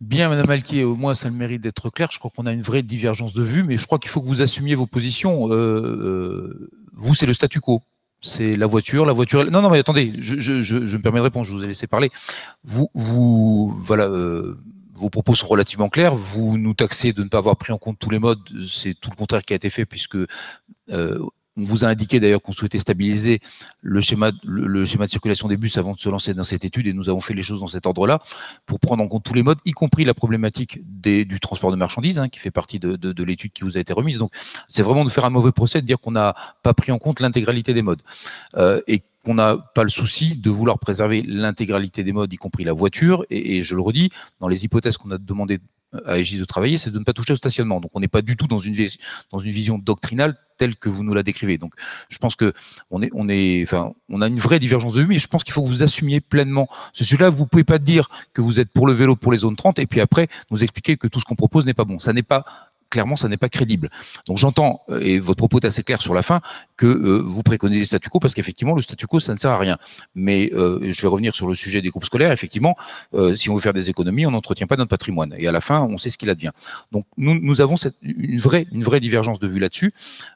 Bien, Madame Alquier, au moins ça le mérite d'être clair. Je crois qu'on a une vraie divergence de vues, mais je crois qu'il faut que vous assumiez vos positions. Euh, euh, vous, c'est le statu quo. C'est la voiture, la voiture. Non, non, mais attendez, je, me permets de répondre. Je vous ai laissé parler. Vous, vous, voilà. Euh, vos propos sont relativement clairs. Vous nous taxez de ne pas avoir pris en compte tous les modes. C'est tout le contraire qui a été fait, puisque on vous a indiqué d'ailleurs qu'on souhaitait stabiliser le schéma, de circulation des bus avant de se lancer dans cette étude et nous avons fait les choses dans cet ordre-là pour prendre en compte tous les modes, y compris la problématique du transport de marchandises hein, qui fait partie de, de, de l'étude qui vous a été remise. Donc c'est vraiment de faire un mauvais procès de dire qu'on n'a pas pris en compte l'intégralité des modes. Euh, qu'on n'a pas le souci de vouloir préserver l'intégralité des modes, y compris la voiture. Et, je le redis, dans les hypothèses qu'on a demandé à Aegis de travailler, c'est de ne pas toucher au stationnement. Donc on n'est pas du tout dans une, dans une vision doctrinale telle que vous nous la décrivez. Donc je pense que on est, a une vraie divergence de vue, mais je pense qu'il faut que vous assumiez pleinement ce sujet-là. Vous pouvez pas dire que vous êtes pour le vélo pour les zones 30 et puis après nous expliquer que tout ce qu'on propose n'est pas bon. Ça n'est pas clairement, ça n'est pas crédible. Donc j'entends, euh, et votre propos est assez clair sur la fin, que euh, vous préconisez le statu quo, parce qu'effectivement, le statu quo, ça ne sert à rien. Mais euh, je vais revenir sur le sujet des groupes scolaires. Effectivement, si on veut faire des économies, on n'entretient pas notre patrimoine. Et à la fin, on sait ce qu'il advient. Donc nous, avons une, vraie, une vraie divergence de vue là-dessus.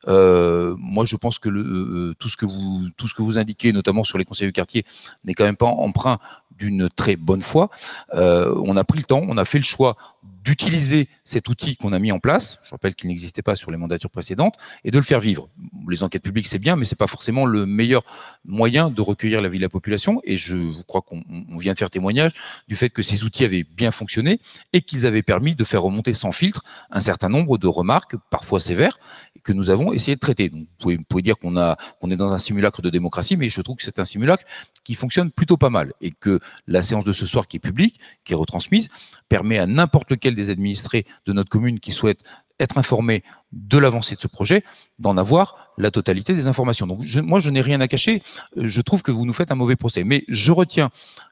moi, je pense que tout, ce que vous, tout ce que vous indiquez, notamment sur les conseils du quartier, n'est quand même pas emprunt d'une très bonne foi. on a pris le temps, on a fait le choix d'utiliser cet outil qu'on a mis en place, je rappelle qu'il n'existait pas sur les mandatures précédentes, et de le faire vivre. Les enquêtes publiques, c'est bien, mais c'est pas forcément le meilleur moyen de recueillir la vie de la population, et je crois qu'on vient de faire témoignage du fait que ces outils avaient bien fonctionné et qu'ils avaient permis de faire remonter sans filtre un certain nombre de remarques, parfois sévères, que nous avons essayé de traiter. Vous, pouvez, dire qu'on a est dans un simulacre de démocratie, mais je trouve que c'est un simulacre qui fonctionne plutôt pas mal, et que la séance de ce soir qui est publique, qui est retransmise, permet à n'importe lequel des administrés de notre commune qui souhaitent être informés de l'avancée de ce projet, d'en avoir la totalité des informations. Donc moi, je n'ai rien à cacher. Je trouve que vous nous faites un mauvais procès. Mais je retiens,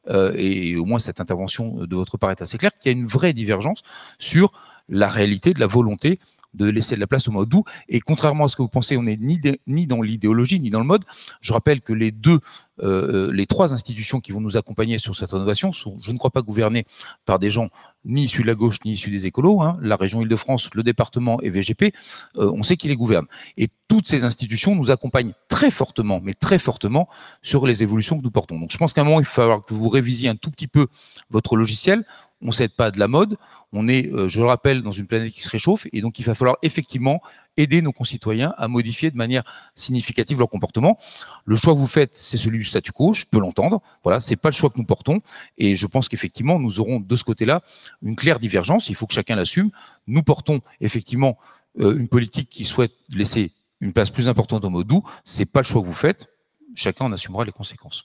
euh, et au moins cette intervention de votre part est assez claire, qu'il y a une vraie divergence sur la réalité de la volonté de laisser de la place au mode doux. Et contrairement à ce que vous pensez, on n'est ni, dans l'idéologie, ni dans le mode. Je rappelle que les deux, euh, les trois institutions qui vont nous accompagner sur cette rénovation sont, je ne crois pas, gouvernées par des gens ni issus de la gauche, ni issus des écolos. Hein. La région Île-de-France, le département et VGP, euh, on sait qui les gouverne. Et toutes ces institutions nous accompagnent très fortement, mais très fortement, sur les évolutions que nous portons. Donc je pense qu'à un moment, il va falloir que vous révisiez un tout petit peu votre logiciel on ne s'aide pas de la mode, on est, euh, je le rappelle, dans une planète qui se réchauffe, et donc il va falloir effectivement aider nos concitoyens à modifier de manière significative leur comportement. Le choix que vous faites, c'est celui du statu quo, je peux l'entendre. Voilà, c'est pas le choix que nous portons, et je pense qu'effectivement, nous aurons de ce côté-là une claire divergence. Il faut que chacun l'assume. Nous portons effectivement euh, une politique qui souhaite laisser une place plus importante au mode doux. C'est pas le choix que vous faites. Chacun en assumera les conséquences.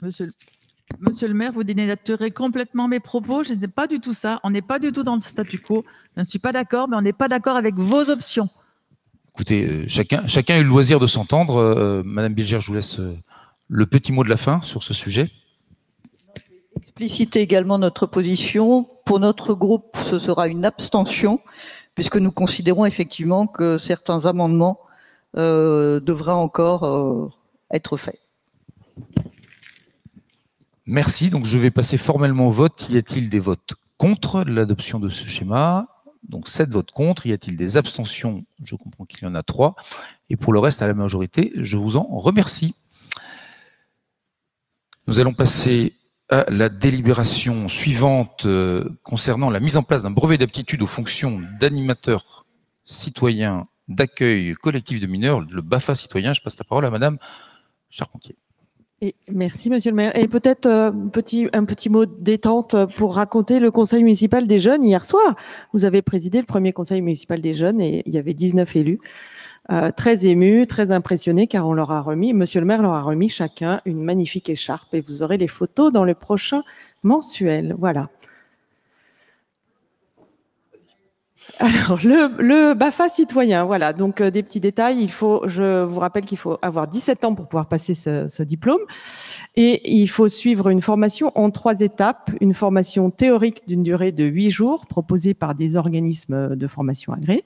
Monsieur Monsieur le maire, vous dénaturez complètement mes propos. Je n'ai pas du tout ça. On n'est pas du tout dans le statu quo. Je ne suis pas d'accord, mais on n'est pas d'accord avec vos options. Écoutez, euh, chacun, chacun a eu le loisir de s'entendre. Euh, Madame Bilger, je vous laisse euh, le petit mot de la fin sur ce sujet. Expliciter également notre position. Pour notre groupe, ce sera une abstention, puisque nous considérons effectivement que certains amendements devraient encore être faits. Merci. Donc, je vais passer formellement au vote. Y a-t-il des votes contre l'adoption de ce schéma? Donc, sept votes contre. Y a-t-il des abstentions? Je comprends qu'il y en a trois. Et pour le reste, à la majorité, je vous en remercie. Nous allons passer à la délibération suivante euh, concernant la mise en place d'un brevet d'aptitude aux fonctions d'animateur citoyen d'accueil collectif de mineurs, le BAFA citoyen. Je passe la parole à Madame Charpentier. Et merci, monsieur le maire. Et peut-être euh, un petit mot détente pour raconter le conseil municipal des jeunes hier soir. Vous avez présidé le premier conseil municipal des jeunes et il y avait 19 élus. Euh, très émus, très impressionnés car on leur a remis, monsieur le maire leur a remis chacun une magnifique écharpe et vous aurez les photos dans le prochain mensuel. Voilà. Alors, le, BAFA citoyen, voilà, donc euh, des petits détails. Il faut, je vous rappelle qu'il faut avoir 17 ans pour pouvoir passer ce, diplôme. Et il faut suivre une formation en trois étapes. Une formation théorique d'une durée de 8 jours, proposée par des organismes de formation agréés.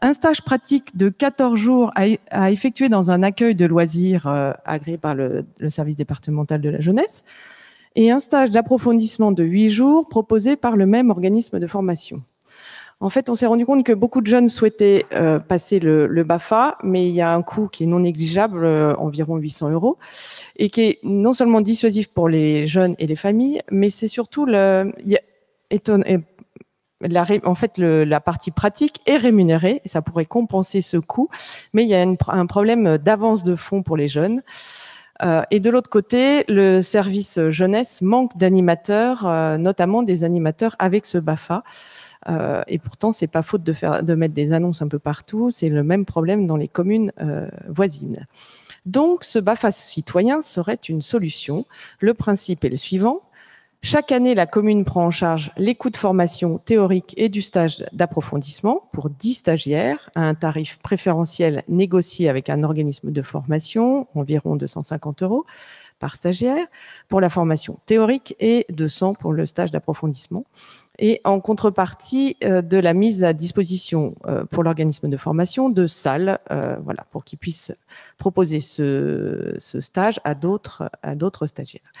Un stage pratique de 14 jours à, effectuer dans un accueil de loisirs euh, agréé par le, le service départemental de la jeunesse. Et un stage d'approfondissement de 8 jours proposé par le même organisme de formation. En fait, on s'est rendu compte que beaucoup de jeunes souhaitaient euh, passer le, BAFA, mais il y a un coût qui est non négligeable, euh, environ 800 euros, et qui est non seulement dissuasif pour les jeunes et les familles, mais c'est surtout le, la, en fait, la partie pratique est rémunérée, et ça pourrait compenser ce coût, mais il y a un problème d'avance de fonds pour les jeunes. Euh, et de l'autre côté, le service jeunesse manque d'animateurs, notamment des animateurs avec ce BAFA. Euh, et pourtant, c'est pas faute de, faire, de mettre des annonces un peu partout. C'est le même problème dans les communes euh, voisines. Donc, ce BAFA citoyen serait une solution. Le principe est le suivant. Chaque année, la commune prend en charge les coûts de formation théorique et du stage d'approfondissement pour 10 stagiaires à un tarif préférentiel négocié avec un organisme de formation, environ 250 euros par stagiaire pour la formation théorique et 200 pour le stage d'approfondissement et en contrepartie euh, de la mise à disposition euh, pour l'organisme de formation de salles, euh, voilà, pour qu'ils puissent proposer ce, stage à d'autres à d'autres stagiaires.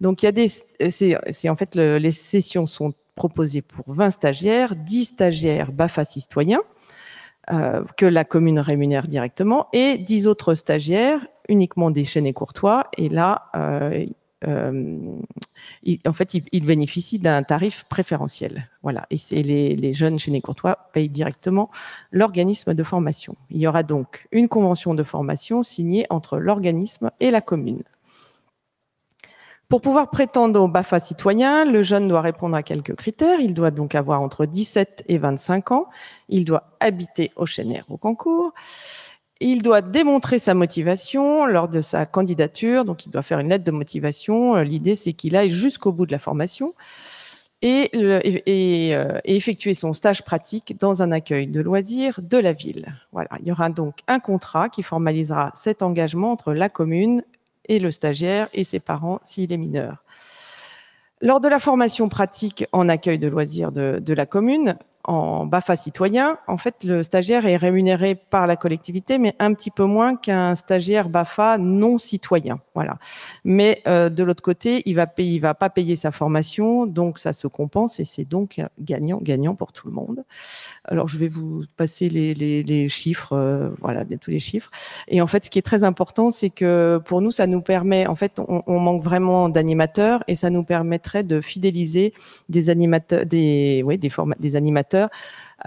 Donc il y a des, c'est en fait les sessions sont proposées pour 20 stagiaires, 10 stagiaires BAFA citoyens que la commune rémunère directement et 10 autres stagiaires uniquement des chaînes et courtois. Et là, euh, en fait, ils, bénéficient d'un tarif préférentiel. Voilà. Et les, jeunes chez Courtois payent directement l'organisme de formation. Il y aura donc une convention de formation signée entre l'organisme et la commune. Pour pouvoir prétendre au BAFA citoyen, le jeune doit répondre à quelques critères. Il doit donc avoir entre 17 et 25 ans. Il doit habiter au Chénère au concours. Il doit démontrer sa motivation lors de sa candidature, donc il doit faire une lettre de motivation. Euh, l'idée, c'est qu'il aille jusqu'au bout de la formation et, euh, effectuer son stage pratique dans un accueil de loisirs de la ville. Il y aura donc un contrat qui formalisera cet engagement entre la commune et le stagiaire et ses parents s'il est mineur. Lors de la formation pratique en accueil de loisirs de la commune, en BAFA citoyen, en fait, le stagiaire est rémunéré par la collectivité, mais un petit peu moins qu'un stagiaire BAFA non citoyen. Voilà. Mais euh, de l'autre côté, il va payer, va pas payer sa formation, donc ça se compense et c'est donc gagnant, gagnant pour tout le monde. Alors, je vais vous passer les, chiffres, euh, voilà, tous les chiffres. Et en fait, ce qui est très important, c'est que pour nous, ça nous permet, en fait, on, manque vraiment d'animateurs et ça nous permettrait de fidéliser des animateurs, des, ouais, des, des animateurs acteurs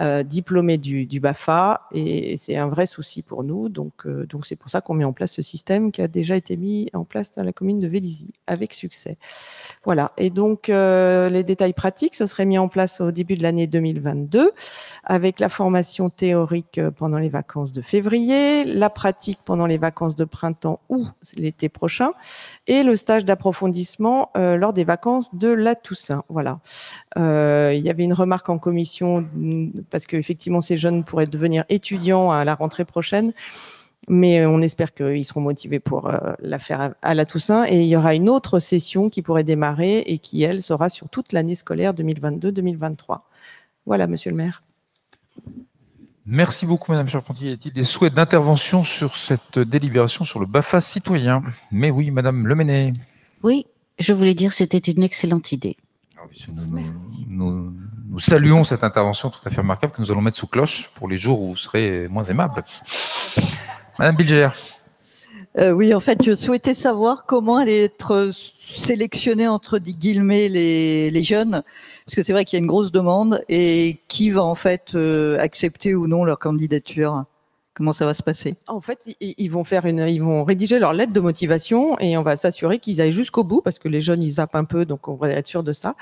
euh, diplômés du, BAFA et c'est un vrai souci pour nous. Donc, euh, donc c'est pour ça qu'on met en place ce système qui a déjà été mis en place dans la commune de Vélizy avec succès. Voilà. Et donc euh, les détails pratiques, ce serait mis en place au début de l'année 2022 avec la formation théorique pendant les vacances de février, la pratique pendant les vacances de printemps ou l'été prochain et le stage d'approfondissement lors des vacances de la Toussaint. Voilà. il y avait une remarque en commission parce qu'effectivement, ces jeunes pourraient devenir étudiants à la rentrée prochaine. Mais on espère qu'ils seront motivés pour euh, la faire à, la Toussaint. Et il y aura une autre session qui pourrait démarrer et qui, elle, sera sur toute l'année scolaire 2022-2023. Voilà, monsieur le maire. Merci beaucoup, Madame Charpentier. Y a-t-il des souhaits d'intervention sur cette délibération sur le BAFA citoyen? Mais oui, Madame Lemenet. Oui, je voulais dire que c'était une excellente idée. Ah nous, saluons cette intervention tout à fait remarquable que nous allons mettre sous cloche pour les jours où vous serez moins aimable. Madame Bilger. Euh, oui, en fait, je souhaitais savoir comment allait être sélectionner entre guillemets les, les jeunes Parce que c'est vrai qu'il y a une grosse demande et qui va en fait euh, accepter ou non leur candidature? Comment ça va se passer? En fait, ils ils vont faire une, ils vont rédiger leur lettre de motivation et on va s'assurer qu'ils aillent jusqu'au bout parce que les jeunes ils zappent un peu, donc on va être sûr de ça.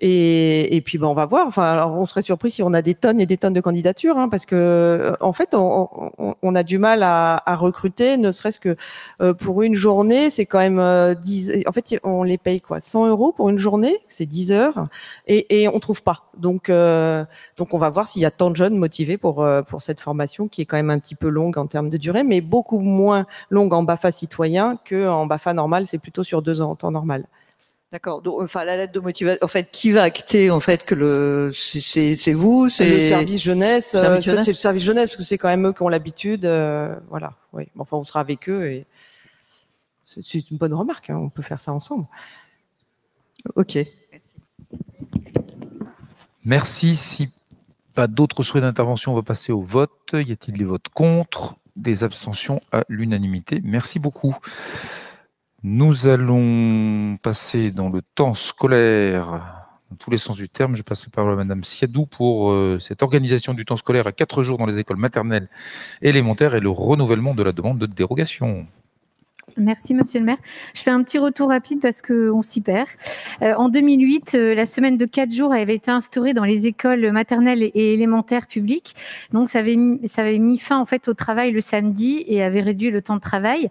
Et, et puis ben, on va voir. Enfin, alors on serait surpris si on a des tonnes et des tonnes de candidatures, hein, parce que euh, en fait, on, on- on a du mal à, à recruter, ne serait-ce que euh, pour une journée, c'est quand même euh, 10. En fait, on les paye quoi 100 euros pour une journée, c'est 10 heures, et, et on trouve pas. Donc, euh, donc on va voir s'il y a tant de jeunes motivés pour euh, pour cette formation qui est quand même un petit peu longue en termes de durée, mais beaucoup moins longue en BAFA citoyen que en BAFA normal. C'est plutôt sur deux ans en temps normal. D'accord. Donc, Enfin, la lettre de motivation. En fait, qui va acter en fait que le c'est- vous, c'est le service jeunesse, euh, jeunesse c'est le service jeunesse parce que c'est quand même eux qui ont l'habitude. euh, voilà, oui. Enfin, on sera avec eux et c'est c'est une bonne remarque. hein, on peut faire ça ensemble. Ok. Merci. Si pas d'autres souhaits d'intervention, on va passer au vote. Y a-t-il des votes contre Des abstentions à l'unanimité? Merci beaucoup. Nous allons passer dans le temps scolaire, dans tous les sens du terme. Je passe la parole à Madame Siadou pour euh, cette organisation du temps scolaire à quatre jours dans les écoles maternelles élémentaires et le renouvellement de la demande de dérogation. Merci, monsieur le maire. Je fais un petit retour rapide parce qu'on s'y perd. Euh, en 2008, euh, la semaine de quatre jours avait été instaurée dans les écoles maternelles et élémentaires publiques. Donc, ça avait, mis, ça avait mis fin en fait au travail le samedi et avait réduit le temps de travail.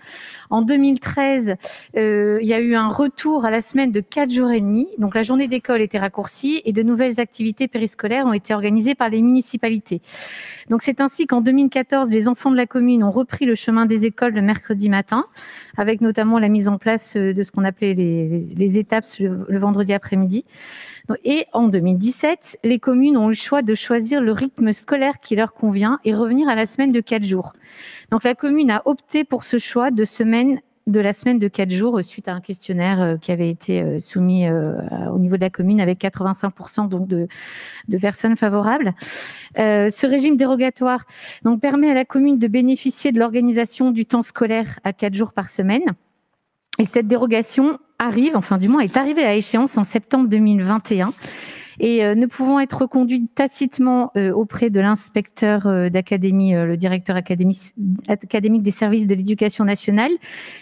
En 2013, euh, il y a eu un retour à la semaine de quatre jours et demi. Donc, la journée d'école était raccourcie et de nouvelles activités périscolaires ont été organisées par les municipalités. Donc, c'est ainsi qu'en 2014, les enfants de la commune ont repris le chemin des écoles le mercredi matin avec notamment la mise en place euh, de ce qu'on appelait les, étapes le, vendredi après-midi. Et en 2017, les communes ont eu le choix de choisir le rythme scolaire qui leur convient et revenir à la semaine de quatre jours. Donc la commune a opté pour ce choix de semaine de la semaine de quatre jours suite à un questionnaire euh, qui avait été euh, soumis euh, au niveau de la commune avec 85% donc de, personnes favorables. Ce régime dérogatoire donc, permet à la commune de bénéficier de l'organisation du temps scolaire à quatre jours par semaine. Et cette dérogation arrive, enfin du moins est arrivée à échéance en septembre 2021 et euh, ne pouvant être reconduite tacitement euh, auprès de l'inspecteur euh, d'académie, le directeur académi- académique des services de l'éducation nationale,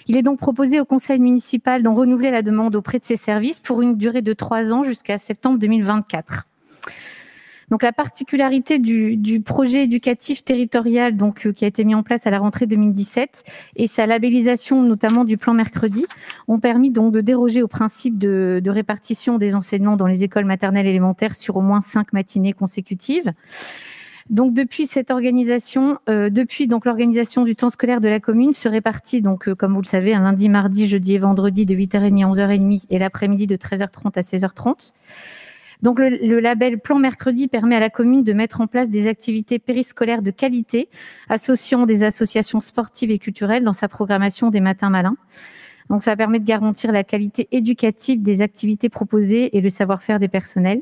il est donc proposé au conseil municipal d'en renouveler la demande auprès de ces services pour une durée de trois ans jusqu'à septembre 2024. Donc la particularité du, projet éducatif territorial donc, euh, qui a été mis en place à la rentrée 2017 et sa labellisation notamment du plan mercredi ont permis donc de déroger au principe de, de répartition des enseignements dans les écoles maternelles élémentaires sur au moins cinq matinées consécutives. Donc depuis cette organisation, euh, depuis donc l'organisation du temps scolaire de la commune se répartit donc euh, comme vous le savez un lundi, mardi, jeudi et vendredi de 8h30 à 11h30 et l'après-midi de 13h30 à 16h30. Donc le, label Plan Mercredi permet à la commune de mettre en place des activités périscolaires de qualité, associant des associations sportives et culturelles dans sa programmation des matins malins. Donc ça permet de garantir la qualité éducative des activités proposées et le savoir-faire des personnels.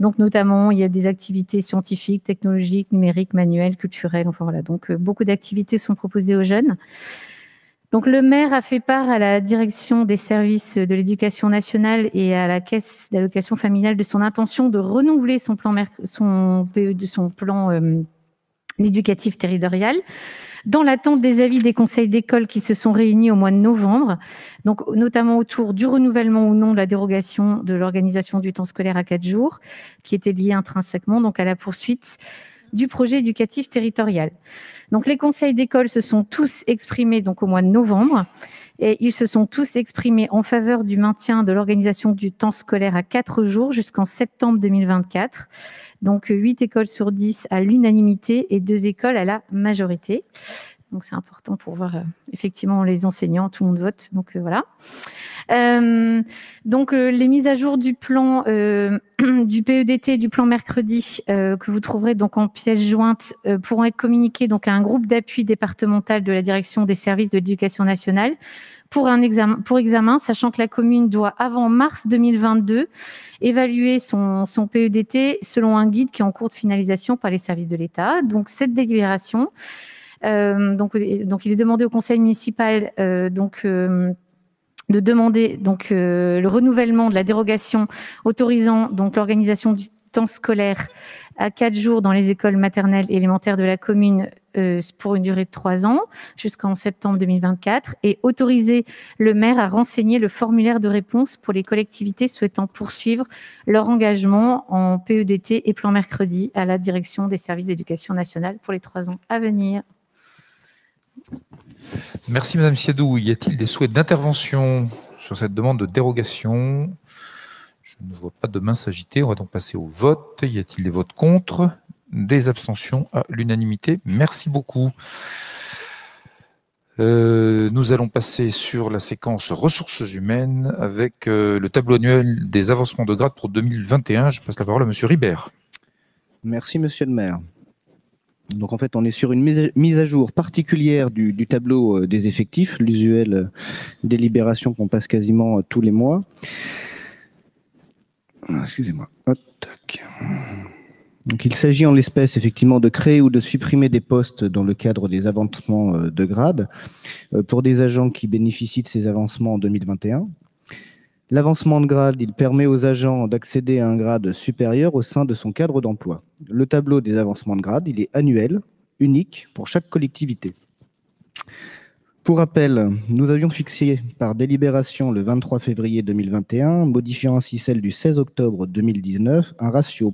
Donc notamment, il y a des activités scientifiques, technologiques, numériques, manuelles, culturelles. Enfin voilà, donc euh, beaucoup d'activités sont proposées aux jeunes. Donc le maire a fait part à la direction des services de l'éducation nationale et à la caisse d'allocation familiale de son intention de renouveler son plan, plan euh, éducatif territorial dans l'attente des avis des conseils d'école qui se sont réunis au mois de novembre, donc notamment autour du renouvellement ou non de la dérogation de l'organisation du temps scolaire à quatre jours, qui était liée intrinsèquement donc à la poursuite du projet éducatif territorial. Donc les conseils d'école se sont tous exprimés donc au mois de novembre et ils se sont tous exprimés en faveur du maintien de l'organisation du temps scolaire à quatre jours jusqu'en septembre 2024. Donc huit écoles sur 10 à l'unanimité et deux écoles à la majorité. Donc c'est important pour voir euh, effectivement les enseignants, tout le monde vote. Donc euh, voilà. Euh, donc euh, les mises à jour du plan euh, [clears throat] du PEDT, du plan mercredi euh, que vous trouverez donc en pièce jointe euh, pourront être communiquées donc à un groupe d'appui départemental de la direction des services de l'éducation nationale pour un examen, pour examen, sachant que la commune doit avant mars 2022 évaluer son, son PEDT selon un guide qui est en cours de finalisation par les services de l'État. Donc cette délibération euh, donc, donc, il est demandé au conseil municipal euh, donc, euh, de demander donc euh, le renouvellement de la dérogation autorisant donc l'organisation du temps scolaire à quatre jours dans les écoles maternelles et élémentaires de la commune euh, pour une durée de trois ans jusqu'en septembre 2024 et autoriser le maire à renseigner le formulaire de réponse pour les collectivités souhaitant poursuivre leur engagement en PEDT et plan mercredi à la direction des services d'éducation nationale pour les trois ans à venir. Merci Madame Siadou. Y a-t-il des souhaits d'intervention sur cette demande de dérogation? Je ne vois pas de main s'agiter. On va donc passer au vote. Y a-t-il des votes contre? Des abstentions à l'unanimité. Merci beaucoup. Euh, nous allons passer sur la séquence ressources humaines avec euh, le tableau annuel des avancements de grade pour 2021. Je passe la parole à Monsieur Ribert. Merci, monsieur le maire. Donc en fait, on est sur une mise à- jour particulière du, tableau euh, des effectifs, l'usuel euh, délibération qu'on passe quasiment euh, tous les mois. Ah, Excusez-moi. Donc il s'agit en l'espèce effectivement de créer ou de supprimer des postes dans le cadre des avancements de grade pour des agents qui bénéficient de ces avancements en 2021. L'avancement de grade, permet aux agents d'accéder à un grade supérieur au sein de son cadre d'emploi. Le tableau des avancements de grade, est annuel, unique pour chaque collectivité. Pour rappel, nous avions fixé par délibération le 23 février 2021, modifiant ainsi celle du 16 octobre 2019, un ratio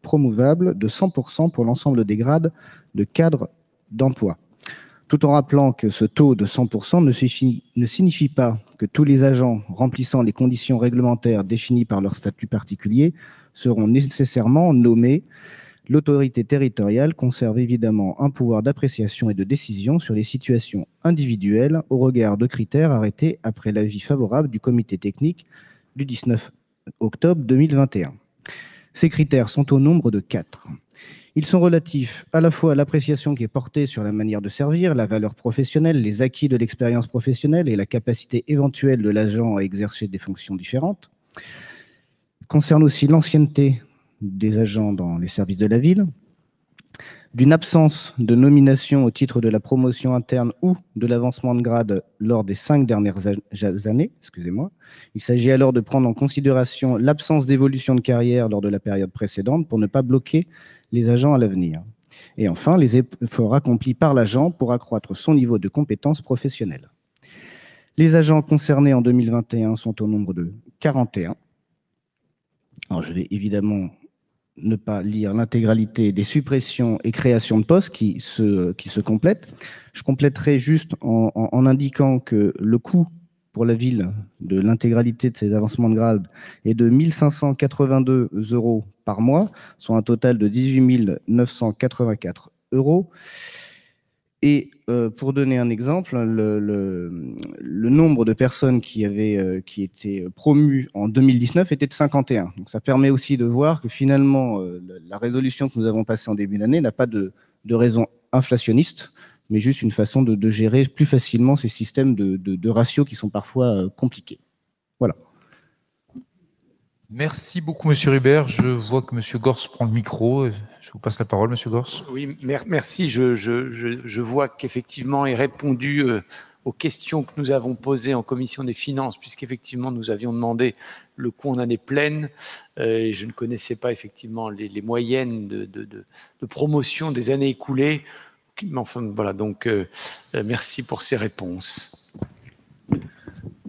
promouvable de 100% pour l'ensemble des grades de cadre d'emploi tout en rappelant que ce taux de 100% ne signifie, ne signifie pas que tous les agents remplissant les conditions réglementaires définies par leur statut particulier seront nécessairement nommés. L'autorité territoriale conserve évidemment un pouvoir d'appréciation et de décision sur les situations individuelles au regard de critères arrêtés après l'avis favorable du comité technique du 19 octobre 2021. Ces critères sont au nombre de quatre. Ils sont relatifs à la fois à l'appréciation qui est portée sur la manière de servir, la valeur professionnelle, les acquis de l'expérience professionnelle et la capacité éventuelle de l'agent à exercer des fonctions différentes. Concerne aussi l'ancienneté des agents dans les services de la ville, d'une absence de nomination au titre de la promotion interne ou de l'avancement de grade lors des cinq dernières années. Excusez-moi. Il s'agit alors de prendre en considération l'absence d'évolution de carrière lors de la période précédente pour ne pas bloquer les agents à l'avenir. Et enfin, les efforts accomplis par l'agent pour accroître son niveau de compétences professionnelles. Les agents concernés en 2021 sont au nombre de 41. Alors, je vais évidemment ne pas lire l'intégralité des suppressions et créations de postes qui se, complètent. Je compléterai juste en indiquant que le coût pour la ville de l'intégralité de ces avancements de grade est de 1582 euros par mois, soit un total de 18 984 euros. Et euh, pour donner un exemple, le, nombre de personnes qui, avaient, euh, qui étaient promues en 2019 était de 51. Donc ça permet aussi de voir que finalement, euh, la, résolution que nous avons passée en début d'année n'a pas de, de raison inflationniste, mais juste une façon de, gérer plus facilement ces systèmes de, de- ratios qui sont parfois euh, compliqués. Merci beaucoup, Monsieur Ribert. Je vois que Monsieur Gors prend le micro. Je vous passe la parole, Monsieur Gors. Oui, mer- merci. Je, je- je- je vois qu'effectivement est répondu euh, aux questions que nous avons posées en commission des finances, puisqu'effectivement nous avions demandé le coût en année pleine. euh, je ne connaissais pas effectivement les, les moyennes de, de- de- de promotion des années écoulées. Mais enfin, voilà, donc euh, merci pour ces réponses.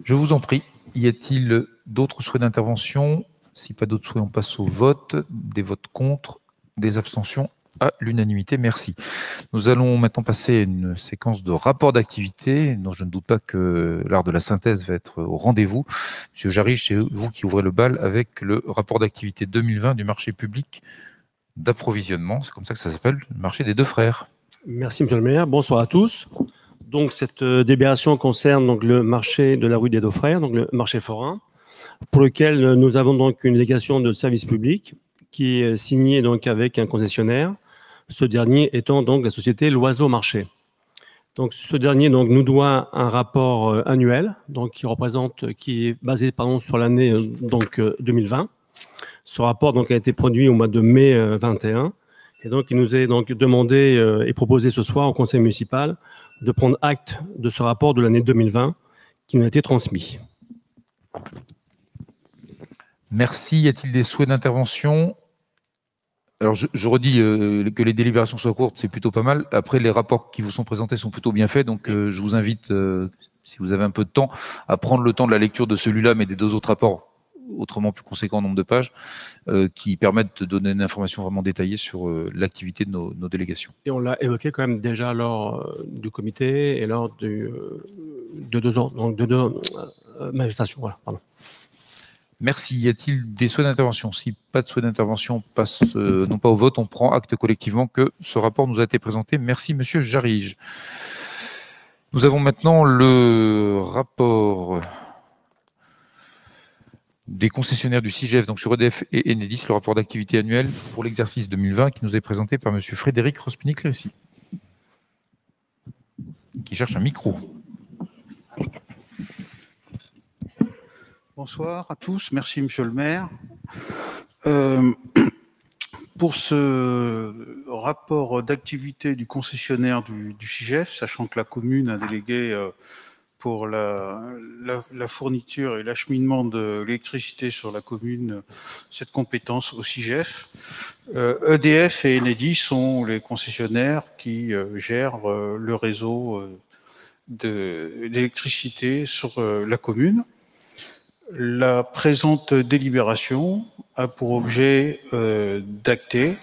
Je vous en prie. Y a-t-il d'autres souhaits d'intervention? Si pas d'autres souhaits, on passe au vote. Des votes contre, des abstentions à l'unanimité. Merci. Nous allons maintenant passer à une séquence de rapports d'activité dont je ne doute pas que l'art de la synthèse va être au rendez-vous. Monsieur Jarry, c'est vous qui ouvrez le bal avec le rapport d'activité 2020 du marché public d'approvisionnement. C'est comme ça que ça s'appelle, le marché des deux frères. Merci, Monsieur le maire. Bonsoir à tous. Donc, cette euh, délibération concerne donc, le marché de la rue des Deux Frères, donc le marché forain, pour lequel euh, nous avons donc une délégation de service public qui est signée donc avec un concessionnaire, ce dernier étant donc la société L'Oiseau Marché. Donc, ce dernier nous doit un rapport euh, annuel qui, représente, qui est basé pardon, sur l'année euh, donc, euh, 2020. Ce rapport donc, a été produit au mois de mai euh, 21. Et donc, il nous est donc demandé euh, et proposé ce soir au conseil municipal de prendre acte de ce rapport de l'année 2020 qui nous a été transmis. Merci. Y a-t-il des souhaits d'intervention? Alors, je, je redis euh, que les délibérations soient courtes, c'est plutôt pas mal. Après, les rapports qui vous sont présentés sont plutôt bien faits, donc euh, je vous invite, euh, si vous avez un peu de temps, à prendre le temps de la lecture de celui-là, mais des deux autres rapports autrement plus conséquents en nombre de pages, qui permettent de donner une information vraiment détaillée sur l'activité de nos, nos délégations. Et on l'a évoqué quand même déjà lors du comité et lors du, de deux donc de deux manifestations. Voilà, pardon. Merci. Y a-t-il des souhaits d'intervention? Si pas de souhaits d'intervention, on passe euh, non pas au vote, on prend acte collectivement que ce rapport nous a été présenté. Merci, Monsieur Jarige. Nous avons maintenant le rapport des concessionnaires du CIGEF, donc sur EDF et Enedis, le rapport d'activité annuel pour l'exercice 2020 qui nous est présenté par Monsieur Frédéric Rospini-Cléry, qui cherche un micro. Bonsoir à tous, merci Monsieur le maire. Euh, [clears throat] pour ce rapport d'activité du concessionnaire du, CIGEF, sachant que la commune a délégué euh, pour la, fourniture et l'acheminement de l'électricité sur la commune cette compétence au CIGEF, euh, EDF et Enedis sont les concessionnaires qui gèrent le réseau d'électricité sur la commune. La présente délibération a pour objet euh, d'acter,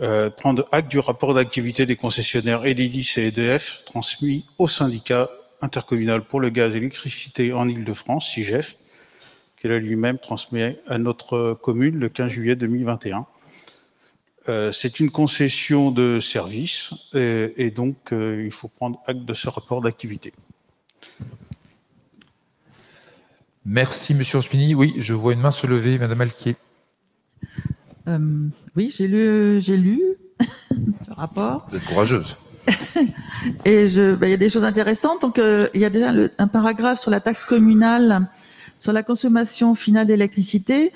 euh, prendre acte du rapport d'activité des concessionnaires Enedis et EDF transmis au syndicat intercommunal pour le gaz et l'électricité en Ile-de-France, SIGEF, qu'il a lui-même transmis à notre commune le 15 juillet 2021. Euh, C'est une concession de service et, donc il faut prendre acte de ce rapport d'activité. Merci, Monsieur Rospini. Oui, je vois une main se lever, Madame Alquier. Euh, oui, j'ai lu, j'ai lu [laughs] ce rapport. Vous êtes courageuse. [laughs] Et je, ben, il y a des choses intéressantes. Donc, euh, il y a déjà le- un paragraphe sur la taxe communale sur la consommation finale d'électricité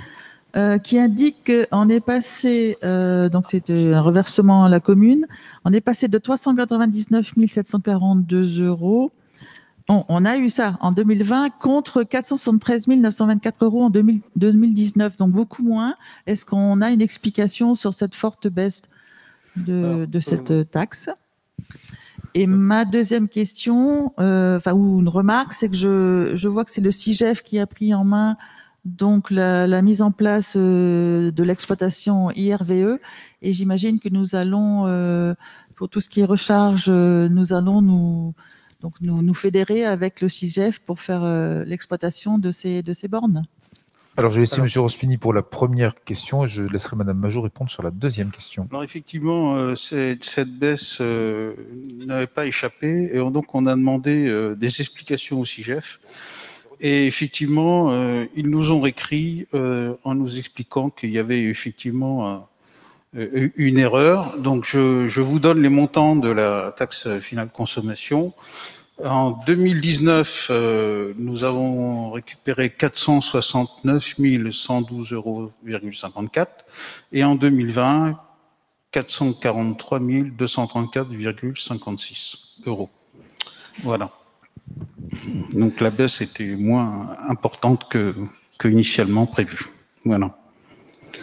euh, qui indique qu'on est passé, euh, donc c'était un reversement à la commune, on est passé de 399 742 euros. On, on a eu ça en 2020 contre 473 924 euros en 2000 2019, donc beaucoup moins. Est-ce qu'on a une explication sur cette forte baisse de, de cette euh, taxe? Et ma deuxième question, euh, enfin ou une remarque, c'est que je, je vois que c'est le CIGEF qui a pris en main donc la, la mise en place euh, de l'exploitation IRVE et j'imagine que nous allons euh, pour tout ce qui est recharge, euh, nous allons nous donc nous, nous fédérer avec le CIGEF pour faire euh, l'exploitation de ces de ces bornes. Alors, je vais laisser Monsieur Rospini pour la première question et je laisserai Madame Majot répondre sur la deuxième question. Alors effectivement, euh, cette baisse euh, n'avait pas échappé et on- donc on a demandé euh, des explications au CIGEF. Et effectivement, euh, ils nous ont écrit euh, en nous expliquant qu'il y avait effectivement un- une erreur. Donc je, je vous donne les montants de la taxe finale consommation. En 2019, euh, nous avons récupéré 469 112,54 euros et en 2020, 443 234,56 euros. Voilà. Donc la baisse était moins importante que, que initialement prévu. Voilà.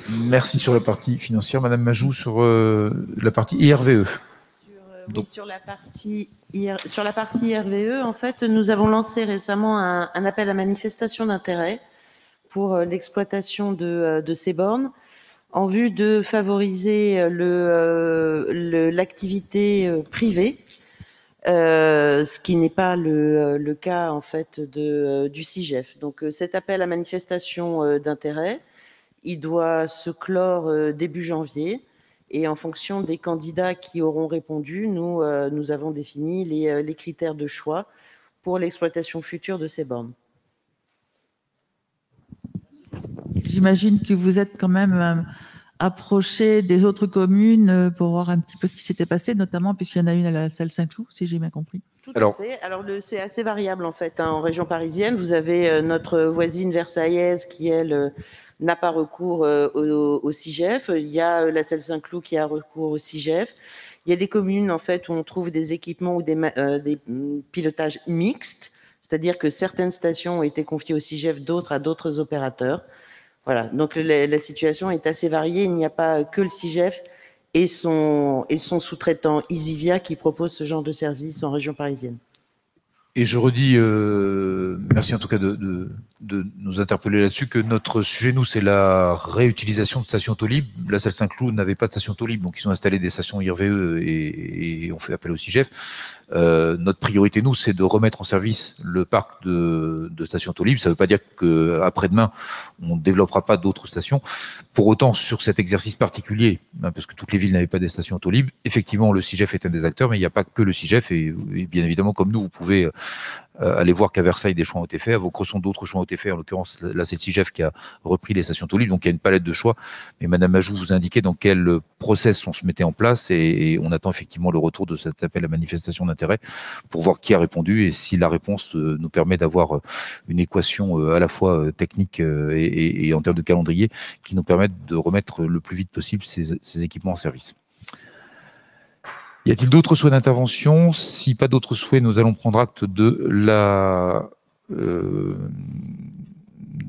Merci sur la partie financière. Madame Majou sur euh, la partie IRVE. Oui, sur la partie IR sur la partie RVE, en fait, nous avons lancé récemment un, un appel à manifestation d'intérêt pour euh, l'exploitation de, euh, de ces bornes en vue de favoriser euh, le, euh, le- l'activité euh, privée, euh, ce qui n'est pas le, euh, le cas en fait de, euh, du CIGEF. Donc euh, cet appel à manifestation euh, d'intérêt, il doit se clore euh, début janvier. Et en fonction des candidats qui auront répondu, nous, euh, nous avons défini les, euh, les critères de choix pour l'exploitation future de ces bornes. J'imagine que vous êtes quand même euh, approché des autres communes euh, pour voir un petit peu ce qui s'était passé, notamment puisqu'il y en a une à la salle Saint-Cloud, si j'ai bien compris. Tout à fait. Alors, le- c'est assez variable en fait. hein. En région parisienne, vous avez euh, notre voisine versaillaise qui, elle, euh, n'a pas recours euh, au, au CIGEF. Il y a euh, la Selle Saint-Cloud qui a recours au CIGEF. Il y a des communes en fait où on trouve des équipements ou des, euh, mm, pilotages mixtes, C'est-à-dire que certaines stations ont été confiées au CIGEF, d'autres à d'autres opérateurs. Voilà, donc la, la situation est assez variée. Il n'y a pas que le CIGEF et son, et son sous-traitant Isivia qui propose ce genre de service en région parisienne. Et je redis, euh, merci en tout cas de, nous interpeller là-dessus, que notre sujet, nous, c'est la réutilisation de stations Tolib. La salle Saint-Cloud n'avait pas de station Tolib, donc ils ont installé des stations IRVE et, et on fait appel au CIGEF. Euh, notre priorité, nous, c'est de remettre en service le parc de, de stations Tolib. Ça ne veut pas dire qu'après-demain, on ne développera pas d'autres stations. Pour autant, sur cet exercice particulier, hein, parce que toutes les villes n'avaient pas des stations Tolib, effectivement, le CIGEF est un des acteurs, mais il n'y a pas que le CIGEF. Et, et bien évidemment, comme nous, vous pouvez euh, allez voir qu'à Versailles, des choix ont été faits. À Vaucresson, d'autres choix ont été faits. En l'occurrence, là, c'est le CIGEF qui a repris les stations Tolib. Donc, il y a une palette de choix. Mais Madame Majou vous a indiqué dans quel process on se mettait en place et, on attend effectivement le retour de cet appel à manifestation d'intérêt pour voir qui a répondu et si la réponse euh, nous permet d'avoir euh, une équation euh, à la fois euh, technique euh, et, en termes de calendrier qui nous permette de remettre le plus vite possible ces équipements en service. Y a-t-il d'autres souhaits d'intervention? Si pas d'autres souhaits, nous allons prendre acte de la, euh,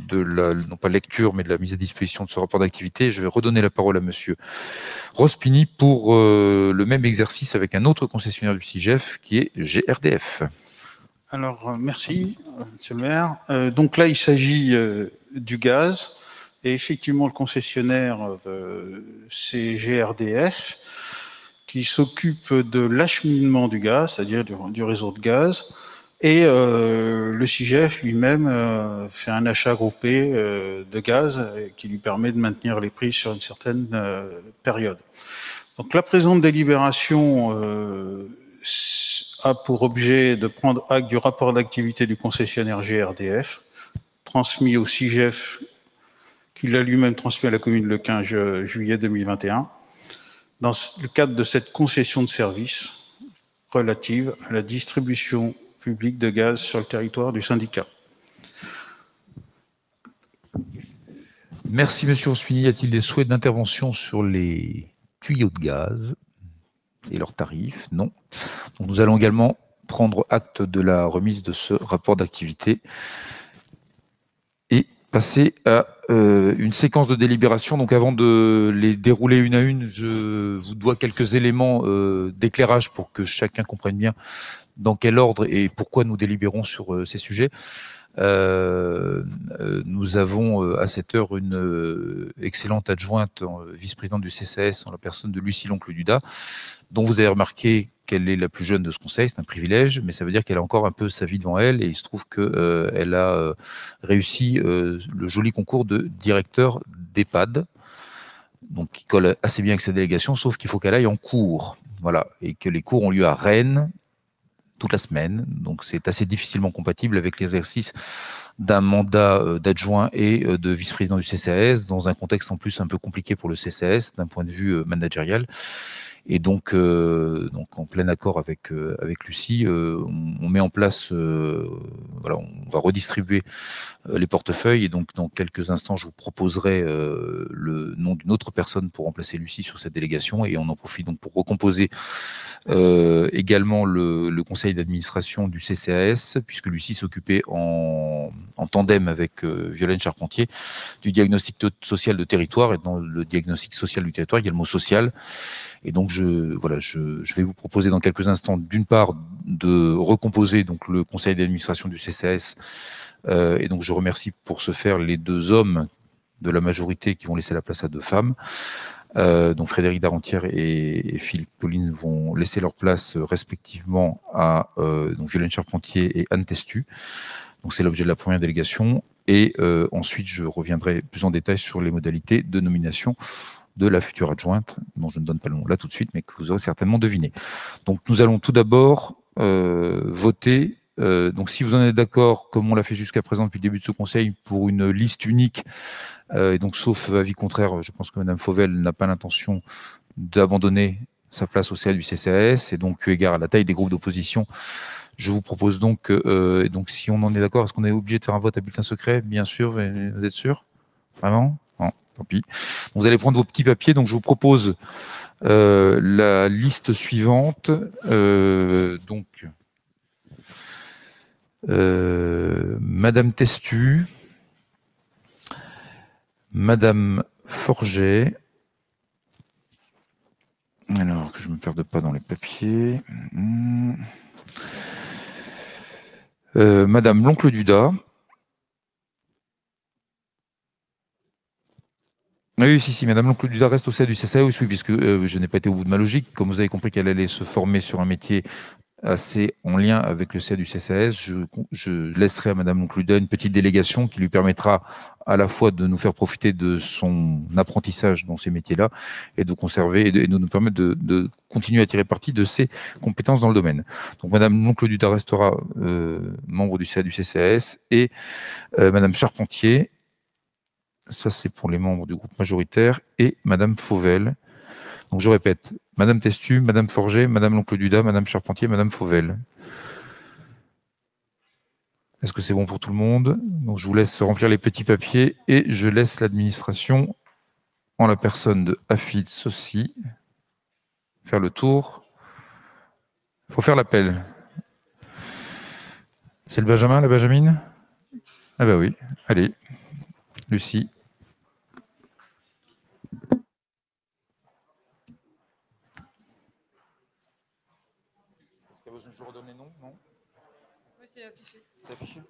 de la, non pas lecture, mais de la mise à disposition de ce rapport d'activité. Je vais redonner la parole à Monsieur Rospini pour euh, le même exercice avec un autre concessionnaire du CIGEF qui est GRDF. Alors, euh, merci, Monsieur le maire. Donc là, il s'agit du gaz. Et effectivement, le concessionnaire, c'est GRDF, qui s'occupe de l'acheminement du gaz, c'est-à-dire du, réseau de gaz. Et euh, le CIGEF lui-même euh, fait un achat groupé euh, de gaz qui lui permet de maintenir les prix sur une certaine euh, période. Donc la présente délibération euh, a pour objet de prendre acte du rapport d'activité du concessionnaire GRDF, transmis au CIGEF, qu'il a lui-même transmis à la commune le 15 ju- juillet 2021, dans le cadre de cette concession de service relative à la distribution publique de gaz sur le territoire du syndicat. Merci, Monsieur Rospini. Y a-t-il des souhaits d'intervention sur les tuyaux de gaz et leurs tarifs? Non. Nous allons également prendre acte de la remise de ce rapport d'activité passer à euh, une séquence de délibération. Donc, avant de les dérouler une à une, je vous dois quelques éléments euh, d'éclairage pour que chacun comprenne bien dans quel ordre et pourquoi nous délibérons sur euh, ces sujets. Euh, euh, nous avons euh, à cette heure une excellente adjointe, vice-présidente du CCS, en la personne de Lucie Loncle Duda, dont vous avez remarqué qu'elle est la plus jeune de ce conseil, c'est un privilège, mais ça veut dire qu'elle a encore un peu sa vie devant elle, et il se trouve qu'elle a réussi le joli concours de directeur d'EHPAD, donc qui colle assez bien avec sa délégation, sauf qu'il faut qu'elle aille en cours, voilà, et que les cours ont lieu à Rennes, toute la semaine. Donc c'est assez difficilement compatible avec l'exercice d'un mandat euh, d'adjoint et euh, de vice-président du CCAS, dans un contexte en plus un peu compliqué pour le CCAS d'un point de vue euh, managérial. Et donc, euh, donc en plein accord avec, euh, avec Lucie, euh, on, met en place, euh, voilà, on va redistribuer euh, les portefeuilles. Et donc, dans quelques instants, je vous proposerai euh, le nom d'une autre personne pour remplacer Lucie sur cette délégation. Et on en profite donc pour recomposer également le, le conseil d'administration du CCAS, puisque Lucie s'occupait en, en tandem avec Violaine Charpentier du diagnostic social de territoire. Et dans le diagnostic social du territoire, il y a le mot social. Et donc, je, voilà, je, je vais vous proposer dans quelques instants, d'une part, de recomposer donc le conseil d'administration du CCAS. Euh, et donc, je remercie pour ce faire les deux hommes de la majorité qui vont laisser la place à deux femmes. Euh, donc Frédéric Darentière et, Philippe Pauline vont laisser leur place euh, respectivement à euh, donc Violaine Charpentier et Anne Testu. Donc c'est l'objet de la première délégation. Et euh, ensuite, je reviendrai plus en détail sur les modalités de nomination de la future adjointe, dont je ne donne pas le nom là tout de suite, mais que vous aurez certainement deviné. Donc nous allons tout d'abord euh, voter. euh, donc si vous en êtes d'accord, comme on l'a fait jusqu'à présent depuis le début de ce conseil, pour une liste unique, euh, et donc sauf avis contraire, je pense que Mme Fauvel n'a pas l'intention d'abandonner sa place au CA du CCAS, et donc égard à la taille des groupes d'opposition, je vous propose donc, euh, donc si on en est d'accord, est-ce qu'on est obligé de faire un vote à bulletin secret? Bien sûr, vous êtes sûr? Vraiment? Tant pis. Vous allez prendre vos petits papiers, donc je vous propose euh, la liste suivante. Euh, donc, Euh, Madame Testu, Madame Forget, alors que je ne me perde pas dans les papiers, Madame l'oncle Duda, Oui, si, si, Madame l'oncle Duda reste au sein du CCAOS, oui, puisque euh, je n'ai pas été au bout de ma logique. Comme vous avez compris qu'elle allait se former sur un métier assez en lien avec le CA du CCAS, je, je laisserai à Madame l'oncle Duda une petite délégation qui lui permettra à la fois de nous faire profiter de son apprentissage dans ces métiers-là et de conserver et de, nous permettre de, continuer à tirer parti de ses compétences dans le domaine. Donc Madame l'oncle Duda restera euh, membre du CA du CCAS et euh, Madame Charpentier ça, c'est pour les membres du groupe majoritaire. Et Madame Fauvel. Donc, je répète. Madame Testu, Madame Forget, Madame l'oncle Duda, Madame Charpentier, Madame Fauvel. Est-ce que c'est bon pour tout le monde? Donc, je vous laisse remplir les petits papiers et je laisse l'administration, en la personne de Afid Sossi, faire le tour. Il faut faire l'appel. C'est le Benjamin, la Benjamine? Ah bah oui. Allez. Lucie. Est-ce qu'il y a besoin que je redonne les noms Non Oui, c'est affiché. C'est affiché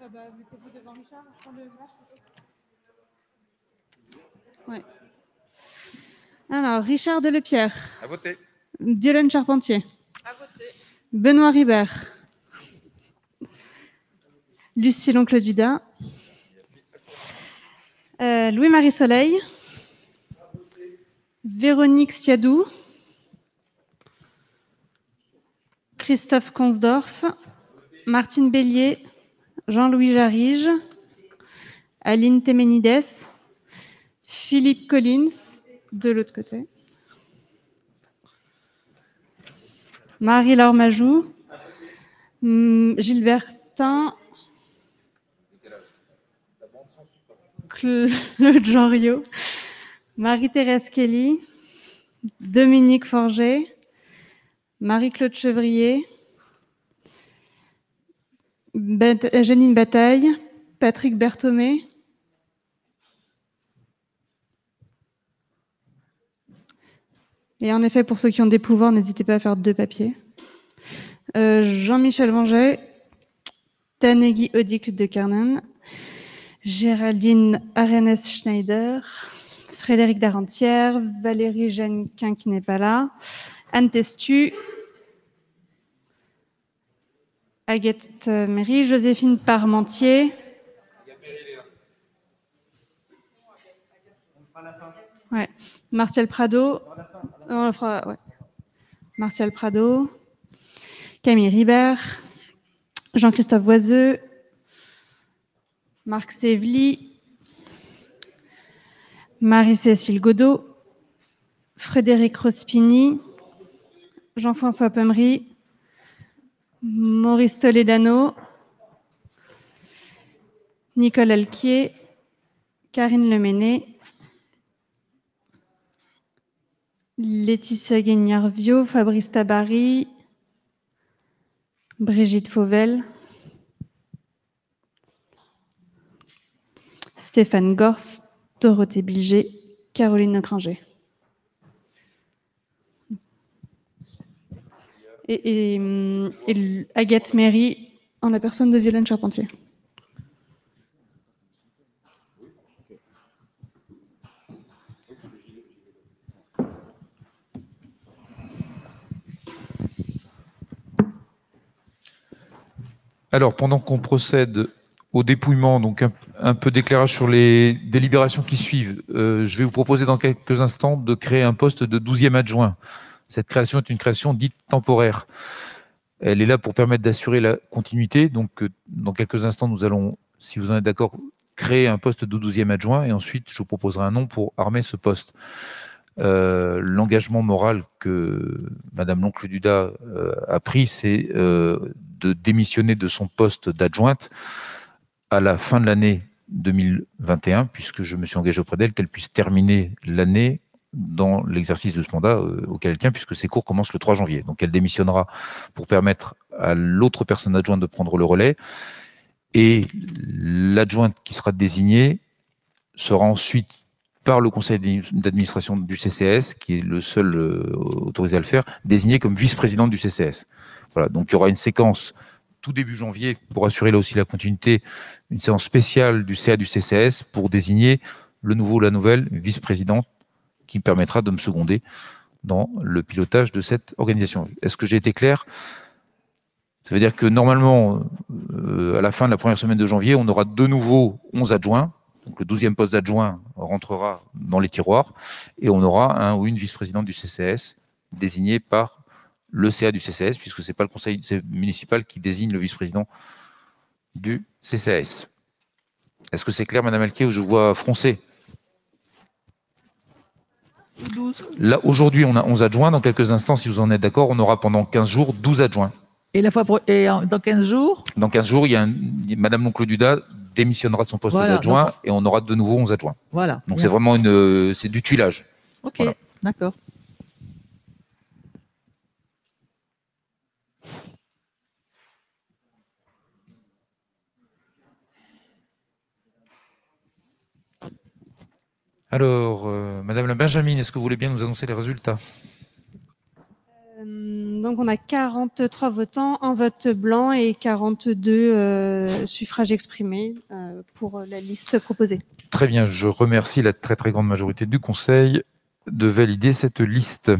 Ah bah, Richard, prends le. Ouais. Alors, Richard Delepierre. À voter. Violaine Charpentier. À voter. Benoît Ribert. Lucie l'oncle Duda. Euh, Louis-Marie Soleil. Véronique Siadou. Christophe Consdorf. Martine Bélier. Jean-Louis Jarige. Aline Temenides. Philippe Collins, de l'autre côté. Marie-Laure Majou. Hum, Gilbertin. [laughs] Claude Jean Rio. Marie-Thérèse Kelly. Dominique Forget. Marie-Claude Chevrier. Bat- Janine Bataille. Patrick Berthomé. Et en effet, pour ceux qui ont des pouvoirs, n'hésitez pas à faire deux papiers. Euh, Jean-Michel Vanget, Tanegui Odik de Carnan, Géraldine Arenes-Schneider, Frédéric Darentière, Valérie Genquin qui n'est pas là, Anne Testu, Aguette Méry, Joséphine Parmentier. Martial Prado. Martial Prado. Camille Ribert. Jean-Christophe Voiseux. Marc Sévely. Marie-Cécile Godot. Frédéric Rospini. Jean-François Pommery. Maurice Toledano. Nicole Alquier. Karine Leméné. Laetitia Guignarvio, Fabrice Tabary, Brigitte Fauvel, Stéphane Gors, Dorothée Bilger, Caroline Granger. Et, et, et l- Agathe Méry en la personne de Violaine Charpentier. Alors, pendant qu'on procède au dépouillement, donc un, un peu d'éclairage sur les délibérations qui suivent, euh, je vais vous proposer dans quelques instants de créer un poste de 12e adjoint. Cette création est une création dite temporaire. Elle est là pour permettre d'assurer la continuité. Donc, euh, dans quelques instants, nous allons, si vous en êtes d'accord, créer un poste de 12e adjoint et ensuite, je vous proposerai un nom pour armer ce poste. Euh, L'engagement moral que Madame l'oncle Duda euh, a pris, c'est euh, de démissionner de son poste d'adjointe à la fin de l'année 2021, puisque je me suis engagé auprès d'elle qu'elle puisse terminer l'année dans l'exercice de ce mandat euh, auquel elle tient, puisque ses cours commencent le 3 janvier. Donc elle démissionnera pour permettre à l'autre personne adjointe de prendre le relais. Et l'adjointe qui sera désignée sera ensuite par le conseil d'administration du CCS, qui est le seul euh, autorisé à le faire, désignée comme vice-présidente du CCS. Voilà, donc il y aura une séquence tout début janvier, pour assurer là aussi la continuité, une séance spéciale du CA du CCS pour désigner le nouveau, la nouvelle vice-présidente qui permettra de me seconder dans le pilotage de cette organisation. Est-ce que j'ai été clair? Ça veut dire que normalement, euh, à la fin de la première semaine de janvier, on aura de nouveau 11 adjoints. Donc le 12e poste d'adjoint rentrera dans les tiroirs et on aura un ou une vice-présidente du CCS désignée par le CA du CCS, puisque ce n'est pas le conseil municipal qui désigne le vice-président du CCS. Est-ce que c'est clair, Madame Alquier, ou je vois froncer Là, aujourd'hui, on a 11 adjoints. Dans quelques instants, si vous en êtes d'accord, on aura pendant 15 jours 12 adjoints. Et, la fois et dans 15 jours? Dans 15 jours, il y a Madame L'Oncle Duda démissionnera de son poste d'adjoint et on aura de nouveau 11 adjoints. Voilà. Donc c'est vraiment une, c'est du tuilage. Ok, d'accord. Alors, euh, Madame la Benjamin, est-ce que vous voulez bien nous annoncer les résultats? Euh, Donc, on a 43 votants, un vote blanc et 42 euh, suffrages exprimés pour la liste proposée. Très bien, je remercie la très très grande majorité du Conseil de valider cette liste.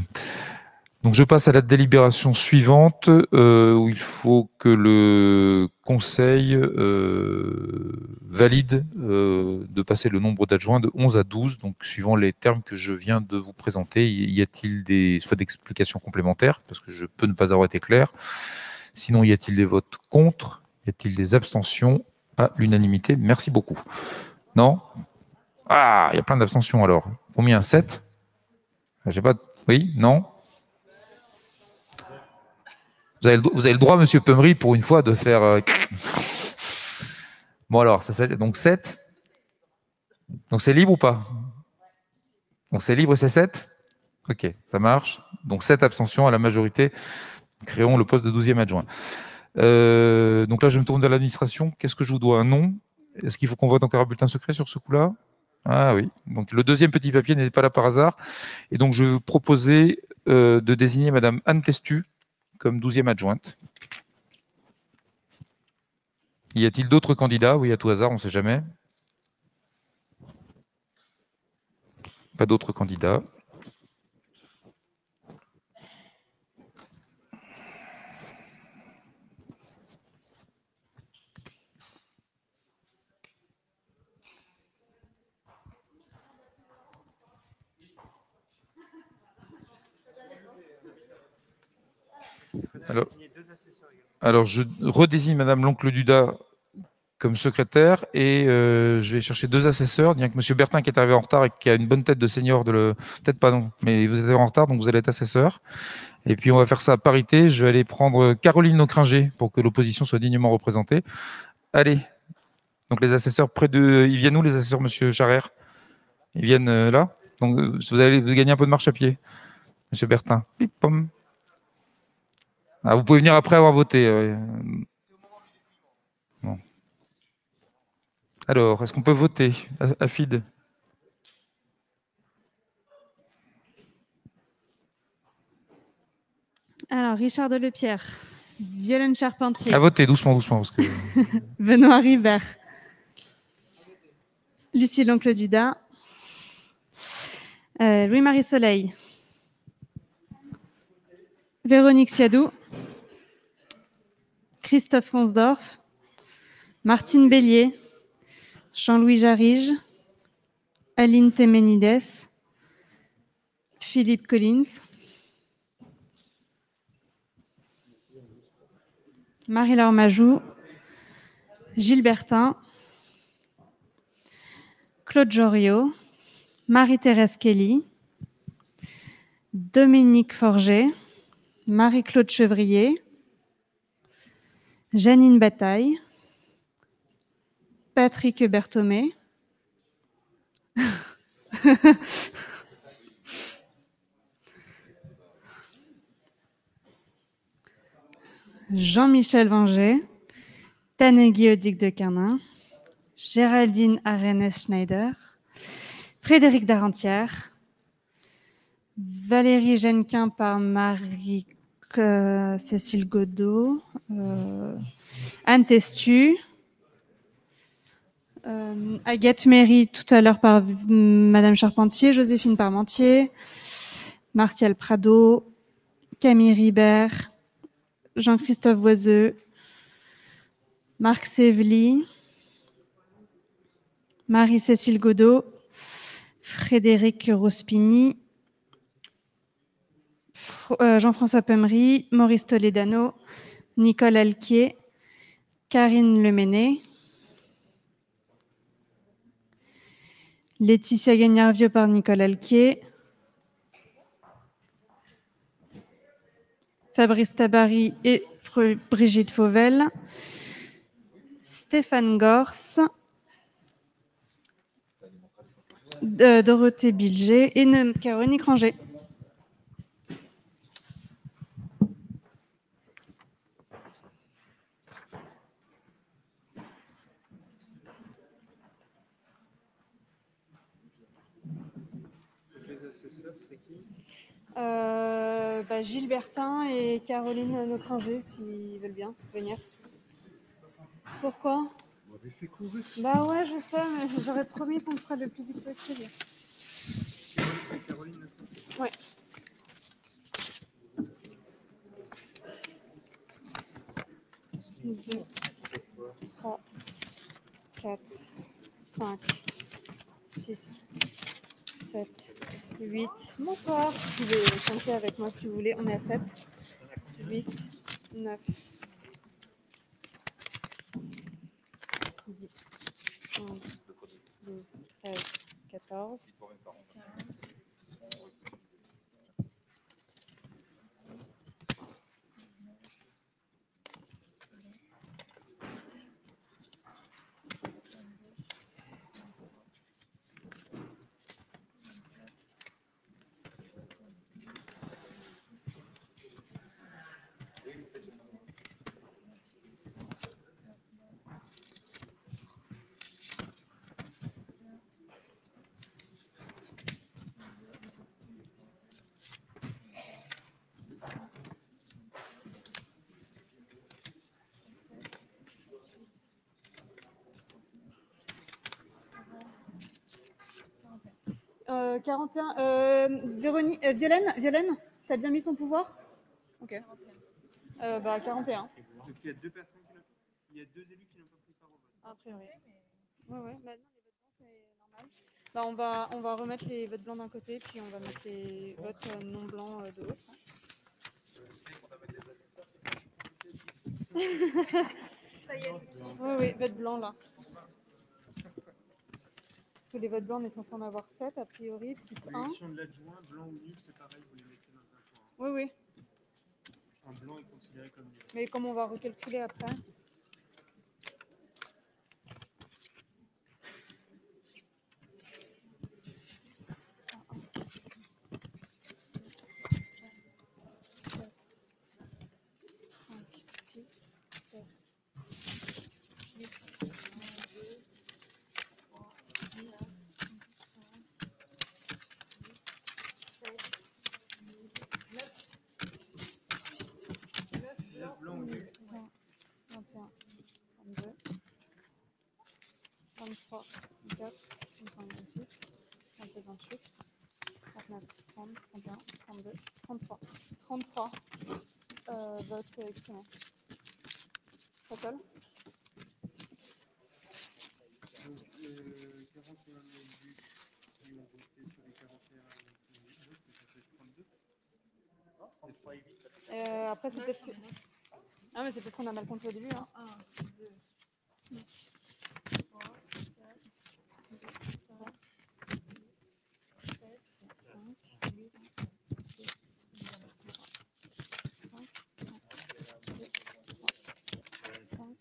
Donc je passe à la délibération suivante euh, où il faut que le Conseil euh, valide euh, de passer le nombre d'adjoints de 11 à 12, donc suivant les termes que je viens de vous présenter. Y a-t-il des soit d'explications complémentaires, parce que je peux ne pas avoir été clair. Sinon, y a-t-il des votes contre? Y a-t-il des abstentions? À l'unanimité Merci beaucoup. Non? Ah, il y a plein d'abstentions alors. Combien? 7 J'ai pas. Oui? Non? Vous avez, le, droit, monsieur Pumry, pour une fois, de faire. euh, Bon, alors, ça, donc 7. Donc c'est libre ou pas? Donc c'est libre et c'est 7 Ok, ça marche. Donc 7 abstentions à la majorité. Créons le poste de 12e adjoint. Euh, donc là, je me tourne vers l'administration. Qu'est-ce que je vous dois? Un nom? Est-ce qu'il faut qu'on vote encore un bulletin secret sur ce coup-là? Ah oui. Donc le deuxième petit papier n'était pas là par hasard. Et donc je vais vous proposer euh, de désigner Madame Anne Testu comme 12e adjointe. Y a-t-il d'autres candidats? Oui, à tout hasard, on ne sait jamais. Pas d'autres candidats. Alors, je redésigne Madame l'oncle Duda comme secrétaire et euh, je vais chercher deux assesseurs. A que Monsieur Bertin qui est arrivé en retard et qui a une bonne tête de senior de le. Peut-être pas non, mais vous êtes en retard donc vous allez être assesseur. Et puis on va faire ça à parité. Je vais aller prendre Caroline Ocringer pour que l'opposition soit dignement représentée. Allez. Donc les assesseurs près de. Ils viennent où les assesseurs, Monsieur Charrère? Ils viennent euh, là? Donc euh, vous allez vous gagner un peu de marche à pied. Monsieur Bertin. Pip, pom. Ah, vous pouvez venir après avoir voté. euh. Bon. Alors, est-ce qu'on peut voter? Afid Alors, Richard Delepierre, Violaine Charpentier, À voter, doucement, doucement. Parce que... [laughs] Benoît Ribert, Lucie L'Oncle Duda, euh, Louis-Marie Soleil, Véronique Siadou, Christophe Ronsdorf, Martine Bélier, Jean-Louis Jarige, Aline Temenides, Philippe Collins, Marie-Laure Majou, Gilles Claude Joriot, Marie-Thérèse Kelly, Dominique Forget, Marie-Claude Chevrier, Janine Bataille, Patrick Berthomé. [laughs] Jean-Michel Vanger, Tanegui Odic de Carnin, Géraldine Arenes Schneider, Frédéric Darentière, Valérie Genquin par Marie-Claude. Marie-Cécile Godot, euh, Anne Testu, euh, Agathe Méry tout à l'heure par Madame Charpentier, Joséphine Parmentier, Martial Prado, Camille Ribert, Jean-Christophe Voiseux, Marc Sévely, Marie-Cécile Godot, Frédéric euh, Jean-François Pemery, Maurice Toledano, Nicole Alquier, Karine Leméné, Laetitia Gagnard-Vieux par Nicole Alquier, Fabrice Tabary et Brigitte Fauvel, Stéphane Gors, euh, Dorothée Bilger et Ne- Véronique Euh, bah, et Caroline Nocranger, s'ils veulent bien venir. Pourquoi? Bah ouais, je sais, mais j'aurais promis qu'on le ferait le plus vite possible. Ouais. Deux, trois, quatre, cinq, six, 7, 8. Bonsoir. Vous pouvez chanter avec moi si vous voulez. On est à 7, 8, 9, 10, 11, 12, 13, 14. Euh, 41. Euh, Véronique, euh, Violaine, Violaine, t'as bien mis ton pouvoir? Ok. Euh, bah 41. Donc il y a deux personnes qui n'ont- il y a deux élus qui n'ont pas pris part au vote. A priori. Ouais, ouais. Bah, non, les votes blancs, c'est normal. Bah, on, va, on va remettre les votes blancs d'un côté, puis on va mettre les votes euh, non blancs euh, de l'autre. Ça y est. Oui, [laughs] oui, vote blanc là. Que les votes blancs, on est censé en avoir 7 a priori, plus 1. L'élection de l'adjoint, blanc ou nul, c'est pareil, vous les mettez dans un point. Oui, oui. Un blanc est considéré comme nul. Mais comme on va recalculer après. Cinq, six, sept, huit, deux, trois, dix, Neuf blancs ou nuls. 21, 22, 23, 24, 25, 26, 27, 28, 29, 30, 31, 32, 33. 33 euh, votes exprimés. Ça colle Donc, 41 élus qui ont voté sur les 41 votes, ça fait 32. Et 3 et 8, ça fait Après, c'est peut-être que... Ah, mais c'est qu'on a mal compté au début. Hein. 1, 2, 3, 4, 5, 6, 7, 5, 8, 5, 5, 5,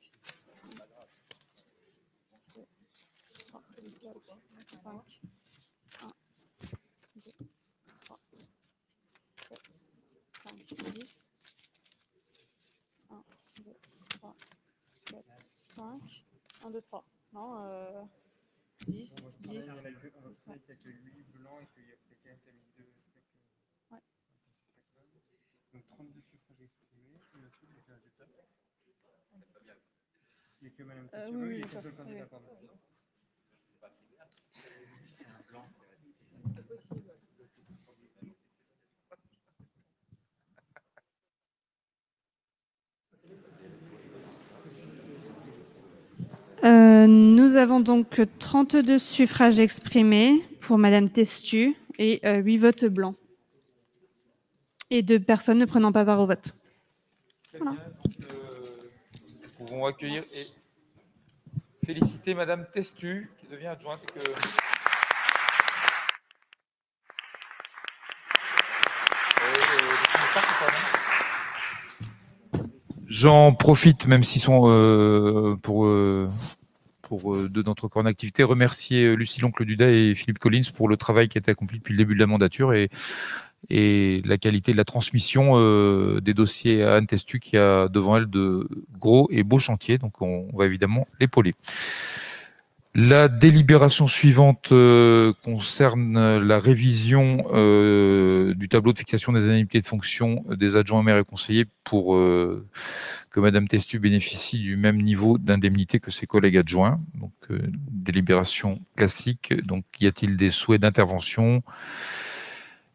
1, 2, 3, 4, 5, 10, 1, 5, 1, 2, 3. Non, euh, 10, 10. Ouais. Ouais. Donc 32 suffrages exprimés, et ensuite les résultats. Il n'y a que Madame Euh, Tessieux, oui, il oui, n'y a qu'un ça, seul oui. candidat, pardon. Euh, nous avons donc 32 suffrages exprimés pour Madame Testu et euh, 8 votes blancs. Et deux personnes ne prenant pas part au vote. Voilà. Nous pouvons accueillir et féliciter Madame Testu, qui devient adjointe. J'en profite, même s'ils sont euh, pour, euh, euh, deux d'entre eux en activité, remercier Lucie Loncle Duda et Philippe Collins pour le travail qui a été accompli depuis le début de la mandature et, et la qualité de la transmission euh, des dossiers à Anne Testu qui a devant elle de gros et beaux chantiers. Donc on, va évidemment l'épauler. La délibération suivante euh, concerne la révision euh, du tableau de fixation des indemnités de fonction des adjoints maires et conseillers pour que Madame Testu bénéficie du même niveau d'indemnité que ses collègues adjoints. Donc, délibération classique. Donc, y a-t-il des souhaits d'intervention?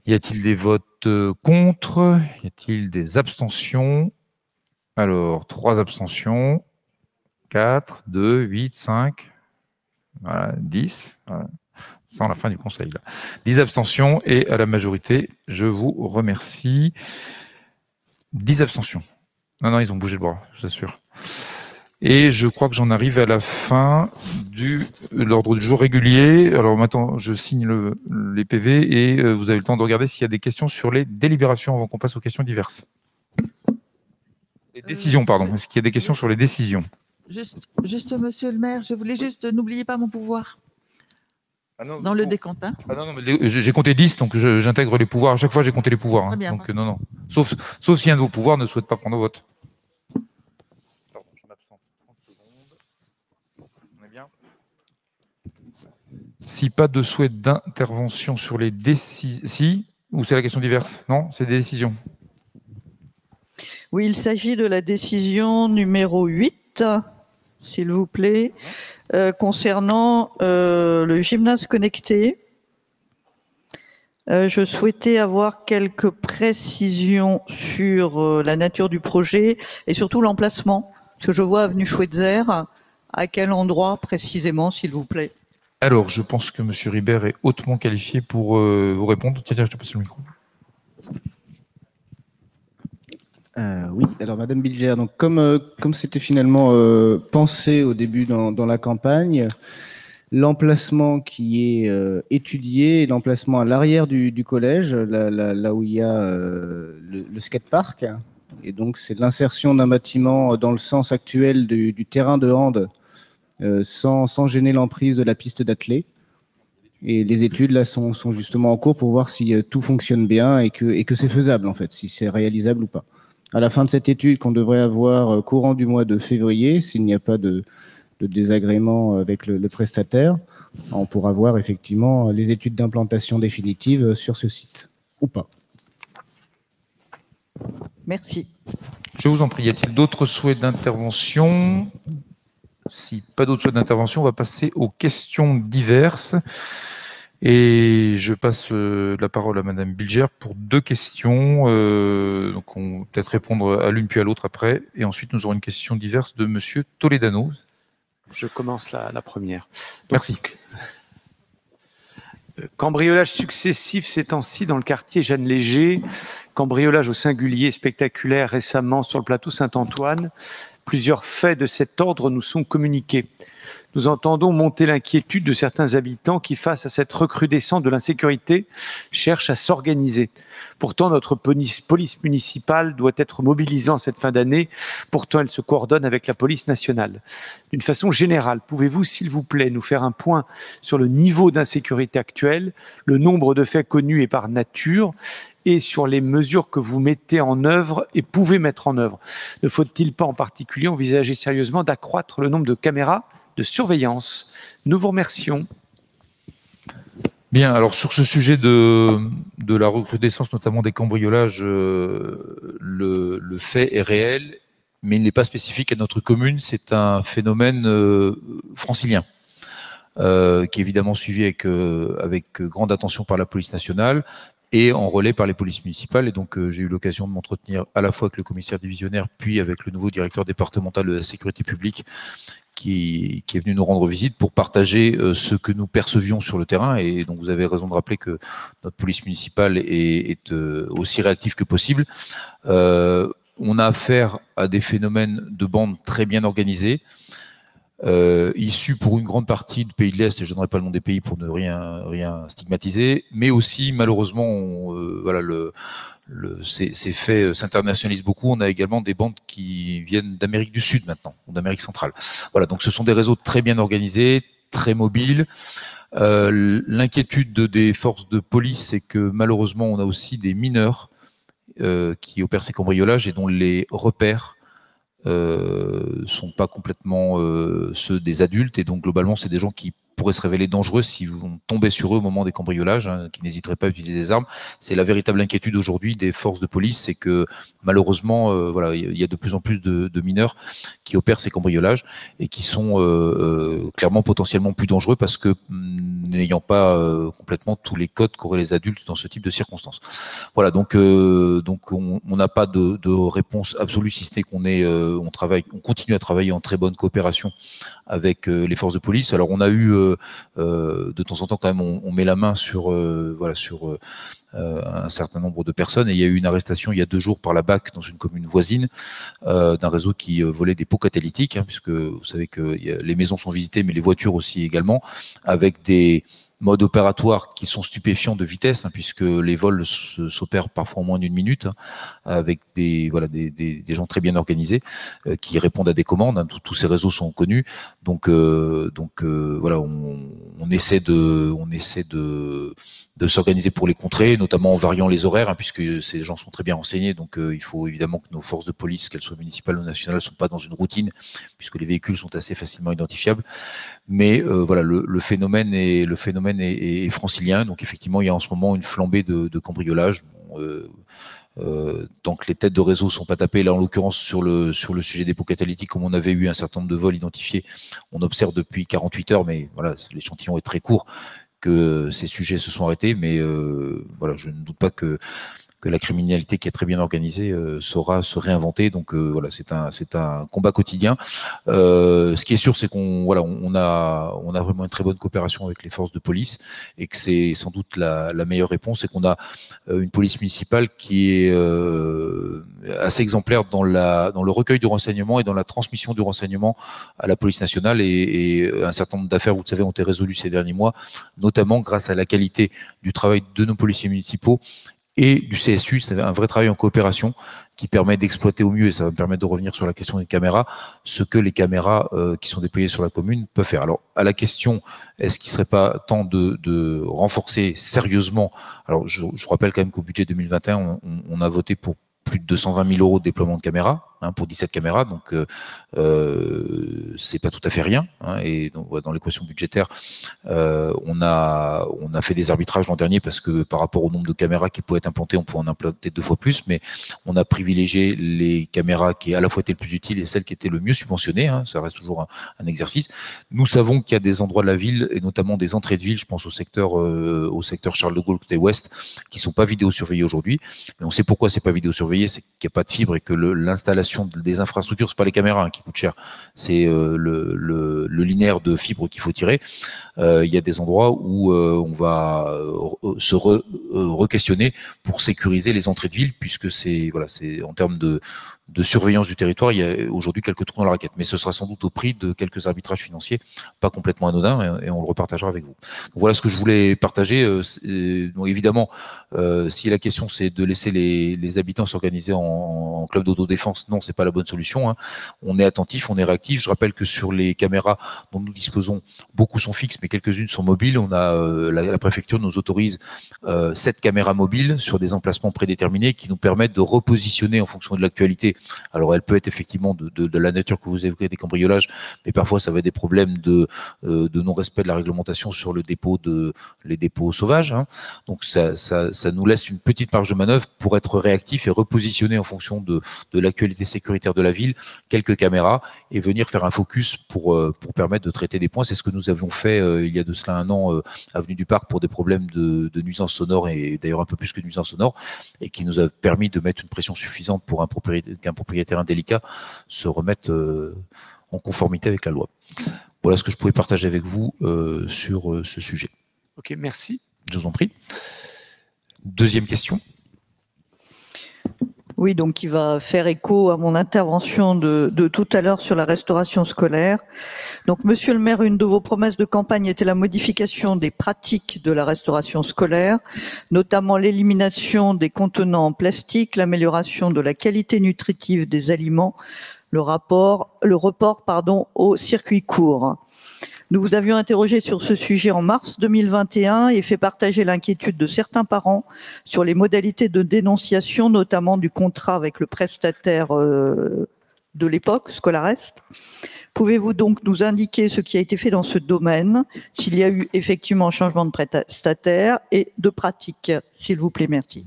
Y a-t-il des votes euh, contre? Y a-t-il des abstentions? Alors, trois abstentions. 4, 2, 8, 5, voilà, 10, voilà, sans la fin du conseil. Là. 10 abstentions et à la majorité, je vous remercie. 10 abstentions. Non, non, ils ont bougé le bras, je vous assure. Et je crois que j'en arrive à la fin de l'ordre du jour régulier. Alors maintenant, je signe le- les PV et euh, vous avez le temps de regarder s'il y a des questions sur les délibérations avant qu'on passe aux questions diverses. Les décisions, pardon. Est-ce qu'il y a des questions sur les décisions? Juste, juste, monsieur le maire, je voulais juste, n'oubliez pas mon pouvoir. Dans le décompte. hein. Ah non, non, j'ai compté 10, donc j'intègre les pouvoirs. À chaque fois, j'ai compté les pouvoirs. hein. Bien, donc, euh, non, non. Sauf, sauf si un de vos pouvoirs ne souhaite pas prendre vote. Pardon, je m'absente 30 secondes. On est bien Si pas de souhait d'intervention sur les décisions. Si Ou c'est la question diverse Non C'est des décisions. Oui, il s'agit de la décision numéro 8, s'il vous plaît, euh, concernant euh, le gymnase connecté. Euh, je souhaitais avoir quelques précisions sur la nature du projet et surtout l'emplacement. Parce que je vois avenue Schweitzer. À quel endroit précisément, s'il vous plaît? Alors, je pense que M. Ribert est hautement qualifié pour euh, vous répondre. Tiens, je te passe le micro. Euh, oui, alors Madame Bilger, donc comme euh, comme c'était finalement pensé au début dans, dans la campagne, l'emplacement qui est étudié l'emplacement à l'arrière du, collège, là, où il y a le, le skatepark, et donc c'est l'insertion d'un bâtiment dans le sens actuel du, du terrain de hand, sans, sans gêner l'emprise de la piste d'athlée. Et les études là sont, sont justement en cours pour voir si euh, tout fonctionne bien et que, et que c'est faisable en fait, si c'est réalisable ou pas. À la fin de cette étude qu'on devrait avoir euh, courant du mois de février, s'il n'y a pas de, de désagrément avec le, le prestataire, on pourra voir effectivement les études d'implantation définitive euh, sur ce site ou pas. Merci. Je vous en prie, y a-t-il d'autres souhaits d'intervention? Si pas d'autres souhaits d'intervention, on va passer aux questions diverses. Et je passe euh, la parole à Madame Bilger pour deux questions. Euh, donc on va peut-être répondre à l'une puis à l'autre après. Et ensuite, nous aurons une question diverse de Monsieur Toledano. Je commence la, la première. Merci. Euh, Cambriolage successif ces temps-ci dans le quartier Jeanne Léger, cambriolage au singulier spectaculaire récemment sur le plateau Saint-Antoine. Plusieurs faits de cet ordre nous sont communiqués. Nous entendons monter l'inquiétude de certains habitants qui, face à cette recrudescence de l'insécurité, cherchent à s'organiser. Pourtant, notre police, municipale doit être mobilisée en cette fin d'année. Pourtant, elle se coordonne avec la police nationale. D'une façon générale, pouvez-vous, s'il vous plaît, nous faire un point sur le niveau d'insécurité actuel, le nombre de faits connus et par nature, et sur les mesures que vous mettez en œuvre et pouvez mettre en œuvre? Ne faut-il pas en particulier envisager sérieusement d'accroître le nombre de caméras de surveillance Nous vous remercions. Bien, alors sur ce sujet de, la recrudescence, notamment des cambriolages, euh, le, fait est réel, mais il n'est pas spécifique à notre commune. C'est un phénomène euh, francilien. euh, qui est évidemment suivi avec, grande attention par la police nationale et en relais par les polices municipales. Et donc, j'ai eu l'occasion de m'entretenir à la fois avec le commissaire divisionnaire, puis avec le nouveau directeur départemental de la sécurité publique, qui, est venu nous rendre visite pour partager euh, ce que nous percevions sur le terrain. Et donc, vous avez raison de rappeler que notre police municipale est, euh, aussi réactive que possible. Euh, on a affaire à des phénomènes de bandes très bien organisées, euh, issus pour une grande partie du pays de l'Est, et je ne pas le nom des pays pour ne rien, stigmatiser, mais aussi, malheureusement, voilà, le, ces, faits euh, s'internationalisent beaucoup. On a également des bandes qui viennent d'Amérique du Sud maintenant, ou d'Amérique centrale. Voilà, donc ce sont des réseaux très bien organisés, très mobiles. Euh, L'inquiétude de, des forces de police, c'est que malheureusement, on a aussi des mineurs euh, qui opèrent ces cambriolages et dont les repères euh, sont pas complètement ceux des adultes et donc globalement c'est des gens qui pourraient se révéler dangereux si vous tombez sur eux au moment des cambriolages, hein, qui n'hésiteraient pas à utiliser des armes. C'est la véritable inquiétude aujourd'hui des forces de police, c'est que malheureusement, euh, voilà, il y a de plus en plus de, mineurs qui opèrent ces cambriolages et qui sont euh, euh, clairement potentiellement plus dangereux parce que mm, n'ayant pas complètement tous les codes qu'auraient les adultes dans ce type de circonstances. Voilà, donc donc on n'a pas de, réponse absolue si ce n'est qu'on on travaille, on continue à travailler en très bonne coopération avec les forces de police. Alors on a eu euh, de temps en temps quand même on, on met la main sur euh, voilà sur euh, un certain nombre de personnes et il y a eu une arrestation il y a deux jours par la BAC dans une commune voisine d'un réseau qui volait des pots catalytiques hein, puisque vous savez que les maisons sont visitées mais les voitures aussi également avec des modes opératoires qui sont stupéfiants de vitesse, hein, puisque les vols s'opèrent parfois en moins d'une minute, hein, avec des, voilà, des, des, des, gens très bien organisés euh, qui répondent à des commandes. Hein, tous ces réseaux sont connus, donc, euh, donc euh, voilà, on, on, essaie de, on essaie de, de s'organiser pour les contrer, notamment en variant les horaires, puisque ces gens sont très bien renseignés. Donc, euh, il faut évidemment que nos forces de police, qu'elles soient municipales ou nationales, ne sont pas dans une routine, puisque les véhicules sont assez facilement identifiables. Mais euh, voilà, le, phénomène est francilien. Donc, effectivement, il y a en ce moment une flambée de, de euh, euh, tant que les têtes de réseau sont pas tapées, là en l'occurrence sur le sujet des pots catalytiques, comme on avait eu un certain nombre de vols identifiés, on observe depuis 48 heures, mais voilà, l'échantillon est très court, que ces sujets se sont arrêtés, mais voilà, je ne doute pas que que la criminalité qui est très bien organisée euh, saura se réinventer. Donc euh, voilà, c'est un c'est un combat quotidien. Euh, ce qui est sûr, c'est qu'on voilà, on, a on a vraiment une très bonne coopération avec les forces de police et que c'est sans doute la, la meilleure réponse, c'est qu'on a une police municipale qui est assez exemplaire dans la dans le recueil de renseignements et dans la transmission du renseignement à la police nationale et, et un certain nombre d'affaires, vous le savez, ont été résolues ces derniers mois, notamment grâce à la qualité du travail de nos policiers municipaux et du CSU. C'est un vrai travail en coopération qui permet d'exploiter au mieux, et ça va me permettre de revenir sur la question des caméras, ce que les caméras euh, qui sont déployées sur la commune peuvent faire. Alors, à la question, est-ce qu'il ne serait pas temps de, renforcer sérieusement Alors, je, je, rappelle quand même qu'au budget 2021, on, on, a voté pour plus de 220 000 euros de déploiement de caméras hein, pour 17 caméras, donc euh, euh, c'est pas tout à fait rien. Hein, et dans l'équation budgétaire, euh, on a on a fait des arbitrages l'an dernier parce que par rapport au nombre de caméras qui pouvaient être implantées, on pouvait en implanter deux fois plus, mais on a privilégié les caméras qui à la fois étaient le plus utiles et celles qui étaient le mieux subventionnées. Hein, ça reste toujours un, exercice. Nous savons qu'il y a des endroits de la ville et notamment des entrées de ville, je pense au secteur euh, au secteur Charles de Gaulle côté ouest, qui sont pas vidéosurveillés aujourd'hui. Mais on sait pourquoi c'est pas vidéosurveillé, c'est qu'il n'y a pas de fibre et que l'installation des infrastructures, c'est pas les caméras hein, qui coûtent cher, c'est euh, le, linéaire de fibre qu'il faut tirer. Euh, il y a des endroits où euh, on va se re, re-questionner pour sécuriser les entrées de ville, puisque c'est en termes de de surveillance du territoire, il y a aujourd'hui quelques trous dans la raquette. Mais ce sera sans doute au prix de quelques arbitrages financiers, pas complètement anodins, et, on le repartagera avec vous. Voilà ce que je voulais partager. Euh, euh, évidemment, euh, si la question c'est de laisser les, habitants s'organiser en, club d'autodéfense, non, c'est pas la bonne solution. hein. On est attentif, on est réactif. Je rappelle que sur les caméras dont nous disposons, beaucoup sont fixes, mais quelques-unes sont mobiles. On a euh, la, la préfecture nous autorise euh, sept caméras mobiles sur des emplacements prédéterminés qui nous permettent de repositionner en fonction de l'actualité. Alors, elle peut être effectivement de, la nature que vous évoquez des cambriolages, mais parfois ça va être des problèmes de, euh, non-respect de la réglementation sur le dépôt de les dépôts sauvages. hein. Donc, ça, ça, nous laisse une petite marge de manœuvre pour être réactif et repositionner en fonction de, l'actualité sécuritaire de la ville quelques caméras et venir faire un focus pour, euh, pour permettre de traiter des points. C'est ce que nous avions fait euh, il y a de cela un an, euh, avenue du Parc, pour des problèmes de, de nuisance sonore et d'ailleurs un peu plus que nuisance sonore, et qui nous a permis de mettre une pression suffisante pour un propriétaire, qu'un propriétaire indélicat se remette euh, en conformité avec la loi. Voilà ce que je pouvais partager avec vous euh, sur euh, ce sujet. Ok, merci. Je vous en prie. Deuxième question. Oui, donc qui va faire écho à mon intervention de, tout à l'heure sur la restauration scolaire. Donc, Monsieur le maire, une de vos promesses de campagne était la modification des pratiques de la restauration scolaire, notamment l'élimination des contenants en plastique, l'amélioration de la qualité nutritive des aliments, le report, au circuit court. Nous vous avions interrogé sur ce sujet en mars 2021 et fait partager l'inquiétude de certains parents sur les modalités de dénonciation, notamment du contrat avec le prestataire euh, de l'époque, Scolarest. Pouvez-vous donc nous indiquer ce qui a été fait dans ce domaine, s'il y a eu effectivement un changement de prestataire et de pratique, s'il vous plaît, merci.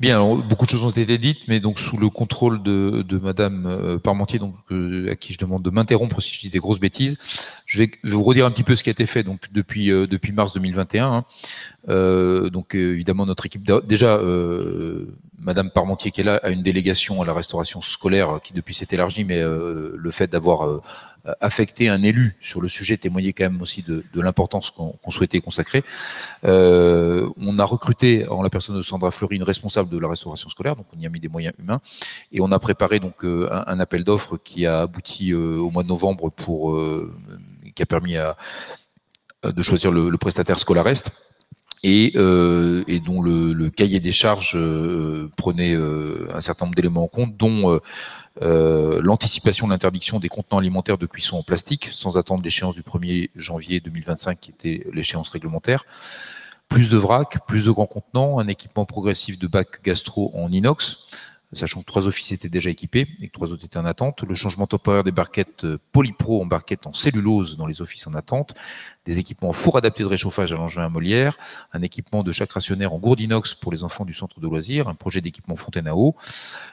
Bien, alors, beaucoup de choses ont été dites, mais donc sous le contrôle de, de Madame euh, Parmentier, donc euh, à qui je demande de m'interrompre si je dis des grosses bêtises. Je vais, je vais vous redire un petit peu ce qui a été fait donc depuis euh, depuis mars 2021. hein. Euh, donc euh, évidemment notre équipe déjà euh, Madame Parmentier qui est là a une délégation à la restauration scolaire qui depuis s'est élargie, mais le fait d'avoir euh, affecté un élu sur le sujet témoignait quand même aussi de, l'importance qu'on souhaitait consacrer. Euh, on a recruté en la personne de Sandra Fleury une responsable de la restauration scolaire, donc on y a mis des moyens humains, et on a préparé donc euh, un, appel d'offres qui a abouti au mois de novembre pour qui a permis de choisir le, prestataire Scolarest et, dont le, cahier des charges prenait un certain nombre d'éléments en compte, dont euh, l'anticipation de l'interdiction des contenants alimentaires de cuisson en plastique, sans attendre l'échéance du 1er janvier 2025, qui était l'échéance réglementaire, plus de vrac, plus de grands contenants, un équipement progressif de bac gastro en inox, sachant que trois offices étaient déjà équipés et que trois autres étaient en attente, le changement temporaire des barquettes euh, Polypro en barquettes en cellulose dans les offices en attente, des équipements en four adapté de réchauffage à l'engin à Molière, un équipement de chaque rationnaire en gourde inox pour les enfants du centre de loisirs, un projet d'équipement fontaine à eau,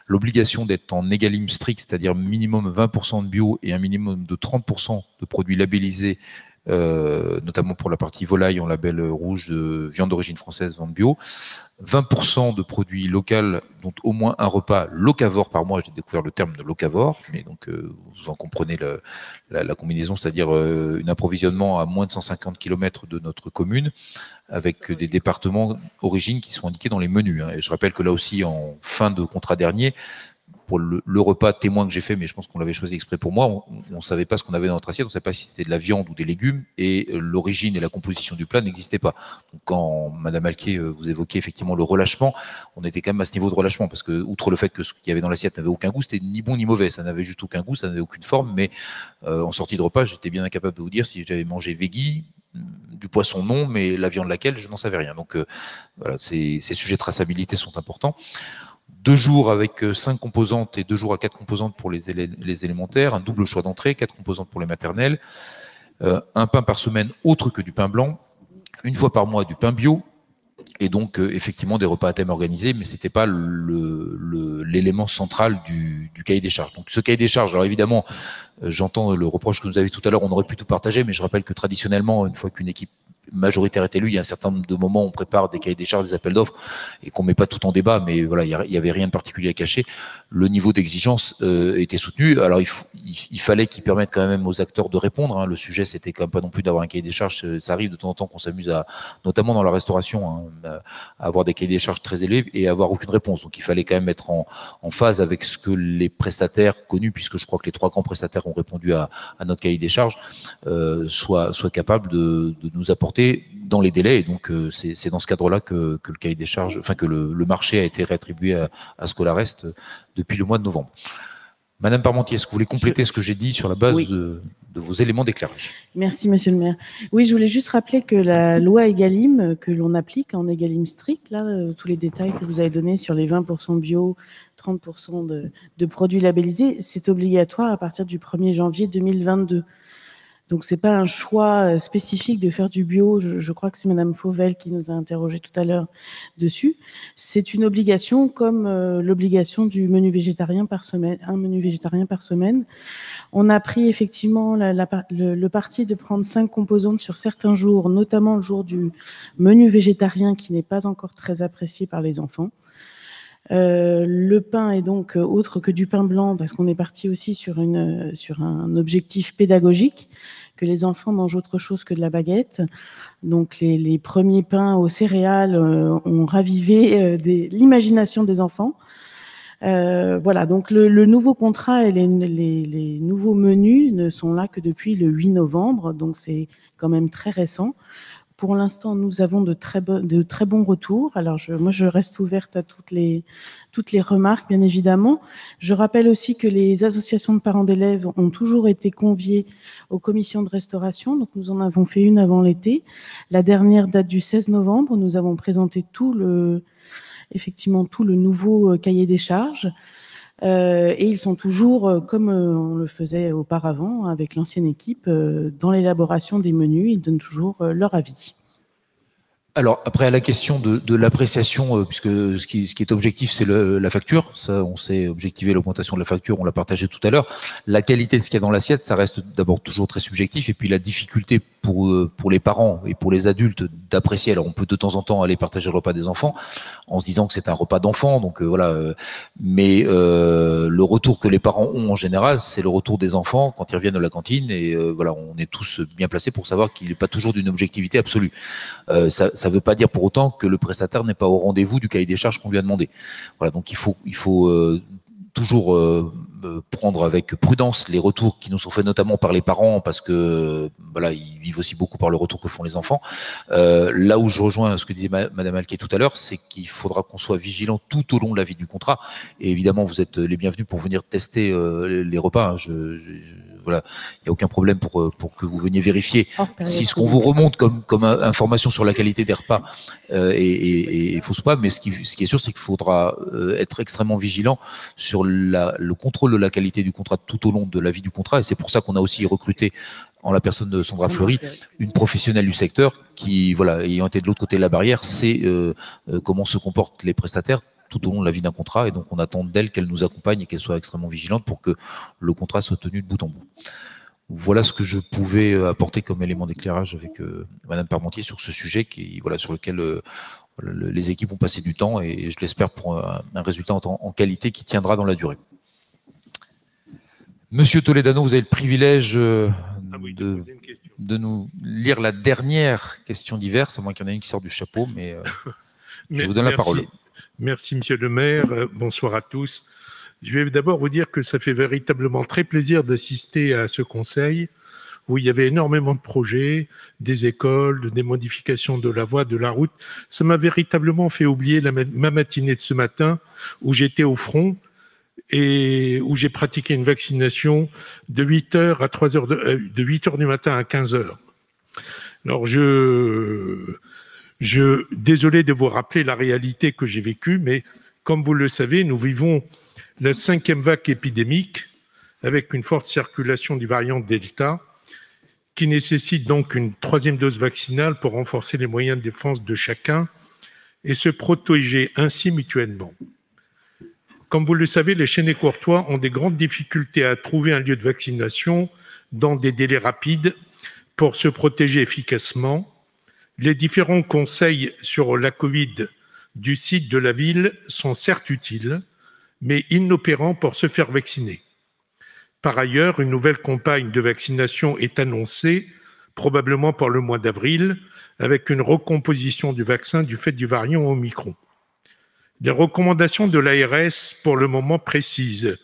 l'obligation d'être en égalim strict, c'est-à-dire minimum 20% de bio et un minimum de 30% de produits labellisés euh, notamment pour la partie volaille en label rouge de viande d'origine française, vente bio. 20% de produits locaux, dont au moins un repas locavore par mois. J'ai découvert le terme de locavore, mais donc euh, vous en comprenez la combinaison, c'est-à-dire euh, un approvisionnement à moins de 150 km de notre commune, avec des départements origines qui sont indiqués dans les menus. hein. Et je rappelle que là aussi, en fin de contrat dernier, pour le, repas témoin que j'ai fait, mais je pense qu'on l'avait choisi exprès pour moi, on ne savait pas ce qu'on avait dans notre assiette, on ne savait pas si c'était de la viande ou des légumes, et euh, l'origine et la composition du plat n'existaient pas. Donc quand Madame Alquier, euh, vous évoquiez effectivement le relâchement, on était quand même à ce niveau de relâchement, parce que outre le fait que ce qu'il y avait dans l'assiette n'avait aucun goût, c'était ni bon ni mauvais, ça n'avait juste aucun goût, ça n'avait aucune forme, mais euh, en sortie de repas, j'étais bien incapable de vous dire si j'avais mangé veggie, du poisson non, mais la viande laquelle, je n'en savais rien. Donc voilà, ces sujets de traçabilité sont importants deux jours avec euh, cinq composantes et deux jours à quatre composantes pour les, élé- les élémentaires, un double choix d'entrée, quatre composantes pour les maternelles, euh, un pain par semaine autre que du pain blanc, une fois par mois du pain bio, et donc euh, effectivement des repas à thème organisés, mais c'était pas le- le- l'élément central du, cahier des charges. Donc ce cahier des charges, alors évidemment, j'entends le reproche que vous avez tout à l'heure, on aurait pu tout partager, mais je rappelle que traditionnellement, une fois qu'une équipe majoritaire est élue, il y a un certain nombre de moments où on prépare des cahiers des charges, des appels d'offres, et qu'on met pas tout en débat, mais voilà, il n'y avait rien de particulier à cacher. Le niveau d'exigence euh, était soutenu. Alors, il, fallait qu'ils permettent quand même aux acteurs de répondre. hein. Le sujet, c'était quand même pas non plus d'avoir un cahier des charges. euh, Ça arrive de temps en temps qu'on s'amuse à, notamment dans la restauration, hein, à à avoir des cahiers des charges très élevés et avoir aucune réponse. Donc, il fallait quand même être en, en phase avec ce que les prestataires connus, puisque je crois que les trois grands prestataires ont répondu à, à notre cahier des charges, euh, soient, soient capables de, de nous apporter dans les délais. Et donc, euh, c'est dans ce cadre-là que, que le cahier des charges, enfin, que le, le marché a été réattribué à, à Scolarest euh, depuis le mois de novembre. Madame Parmentier, est-ce que vous voulez compléter ce que j'ai dit sur la base Oui. de, de vos éléments d'éclairage? Merci, monsieur le maire. Oui, je voulais juste rappeler que la loi Egalim, euh, que l'on applique en Egalim strict, là, euh, tous les détails que vous avez donnés sur les 20% bio, 30% de, de produits labellisés, c'est obligatoire à partir du 1er janvier 2022. Donc, c'est pas un choix euh, spécifique de faire du bio. Je, crois que c'est Madame Fauvel qui nous a interrogé tout à l'heure dessus. C'est une obligation comme euh, l'obligation du menu végétarien par semaine, un menu végétarien par semaine. On a pris effectivement le parti de prendre cinq composantes sur certains jours, notamment le jour du menu végétarien qui n'est pas encore très apprécié par les enfants. Euh, le pain est donc euh, autre que du pain blanc parce qu'on est parti aussi euh, sur un objectif pédagogique, que les enfants mangent autre chose que de la baguette. Donc les, premiers pains aux céréales ont ravivé l'imagination des enfants. Voilà, donc le, nouveau contrat et les- les nouveaux menus ne sont là que depuis le 8 novembre, donc c'est quand même très récent. Pour l'instant, nous avons de très, de très bons retours. Alors, je, moi, je reste ouverte à toutes les, toutes les remarques, bien évidemment. Je rappelle aussi que les associations de parents d'élèves ont toujours été conviées aux commissions de restauration. Donc, nous en avons fait une avant l'été. La dernière date du 16 novembre. Nous avons présenté tout le, effectivement, tout le nouveau euh, cahier des charges. Euh, et ils sont toujours, euh, comme euh, on le faisait auparavant avec l'ancienne équipe, dans l'élaboration des menus. Ils donnent toujours leur avis. Alors, après, à la question de, de l'appréciation, euh, puisque ce qui, ce qui est objectif, c'est la facture. Ça, on sait objectiver l'augmentation de la facture, on l'a partagé tout à l'heure. La qualité de ce qu'il y a dans l'assiette, ça reste d'abord toujours très subjectif. Et puis, la difficulté pour, euh, pour les parents et pour les adultes d'apprécier. Alors, on peut de temps en temps aller partager le repas des enfants en se disant que c'est un repas d'enfant. Donc, euh, voilà. mais le retour que les parents ont en général, c'est le retour des enfants quand ils reviennent de la cantine. Et voilà, on est tous bien placés pour savoir qu'il n'est pas toujours d'une objectivité absolue. Euh, ça ne veut pas dire pour autant que le prestataire n'est pas au rendez-vous du cahier des charges qu'on lui a demandé. Voilà, donc il faut, il faut euh, toujours euh, euh, prendre avec prudence les retours qui nous sont faits notamment par les parents parce que voilà ils vivent aussi beaucoup par le retour que font les enfants. Là où je rejoins ce que disait ma- Madame Alquet tout à l'heure, c'est qu'il faudra qu'on soit vigilant tout au long de la vie du contrat. Et évidemment, vous êtes les bienvenus pour venir tester les repas. hein. Je- voilà, il n'y a aucun problème pour, euh, pour que vous veniez vérifier si ce qu'on vous remonte comme, comme in- information sur la qualité des repas euh, est, est- est fausse pas. Mais ce qui, ce qui est sûr, c'est qu'il faudra euh, être extrêmement vigilant sur la- le contrôle de la qualité du contrat tout au long de la vie du contrat. Et c'est pour ça qu'on a aussi recruté en la personne de Sandra Fleury, une professionnelle du secteur qui, voilà, ayant été de l'autre côté de la barrière, sait euh, euh, comment se comportent les prestataires tout au long de la vie d'un contrat. Et donc, on attend d'elle qu'elle nous accompagne et qu'elle soit extrêmement vigilante pour que le contrat soit tenu de bout en bout. Voilà ce que je pouvais euh, apporter comme élément d'éclairage avec euh, Madame Parmentier sur ce sujet qui, voilà, sur lequel euh, le- les équipes ont passé du temps et je l'espère pour un, un résultat en, qualité qui tiendra dans la durée. Monsieur Toledano, vous avez le privilège euh, de, de nous lire la dernière question diverse, à moins qu'il y en ait une qui sort du chapeau, mais [laughs] je vous donne la parole. Merci, monsieur le maire. Euh, Bonsoir à tous. Je vais d'abord vous dire que ça fait véritablement très plaisir d'assister à ce conseil où il y avait énormément de projets, des écoles, des modifications de la voie, de la route. Ça m'a véritablement fait oublier ma matinée de ce matin où j'étais au front et où j'ai pratiqué une vaccination de 8 heures à 3 heures de, euh, de 8 heures du matin à 15 heures. Alors je, je, désolé de vous rappeler la réalité que j'ai vécue, mais comme vous le savez, nous vivons la cinquième vague épidémique avec une forte circulation du variant Delta qui nécessite donc une troisième dose vaccinale pour renforcer les moyens de défense de chacun et se protéger ainsi mutuellement. Comme vous le savez, les chaînes courtois ont des grandes difficultés à trouver un lieu de vaccination dans des délais rapides pour se protéger efficacement. Les différents conseils sur la Covid du site de la ville sont certes utiles, mais inopérants pour se faire vacciner. Par ailleurs, une nouvelle campagne de vaccination est annoncée, probablement pour le mois d'avril, avec une recomposition du vaccin du fait du variant Omicron. Les recommandations de l'ARS pour le moment précisent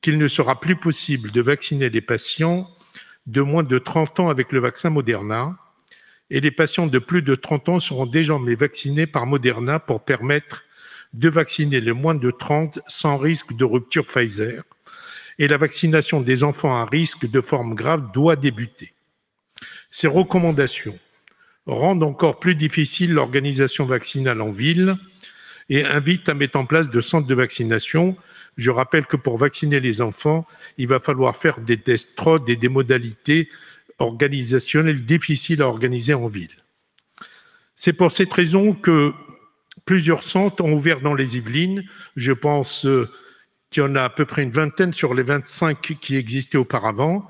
qu'il ne sera plus possible de vacciner les patients de moins de 30 ans avec le vaccin Moderna et les patients de plus de 30 ans seront désormais vaccinés par Moderna pour permettre de vacciner les moins de 30 sans risque de rupture Pfizer. Et la vaccination des enfants à risque de forme grave doit débuter. Ces recommandations rendent encore plus difficile l'organisation vaccinale en ville et invitent à mettre en place de centres de vaccination. Je rappelle que pour vacciner les enfants, il va falloir faire des tests TROD et des modalités organisationnelles difficiles à organiser en ville. C'est pour cette raison que plusieurs centres ont ouvert dans les Yvelines. Je pense euh, qu'il y en a à peu près une vingtaine sur les 25 qui existaient auparavant.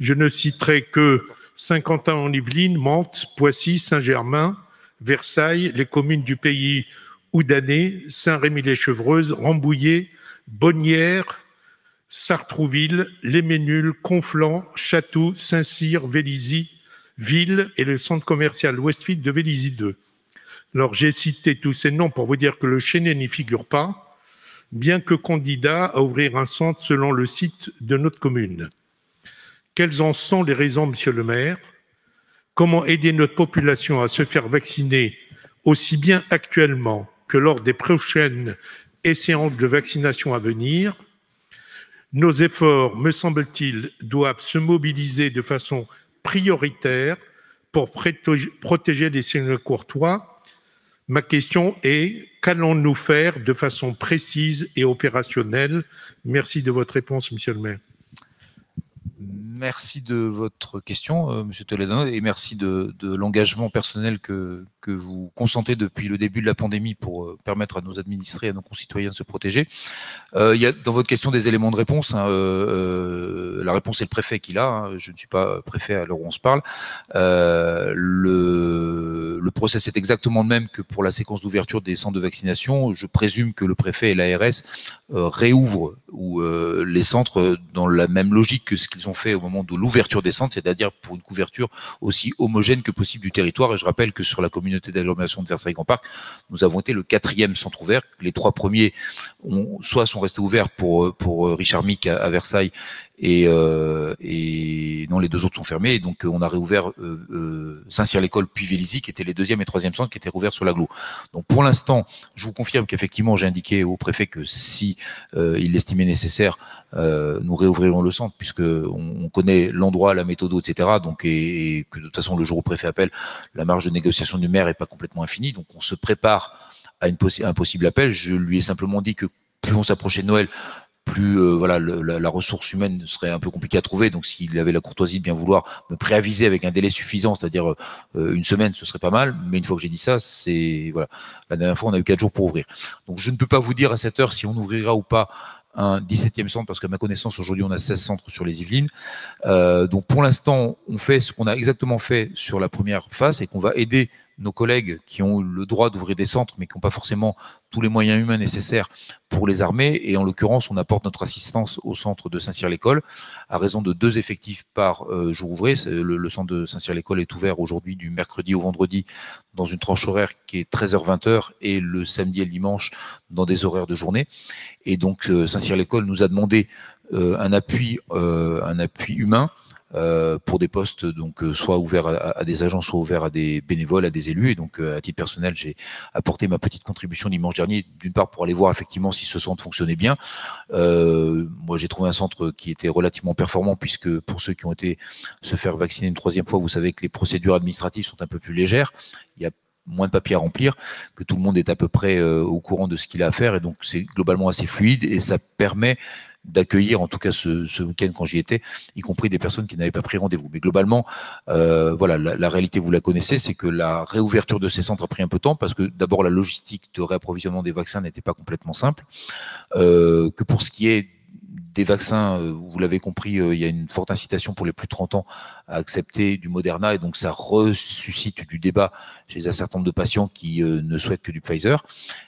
Je ne citerai que Saint-Quentin en Yvelines, Mantes, Poissy, Saint-Germain, Versailles, les communes du pays Oudanais, Saint-Rémy-les-Chevreuses, Rambouillet, Bonnières, Sartrouville, Les Ménules, Conflans, Château, Saint-Cyr, Vélizy, Ville et le centre commercial Westfield de Vélizy 2. Alors j'ai cité tous ces noms pour vous dire que le Chénet n'y figure pas, bien que candidat à ouvrir un centre selon le site de notre commune. Quelles en sont les raisons, monsieur le maire? Comment aider notre population à se faire vacciner aussi bien actuellement que lors des prochaines séances de vaccination à venir? Nos efforts, me semble-t-il, doivent se mobiliser de façon prioritaire pour protéger les signes courtois. Ma question est, qu'allons-nous faire de façon précise et opérationnelle? Merci de votre réponse, monsieur le maire. Merci de votre question, euh, Monsieur Toledano, et merci de, l'engagement personnel que, vous consentez depuis le début de la pandémie pour euh, permettre à nos administrés, à nos concitoyens de se protéger. Euh, il y a dans votre question des éléments de réponse. Hein, euh, la réponse est le préfet qui l'a. Hein, je ne suis pas préfet à l'heure où on se parle. Le, le process est exactement le même que pour la séquence d'ouverture des centres de vaccination. Je présume que le préfet et l'ARS réouvrent ou, les centres dans la même logique que ce qu'ils ont fait au moment de l'ouverture des centres, c'est-à-dire pour une couverture aussi homogène que possible du territoire. Et je rappelle que sur la communauté d'agglomération de Versailles Grand Parc, nous avons été le quatrième centre ouvert. Les trois premiers ont, soit sont restés ouverts pour, pour Richard Mick à, Versailles et, euh, et, non, les deux autres sont fermés. Donc, on a réouvert euh, euh, Saint-Cyr-l'École puis Vélizy, qui étaient les deuxième et troisième centres qui étaient rouverts sur l'agglo. Donc, pour l'instant, je vous confirme qu'effectivement, j'ai indiqué au préfet que si euh, il l'estimait nécessaire, euh, nous réouvrirons le centre, puisque on, on connaît l'endroit, la méthode, etc. Donc, et, et, que de toute façon, le jour où le préfet appelle, la marge de négociation du maire est pas complètement infinie. Donc, on se prépare à une un possible appel. Je lui ai simplement dit que plus on s'approchait de Noël, plus euh, voilà le, la, la, ressource humaine serait un peu compliquée à trouver. Donc s'il avait la courtoisie de bien vouloir me préaviser avec un délai suffisant, c'est-à-dire euh, une semaine, ce serait pas mal. Mais une fois que j'ai dit ça, c'est voilà. La dernière fois, on a eu quatre jours pour ouvrir. Donc je ne peux pas vous dire à cette heure si on ouvrira ou pas un 17e centre, parce qu'à ma connaissance, aujourd'hui, on a 16 centres sur les Yvelines. Euh, donc pour l'instant, on fait ce qu'on a exactement fait sur la première phase et qu'on va aider nos collègues qui ont le droit d'ouvrir des centres, mais qui n'ont pas forcément tous les moyens humains nécessaires pour les armer. Et en l'occurrence, on apporte notre assistance au centre de Saint-Cyr-l'École à raison de deux effectifs par euh, jour ouvré. Le, centre de Saint-Cyr-l'École est ouvert aujourd'hui du mercredi au vendredi dans une tranche horaire qui est 13h-20h et le samedi et le dimanche dans des horaires de journée. Et donc, euh, Saint-Cyr-l'École nous a demandé euh, un appui humain euh, pour des postes donc euh, soit ouverts à, des agents, soit ouverts à des bénévoles, à des élus. Et donc, euh, à titre personnel, j'ai apporté ma petite contribution dimanche dernier, d'une part pour aller voir effectivement si ce centre fonctionnait bien. moi, j'ai trouvé un centre qui était relativement performant, puisque pour ceux qui ont été se faire vacciner une troisième fois, vous savez que les procédures administratives sont un peu plus légères. Il y a moins de papiers à remplir, que tout le monde est à peu près au courant de ce qu'il a à faire, et donc c'est globalement assez fluide, et ça permet d'accueillir, en tout cas ce, ce week-end quand j'y étais, y compris des personnes qui n'avaient pas pris rendez-vous. Mais globalement, euh, voilà, la, la, réalité, vous la connaissez, c'est que la réouverture de ces centres a pris un peu de temps, parce que d'abord la logistique de réapprovisionnement des vaccins n'était pas complètement simple, euh, que pour ce qui est des vaccins, euh, vous l'avez compris, euh, il y a une forte incitation pour les plus de 30 ans à accepter du Moderna et donc ça ressuscite du débat chez un certain nombre de patients qui euh, ne souhaitent que du Pfizer.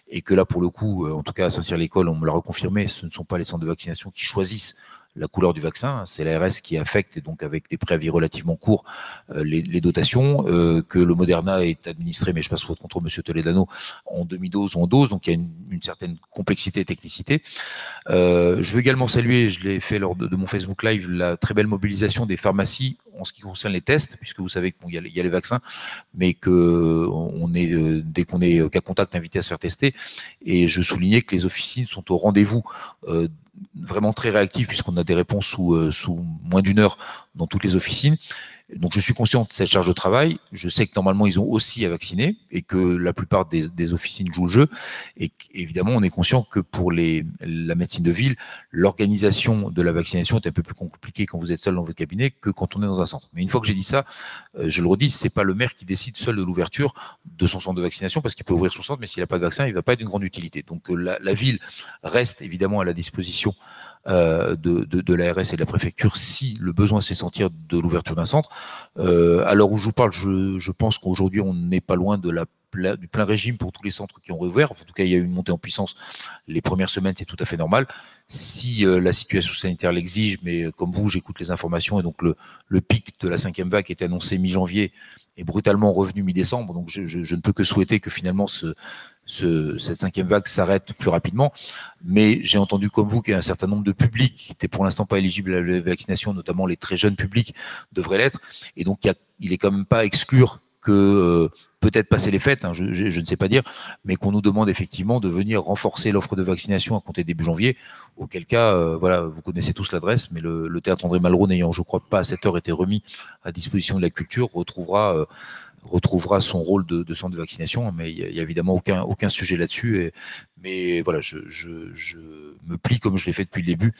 Et que là, pour le coup, en tout cas à Saint-Cyr-l'École, on me l'a reconfirmé, ce ne sont pas les centres de vaccination qui choisissent la couleur du vaccin, c'est l'ARS qui affecte, donc avec des préavis relativement courts, euh, les, les, dotations, euh, que le Moderna est administré, mais je passe votre contrôle, Monsieur Toledano, en demi-dose ou en dose, donc il y a une, une certaine complexité et technicité. Euh, je veux également saluer, je l'ai fait lors de, mon Facebook Live, la très belle mobilisation des pharmacies en ce qui concerne les tests, puisque vous savez qu'il y, y, a les vaccins, mais que on est, euh, dès qu'on est cas contact invité à se faire tester, et je soulignais que les officines sont au rendez-vous euh, vraiment très réactif puisqu'on a des réponses sous, euh, sous moins d'une heure dans toutes les officines. Donc je suis conscient de cette charge de travail. Je sais que normalement ils ont aussi à vacciner et que la plupart des, des officines jouent le jeu. Et évidemment, on est conscient que pour les, la médecine de ville, l'organisation de la vaccination est un peu plus compliquée quand vous êtes seul dans votre cabinet que quand on est dans un centre. Mais une fois que j'ai dit ça, euh, je le redis, c'est pas le maire qui décide seul de l'ouverture de son centre de vaccination parce qu'il peut ouvrir son centre, mais s'il n'a pas de vaccin, il va pas être d'une grande utilité. Donc euh, la, la ville reste évidemment à la disposition de, de, de l'ARS et de la préfecture si le besoin se fait sentir de l'ouverture d'un centre. Euh, à l'heure où je vous parle, je, je pense qu'aujourd'hui, on n'est pas loin de la du plein régime pour tous les centres qui ont réouvert. En tout cas, il y a eu une montée en puissance les premières semaines, c'est tout à fait normal. Si euh, la situation sanitaire l'exige, mais euh, comme vous, j'écoute les informations et donc le, le pic de la cinquième vague était annoncé mi-janvier est brutalement revenu mi-décembre. Donc je, je, ne peux que souhaiter que finalement ce, ce, cette cinquième vague s'arrête plus rapidement. Mais j'ai entendu comme vous qu'il y a un certain nombre de publics qui étaient pour l'instant pas éligibles à la vaccination, notamment les très jeunes publics devraient l'être. Et donc il, est quand même pas exclure que euh, peut-être passer les fêtes, hein, je, ne sais pas dire, mais qu'on nous demande effectivement de venir renforcer l'offre de vaccination à compter début janvier, auquel cas, euh, voilà, vous connaissez tous l'adresse, mais le, le, théâtre André Malraux n'ayant, je crois pas à cette heure été remis à disposition de la culture, retrouvera euh, retrouvera son rôle de, centre de vaccination, mais il n'y a, évidemment aucun, aucun sujet là-dessus. Mais voilà, je, me plie, comme je l'ai fait depuis le début,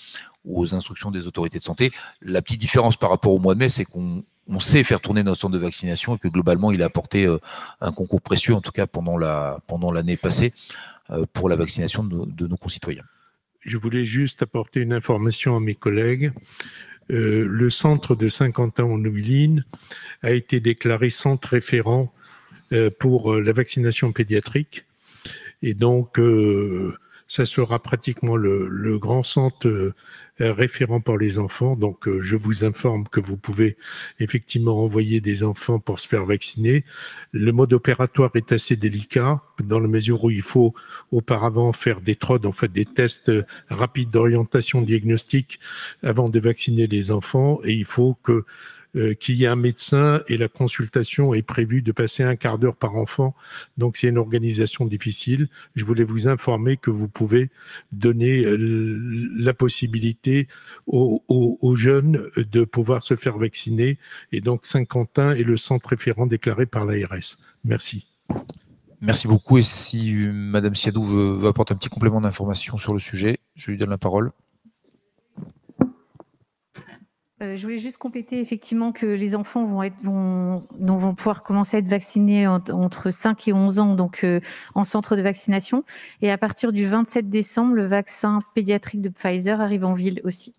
aux instructions des autorités de santé. La petite différence par rapport au mois de mai, c'est qu'on on sait faire tourner notre centre de vaccination et que globalement, il a apporté euh, un concours précieux, en tout cas pendant la pendant l'année passée, euh, pour la vaccination de, de, nos concitoyens. Je voulais juste apporter une information à mes collègues. Euh, le centre de Saint-Quentin en Yvelines a été déclaré centre référent euh, pour euh, la vaccination pédiatrique. Et donc, ça sera pratiquement le, grand centre référent pour les enfants. Donc, euh, je vous informe que vous pouvez effectivement envoyer des enfants pour se faire vacciner. Le mode opératoire est assez délicat dans la mesure où il faut auparavant faire des TROD, en fait des tests rapides d'orientation diagnostique avant de vacciner les enfants et il faut que euh, qu'il y ait un médecin et la consultation est prévue de passer un quart d'heure par enfant. Donc c'est une organisation difficile. Je voulais vous informer que vous pouvez donner euh, la possibilité aux, jeunes de pouvoir se faire vacciner. Et donc Saint-Quentin est le centre référent déclaré par l'ARS. Merci. Merci beaucoup. Et si Madame Siadou veut, veut apporter un petit complément d'information sur le sujet, je lui donne la parole. Euh, je voulais juste compléter effectivement que les enfants vont, pouvoir commencer à être vaccinés en, entre 5 et 11 ans, donc euh, en centre de vaccination. Et à partir du 27 décembre, le vaccin pédiatrique de Pfizer arrive en ville aussi.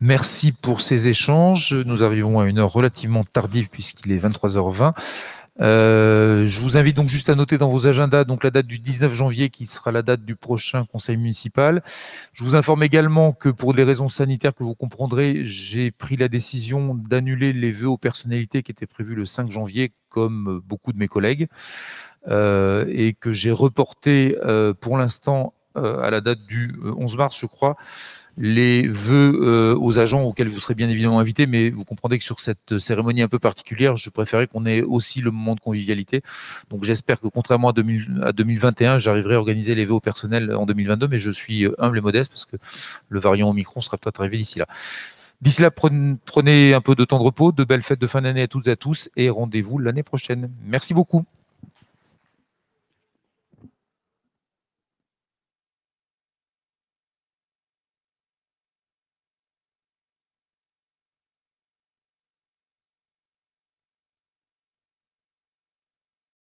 Merci pour ces échanges. Nous arrivons à une heure relativement tardive puisqu'il est 23h20. Euh, je vous invite donc juste à noter dans vos agendas donc la date du 19 janvier qui sera la date du prochain conseil municipal. Je vous informe également que pour des raisons sanitaires que vous comprendrez, j'ai pris la décision d'annuler les vœux aux personnalités qui étaient prévus le 5 janvier comme beaucoup de mes collègues euh, et que j'ai reporté euh, pour l'instant à la date du 11 mars je crois les vœux euh, aux agents auxquels vous serez bien évidemment invités, mais vous comprendrez que sur cette cérémonie un peu particulière, je préférais qu'on ait aussi le moment de convivialité. Donc j'espère que contrairement à, 2000, à 2021, j'arriverai à organiser les vœux au personnel en 2022, mais je suis humble et modeste parce que le variant Omicron sera peut-être arrivé d'ici là. D'ici là, prenez un peu de temps de repos, de belles fêtes de fin d'année à toutes et à tous et rendez-vous l'année prochaine. Merci beaucoup.